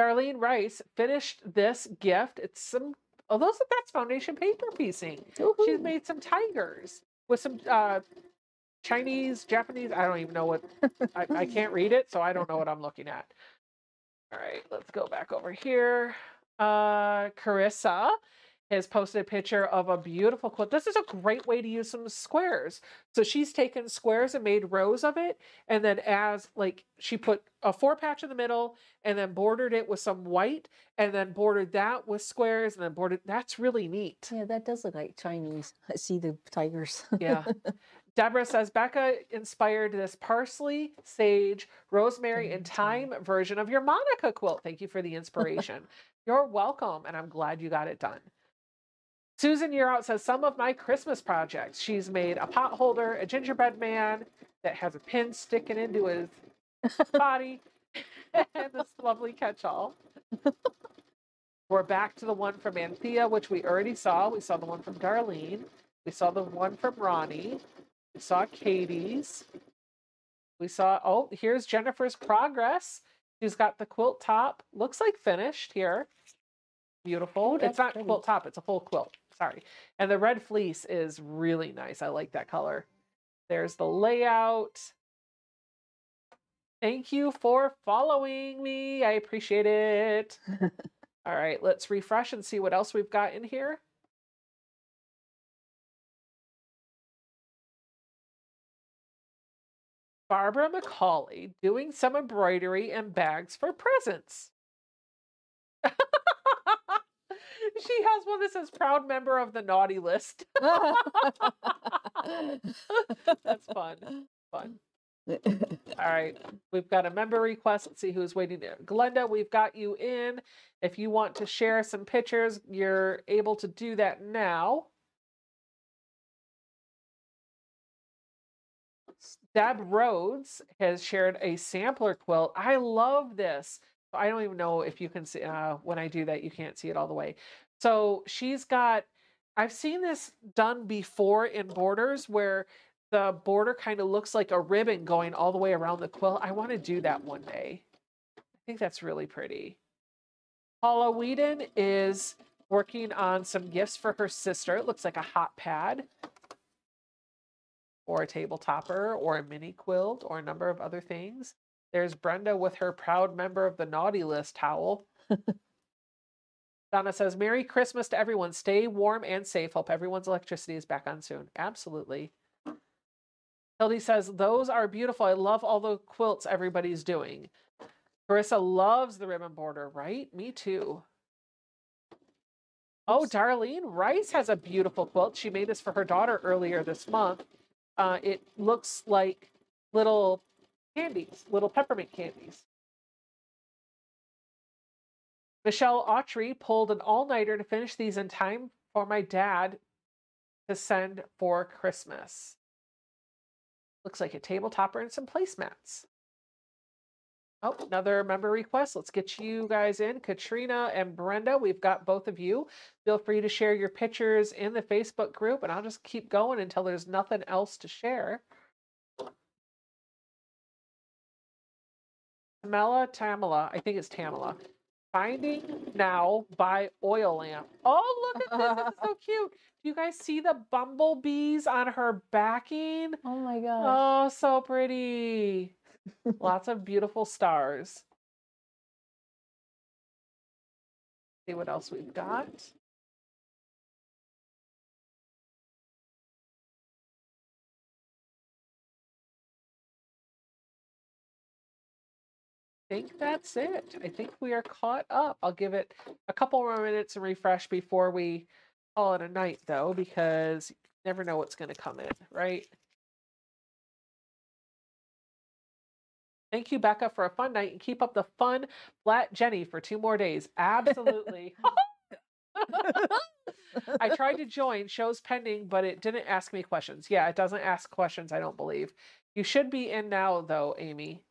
Darlene Rice finished this gift. It's some, oh, those that's foundation paper piecing. She's made some tigers with some uh, Chinese, Japanese. I don't even know what. I, I can't read it, so I don't know what I'm looking at. All right, let's go back over here. Uh, Carissa has posted a picture of a beautiful quilt. This is a great way to use some squares. So she's taken squares and made rows of it, and then as like she put a four patch in the middle, and then bordered it with some white, and then bordered that with squares, and then bordered. That's really neat. Yeah, that does look like Chinese. I see the tigers. Yeah. Deborah says Becca inspired this parsley, sage, rosemary, and thyme version of your Monica quilt. Thank you for the inspiration. You're welcome, and I'm glad you got it done. Susan Year Out says some of my Christmas projects. She's made a pot holder, a gingerbread man that has a pin sticking into his body, and this lovely catch-all. We're back to the one from Anthea, which we already saw. We saw the one from Darlene. We saw the one from Ronnie. We saw Katie's. We saw, oh, here's Jennifer's progress. She's got the quilt top. Looks like finished here. Beautiful. Ooh, it's not pretty. quilt top, it's a full quilt. Sorry. And the red fleece is really nice. I like that color. There's the layout. Thank you for following me. I appreciate it. All right, let's refresh and see what else we've got in here. Barbara McCauley doing some embroidery and bags for presents. she has one that says proud member of the naughty list. That's fun. Fun. All right. We've got a member request. Let's see who's waiting there. Glenda, we've got you in. If you want to share some pictures, you're able to do that now. Deb Rhodes has shared a sampler quilt. I love this. I don't even know if you can see uh, when I do that, you can't see it all the way. So she's got, I've seen this done before in borders where the border kind of looks like a ribbon going all the way around the quilt. I want to do that one day. I think that's really pretty. Paula Whedon is working on some gifts for her sister. It looks like a hot pad or a table topper or a mini quilt or a number of other things. There's Brenda with her proud member of the naughty list towel. Donna says, Merry Christmas to everyone. Stay warm and safe. Hope everyone's electricity is back on soon. Absolutely. Hildy says, Those are beautiful. I love all the quilts everybody's doing. Carissa loves the ribbon border, right? Me too. Oh, Darlene Rice has a beautiful quilt. She made this for her daughter earlier this month. Uh, it looks like little candies, little peppermint candies. Michelle Autry pulled an all nighter to finish these in time for my dad to send for Christmas. Looks like a table topper and some placemats. Oh, another member request. Let's get you guys in. Katrina and Brenda, we've got both of you. Feel free to share your pictures in the Facebook group, and I'll just keep going until there's nothing else to share. Tamela, Tamela, I think it's Tamala. Finding Now by Oil Lamp. Oh, look at this. It's so cute. Do you guys see the bumblebees on her backing? Oh my gosh. Oh, so pretty. Lots of beautiful stars. See what else we've got. Think that's it. I think we are caught up. I'll give it a couple more minutes and refresh before we call it a night, though, because you never know what's going to come in, right? Thank you, Becca, for a fun night and keep up the fun, Flat Jenny, for two more days. Absolutely. I tried to join, shows pending, but it didn't ask me questions. Yeah, it doesn't ask questions, I don't believe. You should be in now, though, Amy.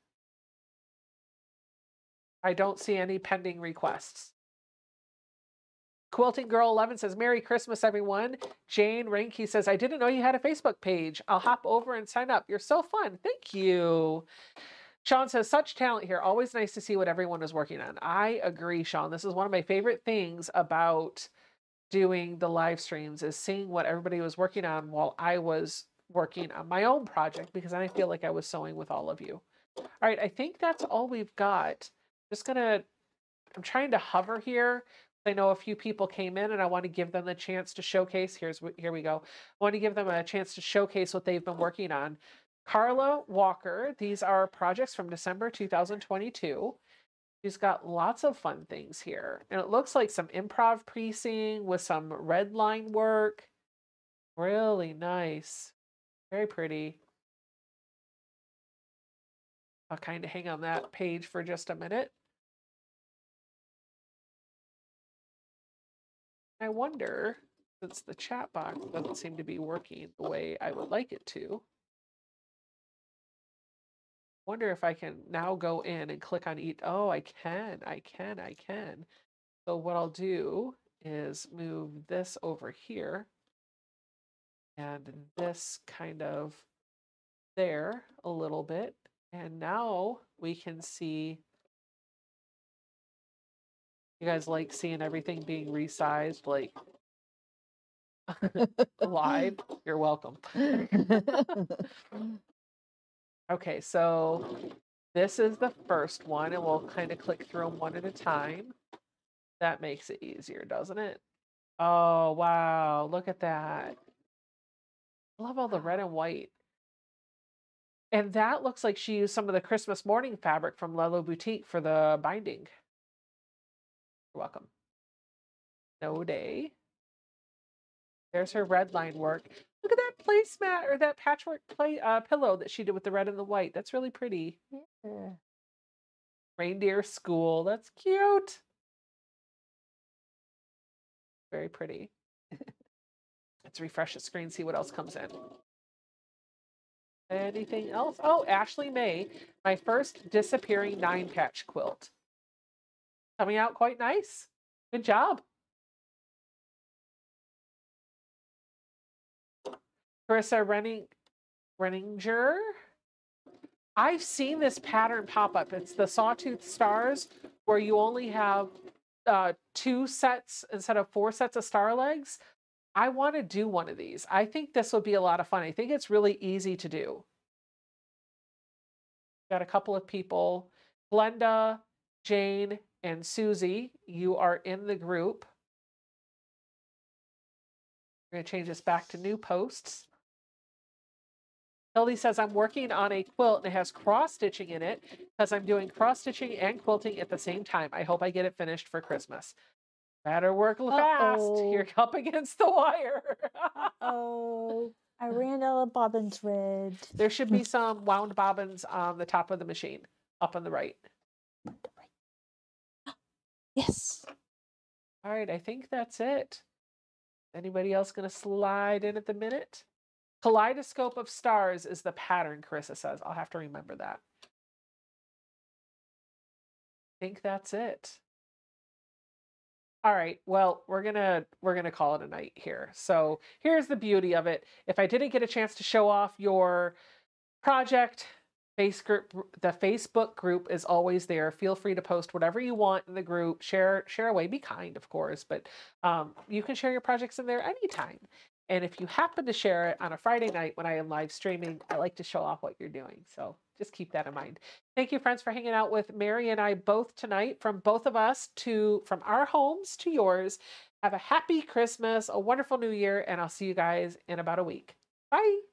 I don't see any pending requests. Quilting Girl 11 says, Merry Christmas, everyone. Jane Ranky says, I didn't know you had a Facebook page. I'll hop over and sign up. You're so fun. Thank you. Sean says, such talent here. Always nice to see what everyone is working on. I agree, Sean. This is one of my favorite things about doing the live streams is seeing what everybody was working on while I was working on my own project because I feel like I was sewing with all of you. All right, I think that's all we've got just gonna, I'm trying to hover here. I know a few people came in and I want to give them the chance to showcase. Here's here we go. I want to give them a chance to showcase what they've been working on. Carla Walker, these are projects from December 2022. She's got lots of fun things here. And it looks like some improv piecing with some red line work. Really nice. Very pretty. I'll kind of hang on that page for just a minute. I wonder, since the chat box doesn't seem to be working the way I would like it to, wonder if I can now go in and click on each. Oh, I can, I can, I can. So what I'll do is move this over here and this kind of there a little bit. And now we can see you guys like seeing everything being resized like live? You're welcome. okay, so this is the first one, and we'll kind of click through them one at a time. That makes it easier, doesn't it? Oh, wow. Look at that. I love all the red and white. And that looks like she used some of the Christmas morning fabric from Lella Boutique for the binding. Welcome. No day. There's her red line work. Look at that placemat or that patchwork play uh, pillow that she did with the red and the white. That's really pretty. Yeah. Reindeer school. That's cute. Very pretty. Let's refresh the screen, see what else comes in. Anything else? Oh, Ashley May, my first disappearing nine patch quilt coming out quite nice. Good job. Carissa Renning, Renninger. I've seen this pattern pop up. It's the Sawtooth Stars, where you only have uh, two sets instead of four sets of star legs. I want to do one of these. I think this would be a lot of fun. I think it's really easy to do. Got a couple of people. Glenda, Jane, and Susie, you are in the group. We're going to change this back to new posts. Hildy says, I'm working on a quilt and it has cross stitching in it because I'm doing cross stitching and quilting at the same time. I hope I get it finished for Christmas. Better work fast. Uh-oh. You're up against the wire. Oh, I ran out of bobbin thread. there should be some wound bobbins on the top of the machine, up on the right. Yes. All right, I think that's it. Anybody else going to slide in at the minute? Kaleidoscope of stars is the pattern, Carissa says. I'll have to remember that. I think that's it. All right. Well, we're going to we're going to call it a night here. So, here's the beauty of it. If I didn't get a chance to show off your project, face group the Facebook group is always there. Feel free to post whatever you want in the group. Share share away. Be kind, of course, but um, you can share your projects in there anytime. And if you happen to share it on a Friday night when I am live streaming, I like to show off what you're doing. So just keep that in mind. Thank you, friends, for hanging out with Mary and I both tonight. From both of us to from our homes to yours. Have a happy Christmas, a wonderful new year, and I'll see you guys in about a week. Bye.